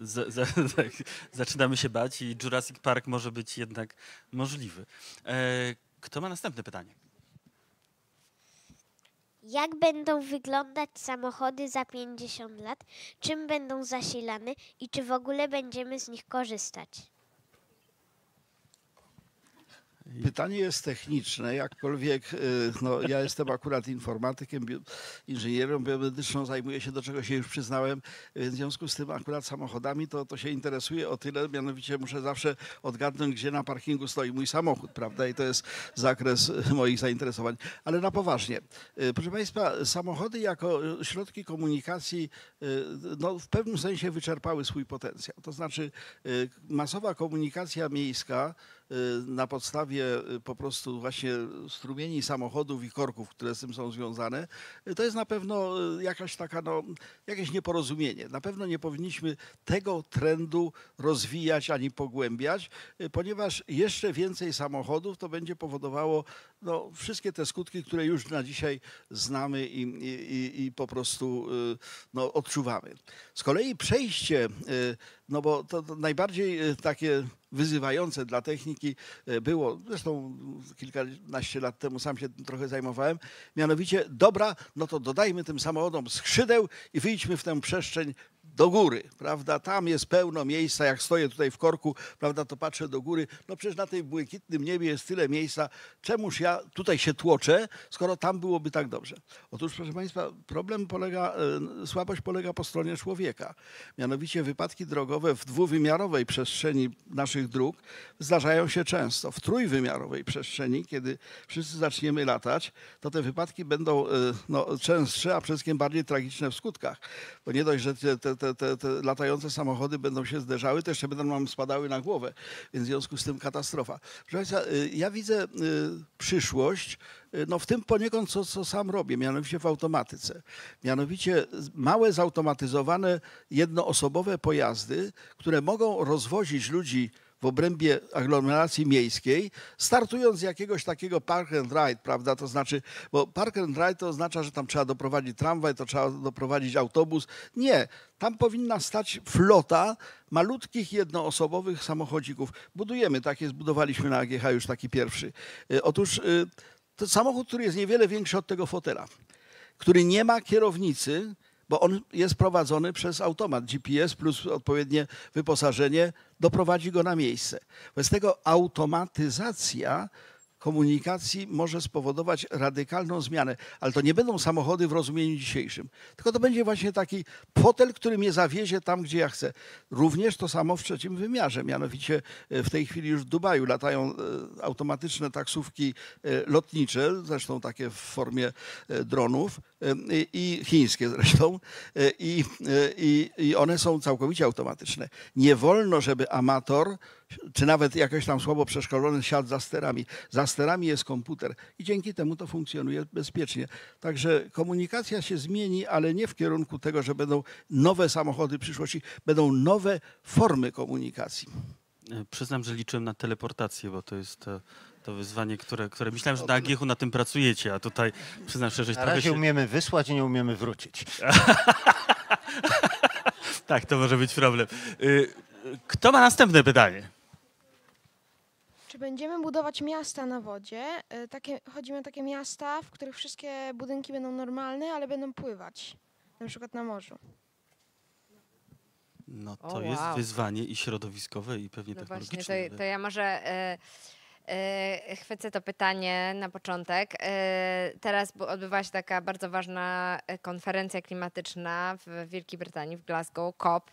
z, z, *laughs* tak, zaczynamy się bać i Jurassic Park może być jednak możliwy. E, kto ma następne pytanie? Jak będą wyglądać samochody za 50 lat? Czym będą zasilane i czy w ogóle będziemy z nich korzystać? Pytanie jest techniczne, jakkolwiek y, no, ja jestem akurat informatykiem, inżynierem biomedyczną, zajmuję się do czego się już przyznałem, w związku z tym akurat samochodami to, to się interesuje o tyle, mianowicie muszę zawsze odgadnąć, gdzie na parkingu stoi mój samochód, prawda? I to jest zakres moich zainteresowań. Ale na poważnie. Y, proszę Państwa, samochody jako środki komunikacji no, w pewnym sensie wyczerpały swój potencjał. To znaczy masowa komunikacja miejska, na podstawie po prostu właśnie strumieni samochodów i korków, które z tym są związane, to jest na pewno jakaś taka, no, jakieś nieporozumienie. Na pewno nie powinniśmy tego trendu rozwijać ani pogłębiać, ponieważ jeszcze więcej samochodów to będzie powodowało no, wszystkie te skutki, które już na dzisiaj znamy i, i, i po prostu no, odczuwamy. Z kolei przejście, no bo to, to najbardziej takie wyzywające dla techniki było, zresztą kilkanaście lat temu sam się trochę zajmowałem, mianowicie dobra, no to dodajmy tym samochodom skrzydeł i wyjdźmy w tę przestrzeń do góry, prawda? Tam jest pełno miejsca, jak stoję tutaj w korku, prawda, to patrzę do góry. No przecież na tej błękitnym niebie jest tyle miejsca. Czemuż ja tutaj się tłoczę, skoro tam byłoby tak dobrze? Otóż, proszę Państwa, problem polega, słabość polega po stronie człowieka. Mianowicie wypadki drogowe w dwuwymiarowej przestrzeni naszych dróg zdarzają się często. W trójwymiarowej przestrzeni, kiedy wszyscy zaczniemy latać, to te wypadki będą no, częstsze, a przede wszystkim bardziej tragiczne w skutkach. Bo nie dość, że te, te, te, te, te latające samochody będą się zderzały, to jeszcze będą nam spadały na głowę, więc w związku z tym katastrofa. Proszę Państwa, ja widzę przyszłość no w tym poniekąd, co, co sam robię, mianowicie w automatyce. Mianowicie małe, zautomatyzowane, jednoosobowe pojazdy, które mogą rozwozić ludzi w obrębie aglomeracji miejskiej, startując z jakiegoś takiego park and ride, prawda? To znaczy, bo park and ride to oznacza, że tam trzeba doprowadzić tramwaj, to trzeba doprowadzić autobus. Nie, tam powinna stać flota malutkich jednoosobowych samochodzików. Budujemy takie, zbudowaliśmy na AGH już taki pierwszy. Otóż to samochód, który jest niewiele większy od tego fotela, który nie ma kierownicy, bo on jest prowadzony przez automat GPS plus odpowiednie wyposażenie doprowadzi go na miejsce. Wobec tego automatyzacja komunikacji może spowodować radykalną zmianę, ale to nie będą samochody w rozumieniu dzisiejszym, tylko to będzie właśnie taki fotel, który mnie zawiezie tam, gdzie ja chcę. Również to samo w trzecim wymiarze, mianowicie w tej chwili już w Dubaju latają automatyczne taksówki lotnicze, zresztą takie w formie dronów i chińskie zresztą i, i, i one są całkowicie automatyczne. Nie wolno, żeby amator czy nawet jakoś tam słabo przeszkolony siadł za sterami. Za sterami jest komputer i dzięki temu to funkcjonuje bezpiecznie. Także komunikacja się zmieni, ale nie w kierunku tego, że będą nowe samochody przyszłości, będą nowe formy komunikacji. Przyznam, że liczyłem na teleportację, bo to jest to, to wyzwanie, które, które myślałem, że na AGH na tym pracujecie, a tutaj przyznam szczerze, że Na razie się... umiemy wysłać, nie umiemy wrócić. *laughs* tak, to może być problem. Y, Kto ma następne pytanie? Czy będziemy budować miasta na wodzie? Y, Takie, chodzi mi o takie miasta, w których wszystkie budynki będą normalne, ale będą pływać. Na przykład na morzu. No to O, jest wow. wyzwanie i środowiskowe, i pewnie No właśnie, technologiczne. to, to ja może e, e, chwycę to pytanie na początek. E, teraz odbywa się taka bardzo ważna e, konferencja klimatyczna w Wielkiej Brytanii, w Glasgow, COP.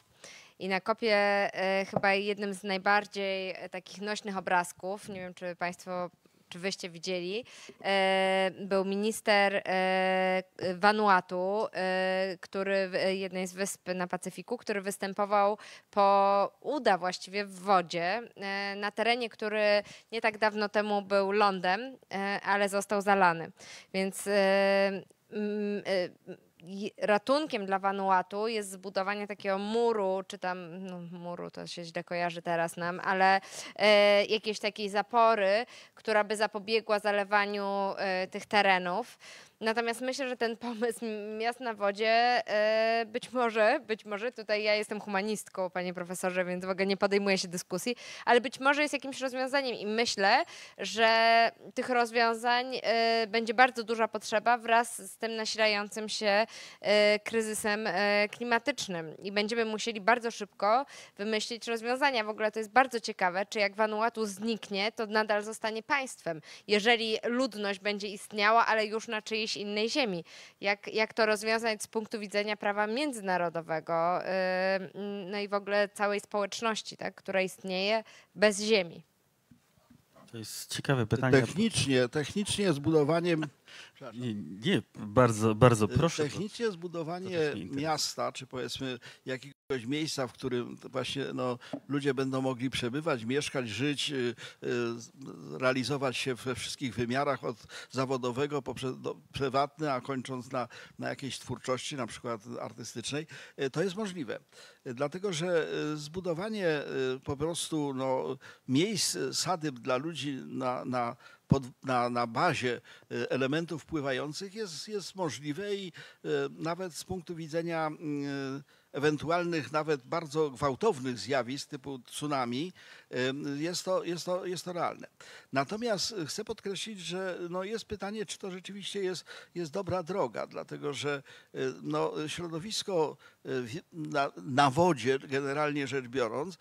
I na kopie e, chyba jednym z najbardziej e, takich nośnych obrazków, nie wiem czy Państwo, czy Wyście widzieli, e, był minister e, Vanuatu, który jednej z wysp na Pacyfiku, który występował po uda właściwie w wodzie na terenie, który nie tak dawno temu był lądem, ale został zalany. Więc ratunkiem dla Vanuatu jest zbudowanie takiego muru, czy tam, no muru to się źle kojarzy teraz nam, ale e, jakiejś takiej zapory, która by zapobiegła zalewaniu e, tych terenów. Natomiast myślę, że ten pomysł miast na wodzie e, być może, być może, tutaj ja jestem humanistką, panie profesorze, więc w ogóle nie podejmuję się dyskusji, ale być może jest jakimś rozwiązaniem i myślę, że tych rozwiązań e, będzie bardzo duża potrzeba wraz z tym nasilającym się e, kryzysem klimatycznym i będziemy musieli bardzo szybko wymyślić rozwiązania. W ogóle to jest bardzo ciekawe, czy jak Vanuatu zniknie, to nadal zostanie państwem, jeżeli ludność będzie istniała, ale już na czyjejś innej ziemi. Jak, jak to rozwiązać z punktu widzenia prawa międzynarodowego, y, mm, no i w ogóle całej społeczności, tak, która istnieje bez ziemi. To jest ciekawe pytanie. Technicznie, technicznie zbudowaniem *laughs* Nie, nie bardzo, bardzo proszę. Technicznie zbudowanie miasta, czy powiedzmy jakiegoś miejsca, w którym właśnie no, ludzie będą mogli przebywać, mieszkać, żyć, y, y, realizować się we wszystkich wymiarach, od zawodowego poprzez do, prywatny, a kończąc na, na jakiejś twórczości, na przykład artystycznej, y, to jest możliwe. Dlatego, że zbudowanie po prostu no, miejsc, sadyb dla ludzi na, na pod, na, na bazie elementów pływających jest, jest możliwe i nawet z punktu widzenia ewentualnych, nawet bardzo gwałtownych zjawisk typu tsunami, jest to, jest to, jest to realne. Natomiast chcę podkreślić, że no jest pytanie, czy to rzeczywiście jest, jest dobra droga, dlatego że y, no, środowisko w- na, na wodzie, generalnie rzecz biorąc,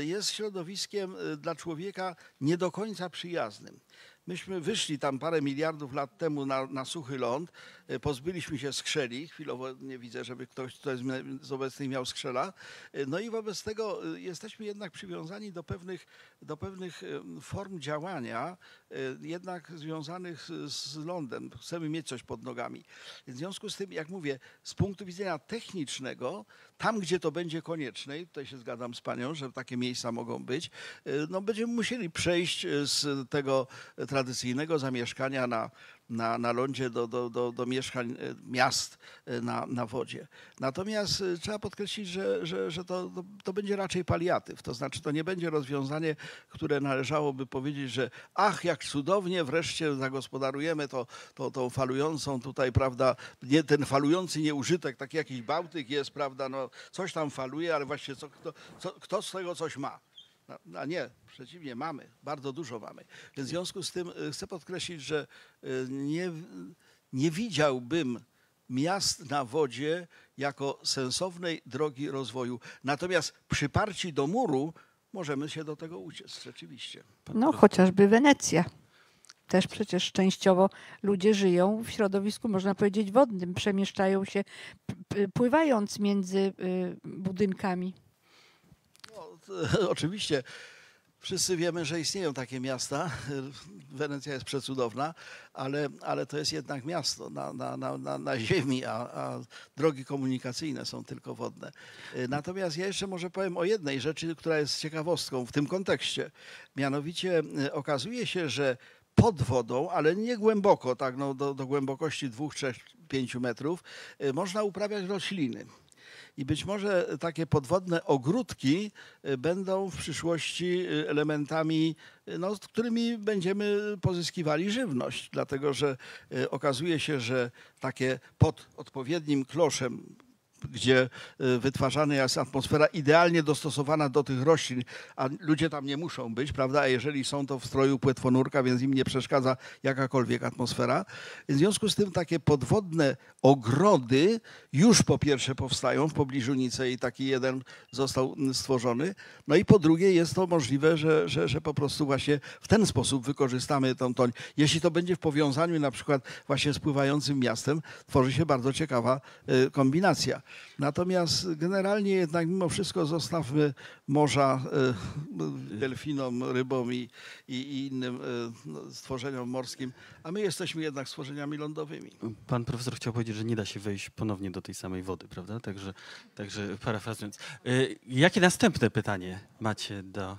y, jest środowiskiem dla człowieka nie do końca przyjaznym. Myśmy wyszli tam parę miliardów lat temu na, na suchy ląd, e, pozbyliśmy się skrzeli, chwilowo nie widzę, żeby ktoś tutaj z obecnych miał skrzela, E, no i wobec tego e, jesteśmy jednak przywiązani do pewnych, do pewnych form działania, jednak związanych z, lądem. Chcemy mieć coś pod nogami. W związku z tym, jak mówię, z punktu widzenia technicznego, tam gdzie to będzie konieczne, i tutaj się zgadzam z panią, że takie miejsca mogą być, e, no będziemy musieli przejść z tego tradycyjnego zamieszkania na, na, na lądzie do, do, do, do mieszkań e, miast e, na, na wodzie. Natomiast e, trzeba podkreślić, że, że, że to, to, będzie raczej paliatyw. To znaczy, to nie będzie rozwiązanie, które należałoby powiedzieć, że ach, jak cudownie wreszcie zagospodarujemy to, to, tą falującą tutaj, prawda, nie, ten falujący nieużytek, taki jakiś Bałtyk jest, prawda, no coś tam faluje, ale właśnie co, kto, co, kto z tego coś ma? A- A nie, przeciwnie, mamy, bardzo dużo mamy. W związku z tym y, chcę podkreślić, że y, nie, nie widziałbym miast na wodzie jako sensownej drogi rozwoju. Natomiast przyparci do muru możemy się do tego uciec, rzeczywiście. No, chociażby Wenecja. Też przecież częściowo ludzie żyją w środowisku, można powiedzieć, wodnym. Przemieszczają się pływając między y, budynkami. *laughs* Oczywiście wszyscy wiemy, że istnieją takie miasta. *laughs* Wenecja jest przecudowna, ale, ale to jest jednak miasto na, na, na, na, ziemi, a, a drogi komunikacyjne są tylko wodne. Y, Natomiast ja jeszcze może powiem o jednej rzeczy, która jest ciekawostką w tym kontekście. Mianowicie y, okazuje się, że pod wodą, ale nie głęboko, tak no, do, do głębokości 2, 3, 5 metrów, można uprawiać rośliny. I być może takie podwodne ogródki y, będą w przyszłości y, elementami, y, no, z którymi będziemy pozyskiwali żywność, dlatego że okazuje się, że takie pod odpowiednim kloszem gdzie y, wytwarzana jest atmosfera idealnie dostosowana do tych roślin, a ludzie tam nie muszą być, prawda? A jeżeli są to w stroju płetwonurka, więc im nie przeszkadza jakakolwiek atmosfera. W związku z tym takie podwodne ogrody już po pierwsze powstają w pobliżu Nicei, taki jeden został mm, stworzony. No i po drugie jest to możliwe, że, że, że po prostu właśnie w ten sposób wykorzystamy tą toń. Jeśli to będzie w powiązaniu na przykład właśnie z pływającym miastem, tworzy się bardzo ciekawa y, kombinacja. Natomiast generalnie jednak mimo wszystko zostawmy morza y, delfinom, rybom i, i, innym y, no, stworzeniom morskim, a my jesteśmy jednak stworzeniami lądowymi. Pan profesor chciał powiedzieć, że nie da się wejść ponownie do tej samej wody, prawda? Także, także parafrazując. Y, Jakie następne pytanie macie do,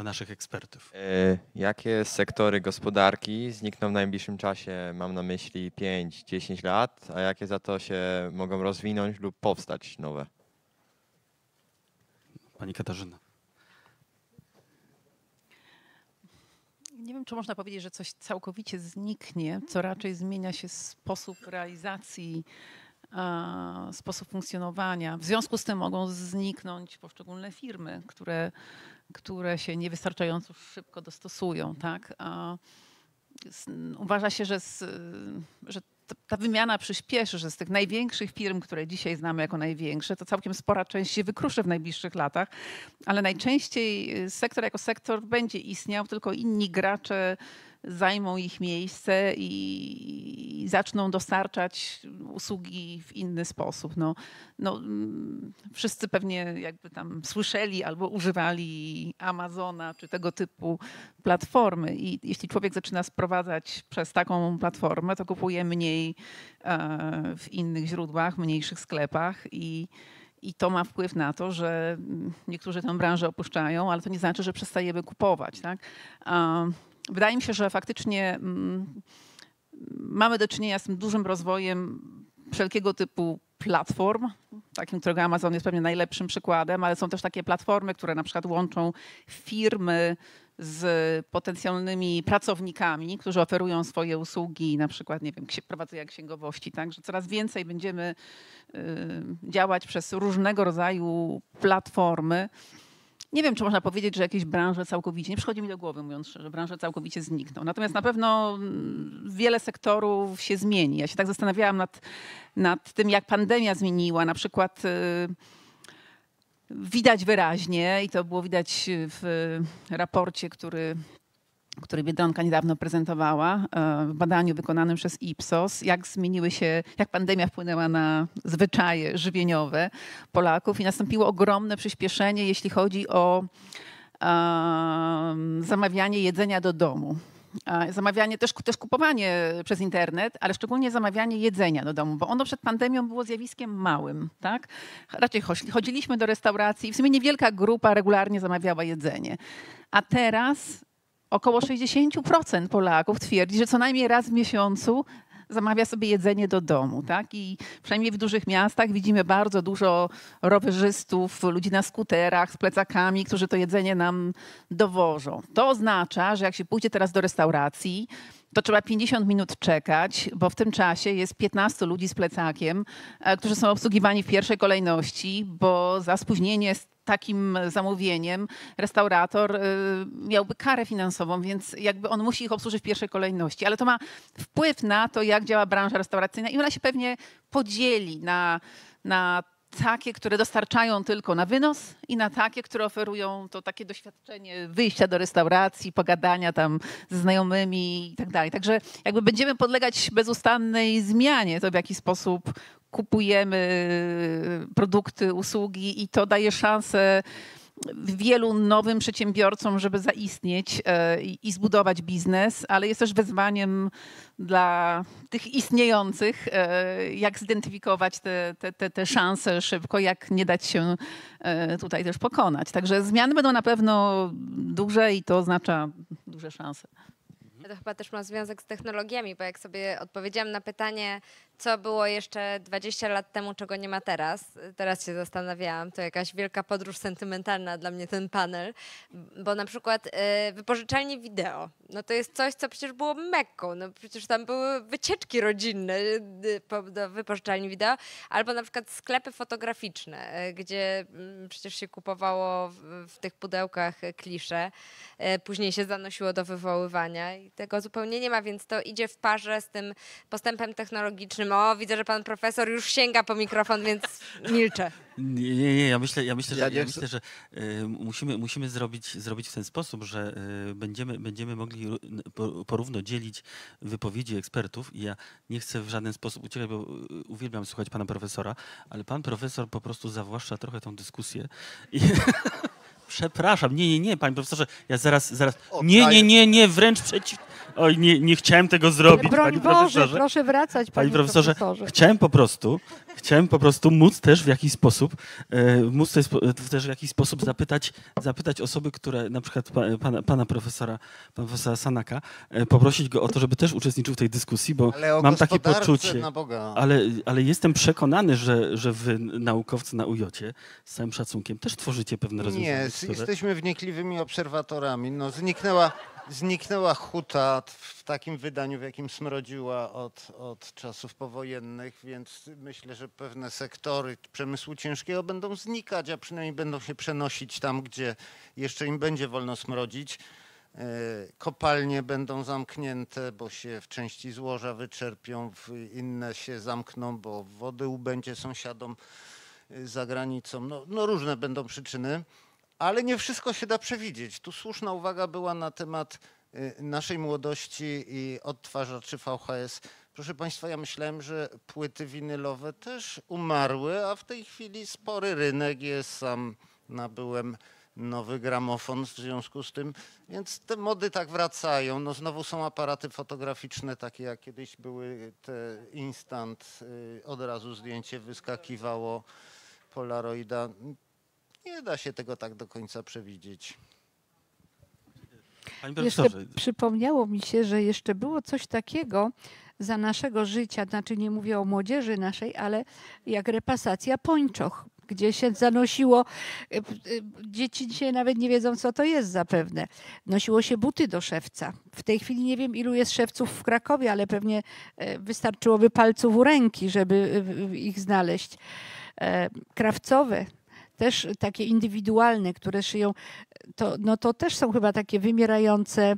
do naszych ekspertów. E, jakie sektory gospodarki znikną w najbliższym czasie? Mam na myśli 5-10 lat, a jakie za to się mogą rozwinąć lub powstać nowe? Pani Katarzyna. Nie wiem, czy można powiedzieć, że coś całkowicie zniknie, co raczej zmienia się sposób realizacji, sposób funkcjonowania. W związku z tym mogą zniknąć poszczególne firmy, które, które się niewystarczająco szybko dostosują. Tak? Uważa się, że, z, że ta wymiana przyspieszy, że z tych największych firm, które dzisiaj znamy jako największe, to całkiem spora część się wykruszy w najbliższych latach, ale najczęściej sektor jako sektor będzie istniał, tylko inni gracze zajmą ich miejsce i, zaczną dostarczać usługi w inny sposób. No, no, mm, wszyscy pewnie jakby tam słyszeli albo używali Amazona czy tego typu platformy i jeśli człowiek zaczyna sprowadzać przez taką platformę, to kupuje mniej e, w innych źródłach, mniejszych sklepach i i to ma wpływ na to, że mm, niektórzy tę branżę opuszczają, ale to nie znaczy, że przestajemy kupować. Tak? Wydaje mi się, że faktycznie mm, mamy do czynienia z tym dużym rozwojem wszelkiego typu platform, takim, którego Amazon jest pewnie najlepszym przykładem, ale są też takie platformy, które na przykład łączą firmy z potencjalnymi pracownikami, którzy oferują swoje usługi, na przykład, nie wiem, prowadzenia księgowości, tak, że coraz więcej będziemy y, działać przez różnego rodzaju platformy. Nie wiem, czy można powiedzieć, że jakieś branże całkowicie, nie przychodzi mi do głowy, mówiąc szczerze, branże całkowicie znikną. Natomiast na pewno mm, wiele sektorów się zmieni. Ja się tak zastanawiałam nad, nad tym, jak pandemia zmieniła. Na przykład y, widać wyraźnie, i to było widać w raporcie, który który Biedronka niedawno prezentowała e, w badaniu wykonanym przez Ipsos, jak zmieniły się, jak pandemia wpłynęła na zwyczaje żywieniowe Polaków i nastąpiło ogromne przyspieszenie, jeśli chodzi o em, zamawianie jedzenia do domu. A Zamawianie, też, też kupowanie przez internet, ale szczególnie zamawianie jedzenia do domu, bo ono przed pandemią było zjawiskiem małym. Tak? Raczej chodziliśmy do restauracji w sumie niewielka grupa regularnie zamawiała jedzenie. A teraz około 60% Polaków twierdzi, że co najmniej raz w miesiącu zamawia sobie jedzenie do domu. Tak? I przynajmniej w dużych miastach widzimy bardzo dużo rowerzystów, ludzi na skuterach z plecakami, którzy to jedzenie nam dowożą. To oznacza, że jak się pójdzie teraz do restauracji, to trzeba 50 minut czekać, bo w tym czasie jest 15 ludzi z plecakiem, e, którzy są obsługiwani w pierwszej kolejności, bo za spóźnienie z takim zamówieniem restaurator y, miałby karę finansową, więc jakby on musi ich obsłużyć w pierwszej kolejności. Ale to ma wpływ na to, jak działa branża restauracyjna i ona się pewnie podzieli na, na takie, które dostarczają tylko na wynos i na takie, które oferują to takie doświadczenie wyjścia do restauracji, pogadania tam ze znajomymi i tak dalej. Także jakby będziemy podlegać bezustannej zmianie, to w jaki sposób kupujemy produkty, usługi i to daje szansę wielu nowym przedsiębiorcom, żeby zaistnieć e, i zbudować biznes, ale jest też wyzwaniem dla tych istniejących, e, jak zidentyfikować te, te, te, te szanse szybko, jak nie dać się e, tutaj też pokonać. Także zmiany będą na pewno duże i to oznacza duże szanse. To chyba też ma związek z technologiami, bo jak sobie odpowiedziałam na pytanie, co było jeszcze 20 lat temu, czego nie ma teraz, teraz się zastanawiałam, to jakaś wielka podróż sentymentalna dla mnie ten panel, bo na przykład y, wypożyczalnie wideo, no to jest coś, co przecież było mekką, no przecież tam były wycieczki rodzinne y, do wypożyczalni wideo, albo na przykład sklepy fotograficzne, y, gdzie mm, przecież się kupowało w, w tych pudełkach klisze, y, później się zanosiło do wywoływania i tego zupełnie nie ma, więc to idzie w parze z tym postępem technologicznym. O, widzę, że pan profesor już sięga po mikrofon, więc *laughs* milczę. Nie, nie, nie. Ja myślę, ja myślę, że, Ja myślę, że y, musimy, musimy zrobić, zrobić w ten sposób, że y, będziemy, będziemy mogli porówno dzielić wypowiedzi ekspertów i ja nie chcę w żaden sposób uciekać, bo y, uwielbiam słuchać pana profesora, ale pan profesor po prostu zawłaszcza trochę tą dyskusję i *laughs* Przepraszam, nie, nie, nie, panie profesorze, ja zaraz, zaraz. Nie, nie, nie, nie, wręcz przeciw. Oj, nie, nie chciałem tego zrobić, Broń panie Boże, profesorze. proszę wracać, Panie panie profesorze, profesorze. chciałem po prostu, chciałem po prostu móc też w jakiś sposób, e, móc też, też w jakiś sposób zapytać, zapytać osoby, które, na przykład pa, pana, pana profesora, pana profesora Sanaka, e, poprosić go o to, żeby też uczestniczył w tej dyskusji, bo mam takie poczucie, na Boga. ale, ale jestem przekonany, że, że wy naukowcy na UJ z całym szacunkiem też tworzycie pewne rozwiązania. Nie, jesteśmy wnikliwymi obserwatorami. No, zniknęła, zniknęła huta w takim wydaniu, w jakim smrodziła od, od czasów powojennych, więc myślę, że pewne sektory przemysłu ciężkiego będą znikać, a przynajmniej będą się przenosić tam, gdzie jeszcze im będzie wolno smrodzić. E, Kopalnie będą zamknięte, bo się w części złoża wyczerpią, inne się zamkną, bo wody ubędzie sąsiadom y, za granicą. No, no różne będą przyczyny, ale nie wszystko się da przewidzieć. Tu słuszna uwaga była na temat y, naszej młodości i odtwarzaczy VHS. Proszę Państwa, ja myślałem, że płyty winylowe też umarły, a w tej chwili spory rynek jest. Sam nabyłem nowy gramofon w związku z tym, więc te mody tak wracają. No znowu są aparaty fotograficzne, takie jak kiedyś były te instant, y, od razu zdjęcie wyskakiwało, polaroida. Nie da się tego tak do końca przewidzieć. Panie Jeszcze profesorze, przypomniało mi się, że jeszcze było coś takiego za naszego życia, znaczy nie mówię o młodzieży naszej, ale jak repasacja pończoch, gdzie się zanosiło, y, y, dzieci dzisiaj nawet nie wiedzą, co to jest zapewne. Nosiło się buty do szewca. W tej chwili nie wiem, ilu jest szewców w Krakowie, ale pewnie e, wystarczyłoby palców u ręki, żeby ich znaleźć. E, Krawcowe, też takie indywidualne, które szyją, to, no to też są chyba takie wymierające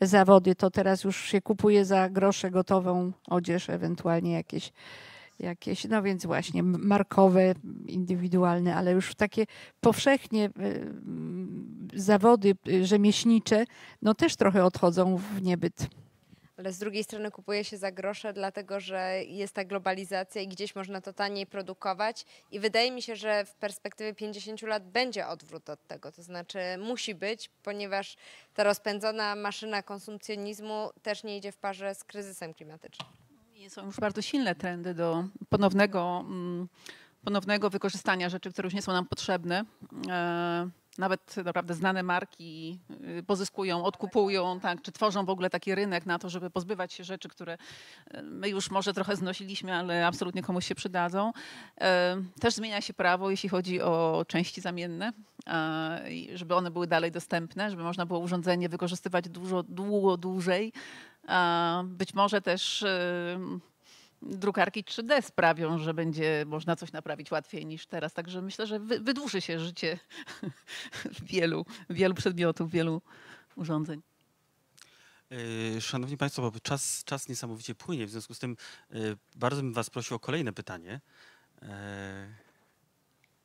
zawody. To teraz już się kupuje za grosze gotową odzież, ewentualnie jakieś, jakieś no więc właśnie markowe, indywidualne, ale już takie powszechnie y, mm, zawody y, rzemieślnicze, no też trochę odchodzą w niebyt. Ale z drugiej strony kupuje się za grosze, dlatego że jest ta globalizacja i gdzieś można to taniej produkować. I wydaje mi się, że w perspektywie 50 lat będzie odwrót od tego. To znaczy musi być, ponieważ ta rozpędzona maszyna konsumpcjonizmu też nie idzie w parze z kryzysem klimatycznym. Są już bardzo silne trendy do ponownego, mm, ponownego wykorzystania rzeczy, które już nie są nam potrzebne. Nawet naprawdę znane marki y, pozyskują, odkupują, tak, czy tworzą w ogóle taki rynek na to, żeby pozbywać się rzeczy, które y, my już może trochę znosiliśmy, ale absolutnie komuś się przydadzą. E, Też zmienia się prawo, jeśli chodzi o części zamienne, żeby one były dalej dostępne, żeby można było urządzenie wykorzystywać dużo, długo, dłużej. Być może też drukarki 3D sprawią, że będzie można coś naprawić łatwiej niż teraz. Także myślę, że wy- wydłuży się życie *laughs* wielu, wielu przedmiotów, wielu urządzeń. Yy, Szanowni Państwo, bo czas, czas niesamowicie płynie, w związku z tym yy, bardzo bym Was prosił o kolejne pytanie. Yy,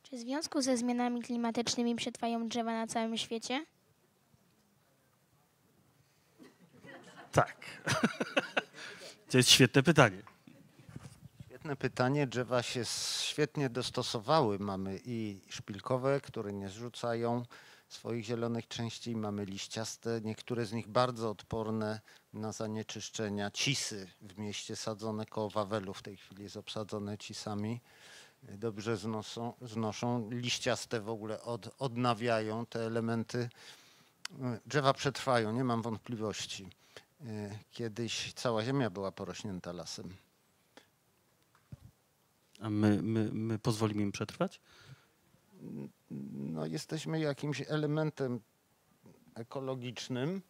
Czy w związku ze zmianami klimatycznymi przetrwają drzewa na całym świecie? Tak. *laughs* To jest świetne pytanie. Świetne pytanie. Drzewa się świetnie dostosowały. Mamy i szpilkowe, które nie zrzucają swoich zielonych części, mamy liściaste, niektóre z nich bardzo odporne na zanieczyszczenia. Cisy w mieście sadzone koło Wawelu w tej chwili jest obsadzone cisami. Dobrze znoszą, znoszą. liściaste w ogóle od, odnawiają te elementy. Drzewa przetrwają, nie mam wątpliwości. E, Kiedyś cała ziemia była porośnięta lasem. A my, my, my pozwolimy im przetrwać? no, jesteśmy jakimś elementem ekologicznym,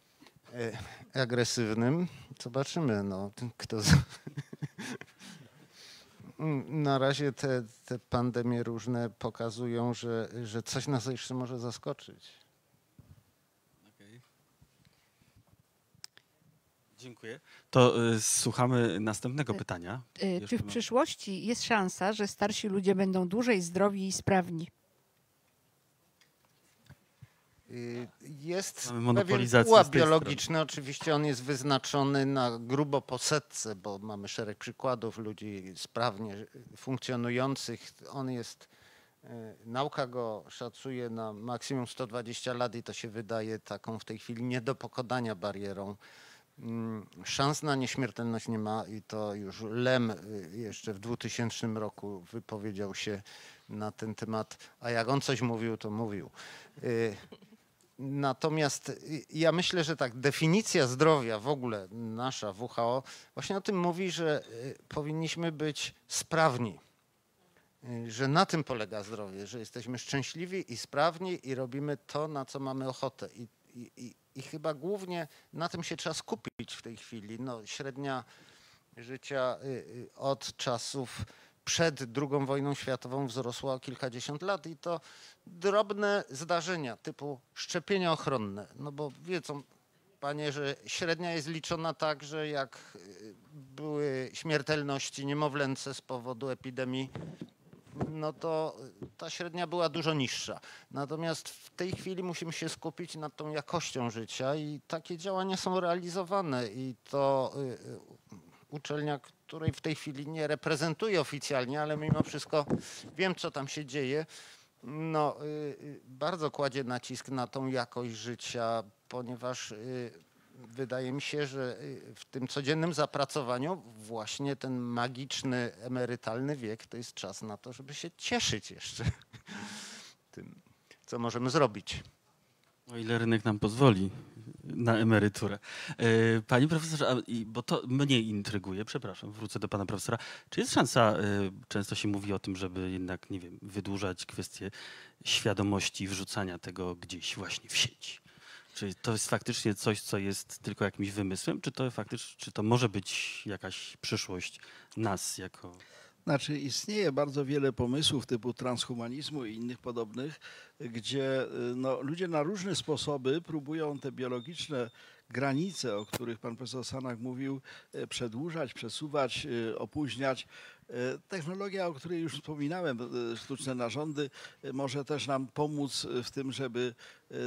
e, agresywnym. Zobaczymy, no, kto. Z... *laughs* Na razie te, te pandemie różne pokazują, że, że coś nas jeszcze może zaskoczyć. Dziękuję. To y, słuchamy następnego pytania. Y, Czy w mam- przyszłości jest szansa, że starsi ludzie będą dłużej zdrowi i sprawni? Y, Jest pewien pułap biologiczny, oczywiście on jest wyznaczony na grubo po setce, bo mamy szereg przykładów ludzi sprawnie funkcjonujących. On jest Nauka go szacuje na maksimum 120 lat i to się wydaje taką w tej chwili nie do pokonania barierą. Mm, szans na nieśmiertelność nie ma i to już Lem jeszcze w 2000 roku wypowiedział się na ten temat, a jak on coś mówił, to mówił. Natomiast ja myślę, że tak, definicja zdrowia w ogóle, nasza WHO, właśnie o tym mówi, że powinniśmy być sprawni. Że na tym polega zdrowie, że jesteśmy szczęśliwi i sprawni i robimy to, na co mamy ochotę. I, i, i chyba głównie na tym się trzeba skupić w tej chwili. No, średnia życia od czasów przed II wojną światową wzrosła o kilkadziesiąt lat i to drobne zdarzenia typu szczepienia ochronne. No bo wiedzą panie, że średnia jest liczona tak, że jak były śmiertelności niemowlęce z powodu epidemii, no to ta średnia była dużo niższa. Natomiast w tej chwili musimy się skupić nad tą jakością życia i takie działania są realizowane i to uczelnia, której w tej chwili nie reprezentuję oficjalnie, ale mimo wszystko wiem, co tam się dzieje, no, bardzo kładzie nacisk na tą jakość życia, ponieważ wydaje mi się, że w tym codziennym zapracowaniu właśnie ten magiczny emerytalny wiek to jest czas na to, żeby się cieszyć jeszcze *laughs* tym, co możemy zrobić. O ile rynek nam pozwoli na emeryturę. Panie profesorze, bo to mnie intryguje, przepraszam, wrócę do pana profesora. Czy jest szansa, często się mówi o tym, żeby jednak, nie wiem, wydłużać kwestię świadomości wrzucania tego gdzieś właśnie w sieć? Czy to jest faktycznie coś, co jest tylko jakimś wymysłem, czy to faktycznie, czy to może być jakaś przyszłość nas jako znaczy istnieje bardzo wiele pomysłów typu transhumanizmu i innych podobnych, gdzie no, ludzie na różne sposoby próbują te biologiczne granice, o których pan profesor Sanak mówił, przedłużać, przesuwać, opóźniać. Technologia, o której już wspominałem, sztuczne narządy, może też nam pomóc w tym, żeby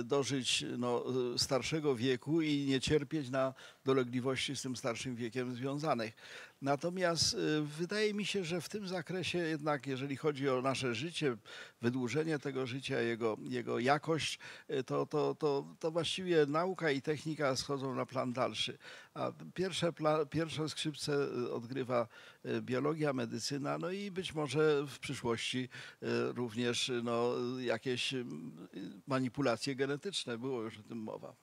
dożyć no, starszego wieku i nie cierpieć na dolegliwości z tym starszym wiekiem związanych. Natomiast wydaje mi się, że w tym zakresie jednak, jeżeli chodzi o nasze życie, wydłużenie tego życia, jego, jego jakość, to, to, to, to właściwie nauka i technika schodzą na plan dalszy. A pierwsze, pierwsze skrzypce odgrywa biologia, medycyna, no i być może w przyszłości również no, jakieś manipulacje genetyczne. Było już o tym mowa.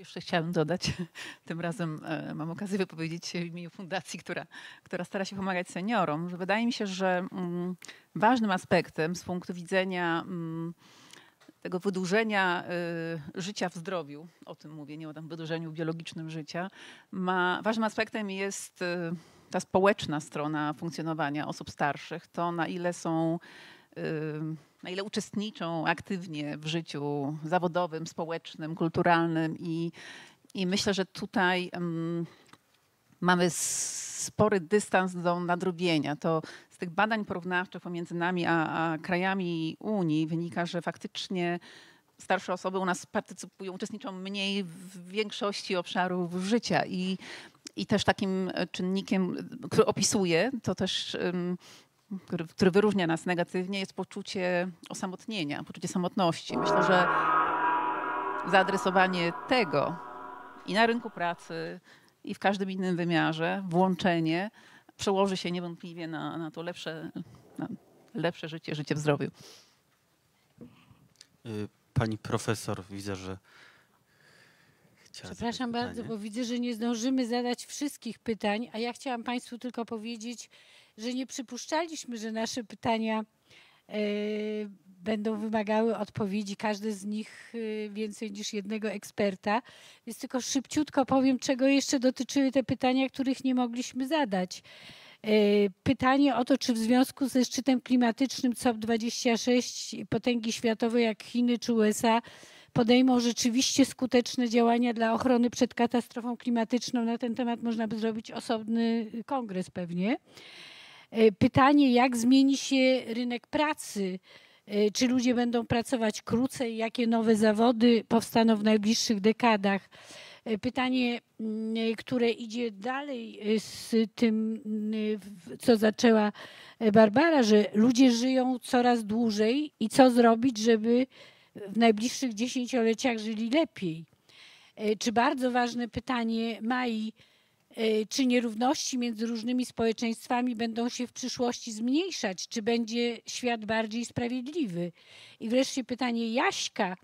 Jeszcze chciałabym dodać, *laughs* tym razem mam okazję wypowiedzieć się w imieniu fundacji, która, która stara się pomagać seniorom, wydaje mi się, że mm, ważnym aspektem z punktu widzenia mm, tego wydłużenia y, życia w zdrowiu, o tym mówię, nie o tam wydłużeniu biologicznym życia, ma, ważnym aspektem jest y, ta społeczna strona funkcjonowania osób starszych, to na ile są, y, na ile uczestniczą aktywnie w życiu zawodowym, społecznym, kulturalnym i, i myślę, że tutaj mamy spory dystans do nadrobienia. To z tych badań porównawczych pomiędzy nami a, a krajami Unii wynika, że faktycznie starsze osoby u nas partycypują, uczestniczą mniej w większości obszarów życia i, i też takim czynnikiem, który opisuje, to też który, który wyróżnia nas negatywnie, jest poczucie osamotnienia, poczucie samotności. Myślę, że zaadresowanie tego i na rynku pracy, i w każdym innym wymiarze, włączenie przełoży się niewątpliwie na, na to lepsze, na lepsze życie, życie w zdrowiu. Pani profesor, widzę, że Przepraszam bardzo, bo widzę, że nie zdążymy zadać wszystkich pytań, a ja chciałam Państwu tylko powiedzieć, że nie przypuszczaliśmy, że nasze pytania y, będą wymagały odpowiedzi, każde z nich y, więcej niż jednego eksperta. Więc tylko szybciutko powiem, czego jeszcze dotyczyły te pytania, których nie mogliśmy zadać. Y, pytanie o to, czy w związku ze szczytem klimatycznym COP26 potęgi światowe jak Chiny czy USA podejmą rzeczywiście skuteczne działania dla ochrony przed katastrofą klimatyczną. Na ten temat można by zrobić osobny kongres pewnie. Pytanie, jak zmieni się rynek pracy, czy ludzie będą pracować krócej, jakie nowe zawody powstaną w najbliższych dekadach. E, Pytanie, mm, które idzie dalej e, z tym, mm, co zaczęła e, Barbara, że ludzie żyją coraz dłużej i co zrobić, żeby w najbliższych dziesięcioleciach żyli lepiej. E, Czy bardzo ważne pytanie Mai, e, czy nierówności między różnymi społeczeństwami będą się w przyszłości zmniejszać? Czy będzie świat bardziej sprawiedliwy? I wreszcie pytanie Jaśka,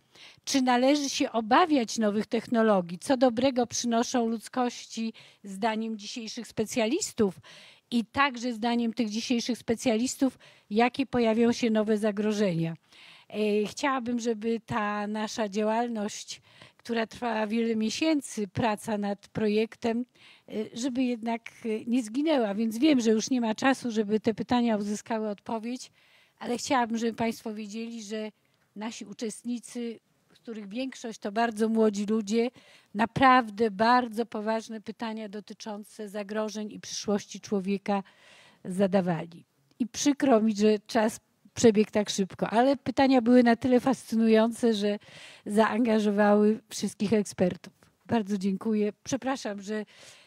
czy należy się obawiać nowych technologii? Co dobrego przynoszą ludzkości zdaniem dzisiejszych specjalistów? I także zdaniem tych dzisiejszych specjalistów, jakie pojawią się nowe zagrożenia? E, Chciałabym, żeby ta nasza działalność, która trwała wiele miesięcy, praca nad projektem, e, żeby jednak e, nie zginęła. Więc wiem, że już nie ma czasu, żeby te pytania uzyskały odpowiedź, ale chciałabym, żeby Państwo wiedzieli, że nasi uczestnicy, których większość to bardzo młodzi ludzie, naprawdę bardzo poważne pytania dotyczące zagrożeń i przyszłości człowieka zadawali. I przykro mi, że czas przebiegł tak szybko, ale pytania były na tyle fascynujące, że zaangażowały wszystkich ekspertów. Bardzo dziękuję. Przepraszam, że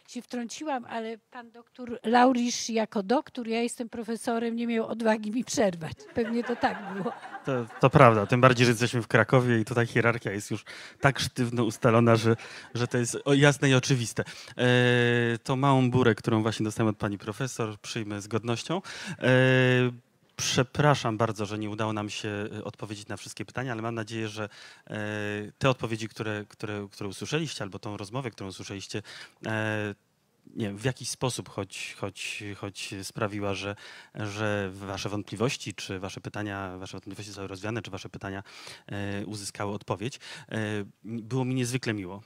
się wtrąciłam, ale pan doktor Laurisz jako doktor, ja jestem profesorem, nie miał odwagi mi przerwać. Pewnie to tak było. To, to prawda, tym bardziej, że jesteśmy w Krakowie i tutaj hierarchia jest już tak sztywno ustalona, że, że to jest jasne i oczywiste. E, to małą burę, którą właśnie dostałem od pani profesor, przyjmę z godnością. E, Przepraszam bardzo, że nie udało nam się e, odpowiedzieć na wszystkie pytania, ale mam nadzieję, że e, te odpowiedzi, które, które, które usłyszeliście, albo tą rozmowę, którą usłyszeliście, e, nie w jakiś sposób choć, choć, choć sprawiła, że, że wasze wątpliwości, czy wasze pytania, wasze wątpliwości zostały rozwiane, czy wasze pytania uzyskały odpowiedź. Było mi niezwykle miło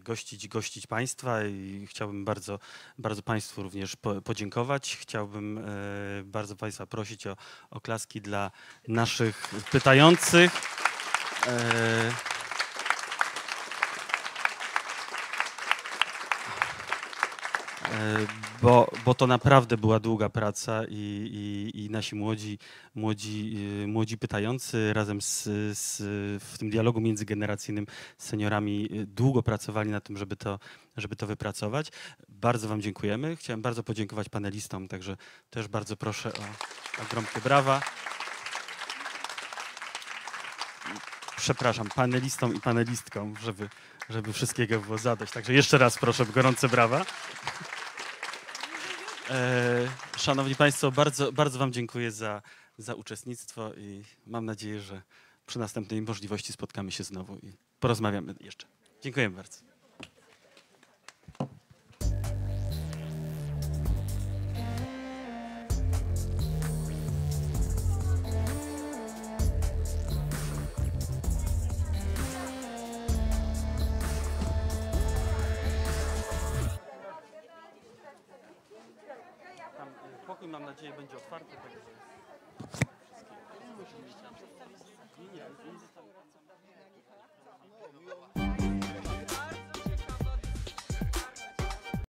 gościć, gościć Państwa i chciałbym bardzo, bardzo Państwu również po, podziękować. Chciałbym e, bardzo Państwa prosić o oklaski dla naszych pytających. E, E, Bo, bo to naprawdę była długa praca i, i, i nasi młodzi, młodzi, e, młodzi pytający razem z, z, w tym dialogu międzygeneracyjnym z seniorami e, długo pracowali nad tym, żeby to, żeby to wypracować. Bardzo Wam dziękujemy. Chciałem bardzo podziękować panelistom, także też bardzo proszę o, o gromkie brawa. Przepraszam, panelistom i panelistkom, żeby, żeby wszystkiego było zadać. Także jeszcze raz proszę, gorące brawa. E, Szanowni Państwo, bardzo, bardzo Wam dziękuję za, za uczestnictwo i mam nadzieję, że przy następnej możliwości spotkamy się znowu i porozmawiamy jeszcze. Dziękuję bardzo. Nadzieję będzie otwarty. Nie,